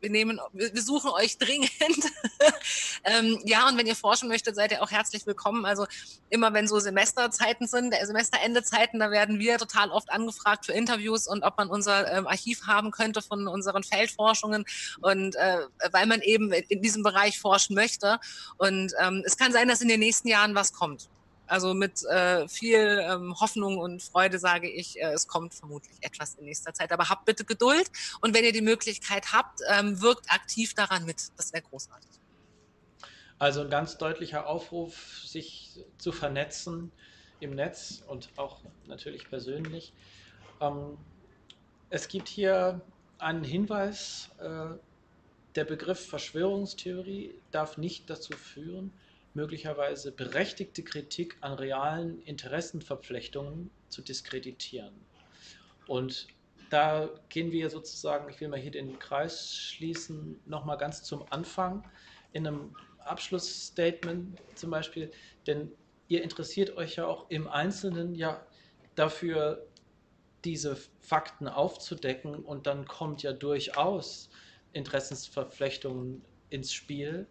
wir nehmen, wir suchen euch dringend. ähm, ja, und wenn ihr forschen möchtet, seid ihr auch herzlich willkommen. Also immer wenn so Semesterzeiten sind, Semesterendezeiten, da werden wir total oft angefragt für Interviews und ob man unser ähm, Archiv haben könnte von unseren Feldforschungen und äh, weil man eben in diesem Bereich forschen möchte. Und ähm, es kann sein, dass in den nächsten Jahren was kommt. Also mit äh, viel ähm, Hoffnung und Freude sage ich, äh, es kommt vermutlich etwas in nächster Zeit. Aber habt bitte Geduld und wenn ihr die Möglichkeit habt, ähm, wirkt aktiv daran mit. Das wäre großartig. Also ein ganz deutlicher Aufruf, sich zu vernetzen im Netz und auch natürlich persönlich. Ähm, es gibt hier einen Hinweis, äh, der Begriff Verschwörungstheorie darf nicht dazu führen, möglicherweise berechtigte Kritik an realen Interessenverflechtungen zu diskreditieren. Und da gehen wir sozusagen, ich will mal hier den Kreis schließen, nochmal ganz zum Anfang in einem Abschlussstatement zum Beispiel, denn ihr interessiert euch ja auch im Einzelnen ja dafür, diese Fakten aufzudecken und dann kommt ja durchaus Interessensverflechtungen ins Spiel.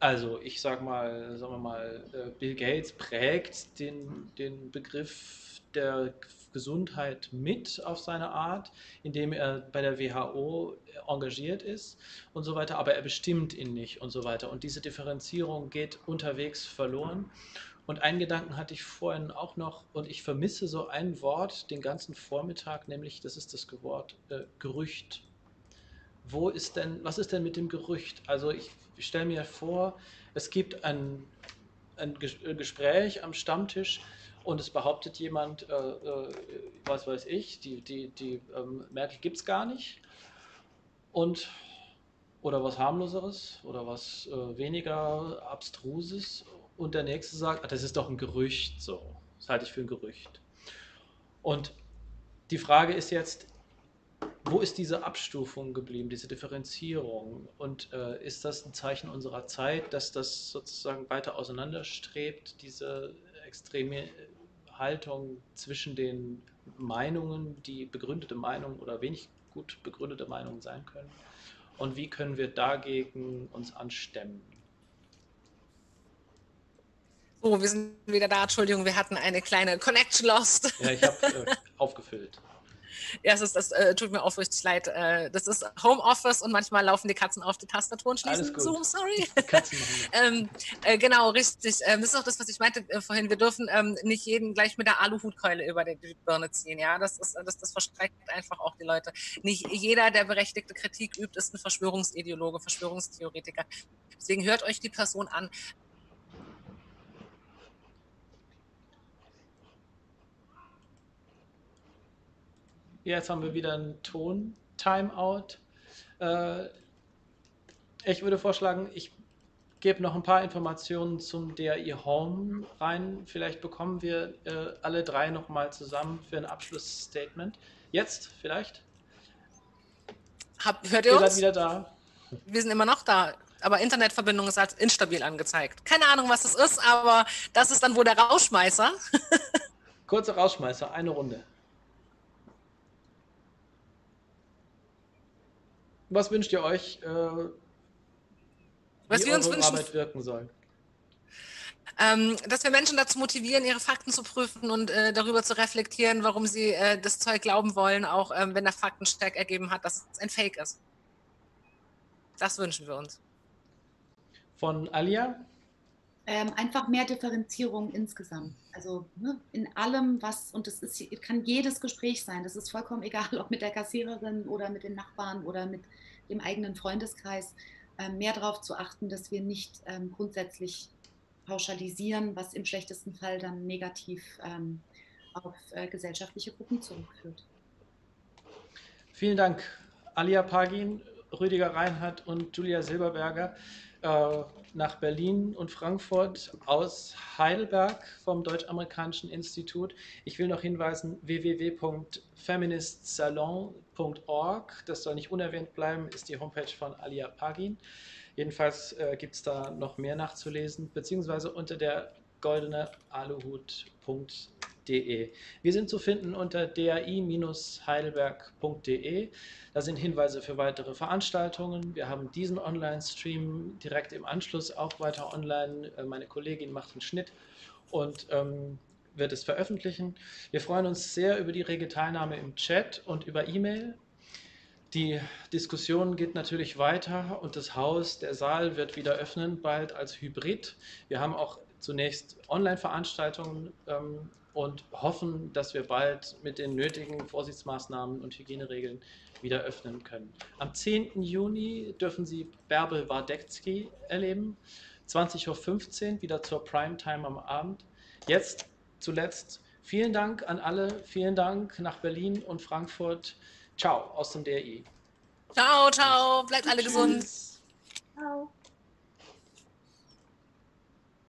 Also ich sag mal, sagen wir mal, äh, Bill Gates prägt den, den Begriff der Gesundheit mit auf seine Art, indem er bei der WHO engagiert ist und so weiter, aber er bestimmt ihn nicht und so weiter. Und diese Differenzierung geht unterwegs verloren. Und einen Gedanken hatte ich vorhin auch noch, und ich vermisse so ein Wort den ganzen Vormittag, nämlich das ist das Wort äh, Gerücht. Wo ist denn, was ist denn mit dem Gerücht? Also ich ich stelle mir vor, es gibt ein, ein äh, Gespräch am Stammtisch und es behauptet jemand, äh, äh, was weiß ich, die, die, die ähm, Merkel gibt es gar nicht. Und oder was harmloseres oder was äh, weniger abstruses und der nächste sagt, ach, das ist doch ein Gerücht, so, das halte ich für ein Gerücht. Und die Frage ist jetzt, wo ist diese Abstufung geblieben, diese Differenzierung? Und äh, ist das ein Zeichen unserer Zeit, dass das sozusagen weiter auseinanderstrebt, diese extreme Haltung zwischen den Meinungen, die begründete Meinungen oder wenig gut begründete Meinungen sein können? Und wie können wir dagegen uns anstemmen? So, wir sind wieder da. Entschuldigung, wir hatten eine kleine Connection lost. Ja, ich habe äh, aufgefüllt. Ja, das, ist, das äh, tut mir aufrichtig leid. Äh, das ist Homeoffice und manchmal laufen die Katzen auf die Tastatur und schließen Zoom, sorry. ähm, äh, genau, richtig. Ähm, das ist auch das, was ich meinte äh, vorhin. Wir dürfen ähm, nicht jeden gleich mit der Aluhutkeule über die, die Birne ziehen. Ja, das, ist, das, das verstreckt einfach auch die Leute. Nicht jeder, der berechtigte Kritik übt, ist ein Verschwörungsideologe, Verschwörungstheoretiker. Deswegen hört euch die Person an. Jetzt haben wir wieder einen Ton-Timeout. Äh, ich würde vorschlagen, ich gebe noch ein paar Informationen zum DAI Home rein. Vielleicht bekommen wir äh, alle drei nochmal zusammen für ein Abschlussstatement. Jetzt vielleicht? Hab, hört ihr, ihr uns? seid wieder da. Wir sind immer noch da aber Internetverbindung ist als instabil angezeigt. Keine Ahnung, was das ist, aber das ist dann wohl der Rauschmeißer. Kurzer Rauschmeißer, eine Runde. Was wünscht ihr euch, äh, was wir uns wünschen, Arbeit wirken soll? Ähm, dass wir Menschen dazu motivieren, ihre Fakten zu prüfen und äh, darüber zu reflektieren, warum sie äh, das Zeug glauben wollen, auch ähm, wenn der Faktensteck ergeben hat, dass es ein Fake ist. Das wünschen wir uns. Von Alia? Ähm, einfach mehr Differenzierung insgesamt. Also ne, in allem, was, und das ist, kann jedes Gespräch sein, das ist vollkommen egal, ob mit der Kassiererin oder mit den Nachbarn oder mit dem eigenen Freundeskreis, äh, mehr darauf zu achten, dass wir nicht ähm, grundsätzlich pauschalisieren, was im schlechtesten Fall dann negativ ähm, auf äh, gesellschaftliche Gruppen zurückführt. Vielen Dank, Alia Pagin, Rüdiger Reinhardt und Julia Silberberger äh, nach Berlin und Frankfurt aus Heidelberg vom Deutsch-Amerikanischen Institut. Ich will noch hinweisen, www.feministsalon.org, das soll nicht unerwähnt bleiben, ist die Homepage von Alia Pagin. Jedenfalls äh, gibt es da noch mehr nachzulesen, beziehungsweise unter der goldene aluhut.de. Wir sind zu finden unter dai-heidelberg.de. Da sind Hinweise für weitere Veranstaltungen. Wir haben diesen Online-Stream direkt im Anschluss auch weiter online. Äh, meine Kollegin macht den Schnitt und ähm, wird es veröffentlichen. Wir freuen uns sehr über die rege Teilnahme im Chat und über E-Mail. Die Diskussion geht natürlich weiter und das Haus, der Saal wird wieder öffnen, bald als Hybrid. Wir haben auch zunächst Online-Veranstaltungen ähm, und hoffen, dass wir bald mit den nötigen Vorsichtsmaßnahmen und Hygieneregeln wieder öffnen können. Am 10. Juni dürfen Sie Bärbel Wardecki erleben, 20.15 Uhr, wieder zur Primetime am Abend. Jetzt zuletzt vielen Dank an alle, vielen Dank nach Berlin und Frankfurt. Ciao aus dem DRI. Ciao, ciao, bleibt alle gesund. Ciao.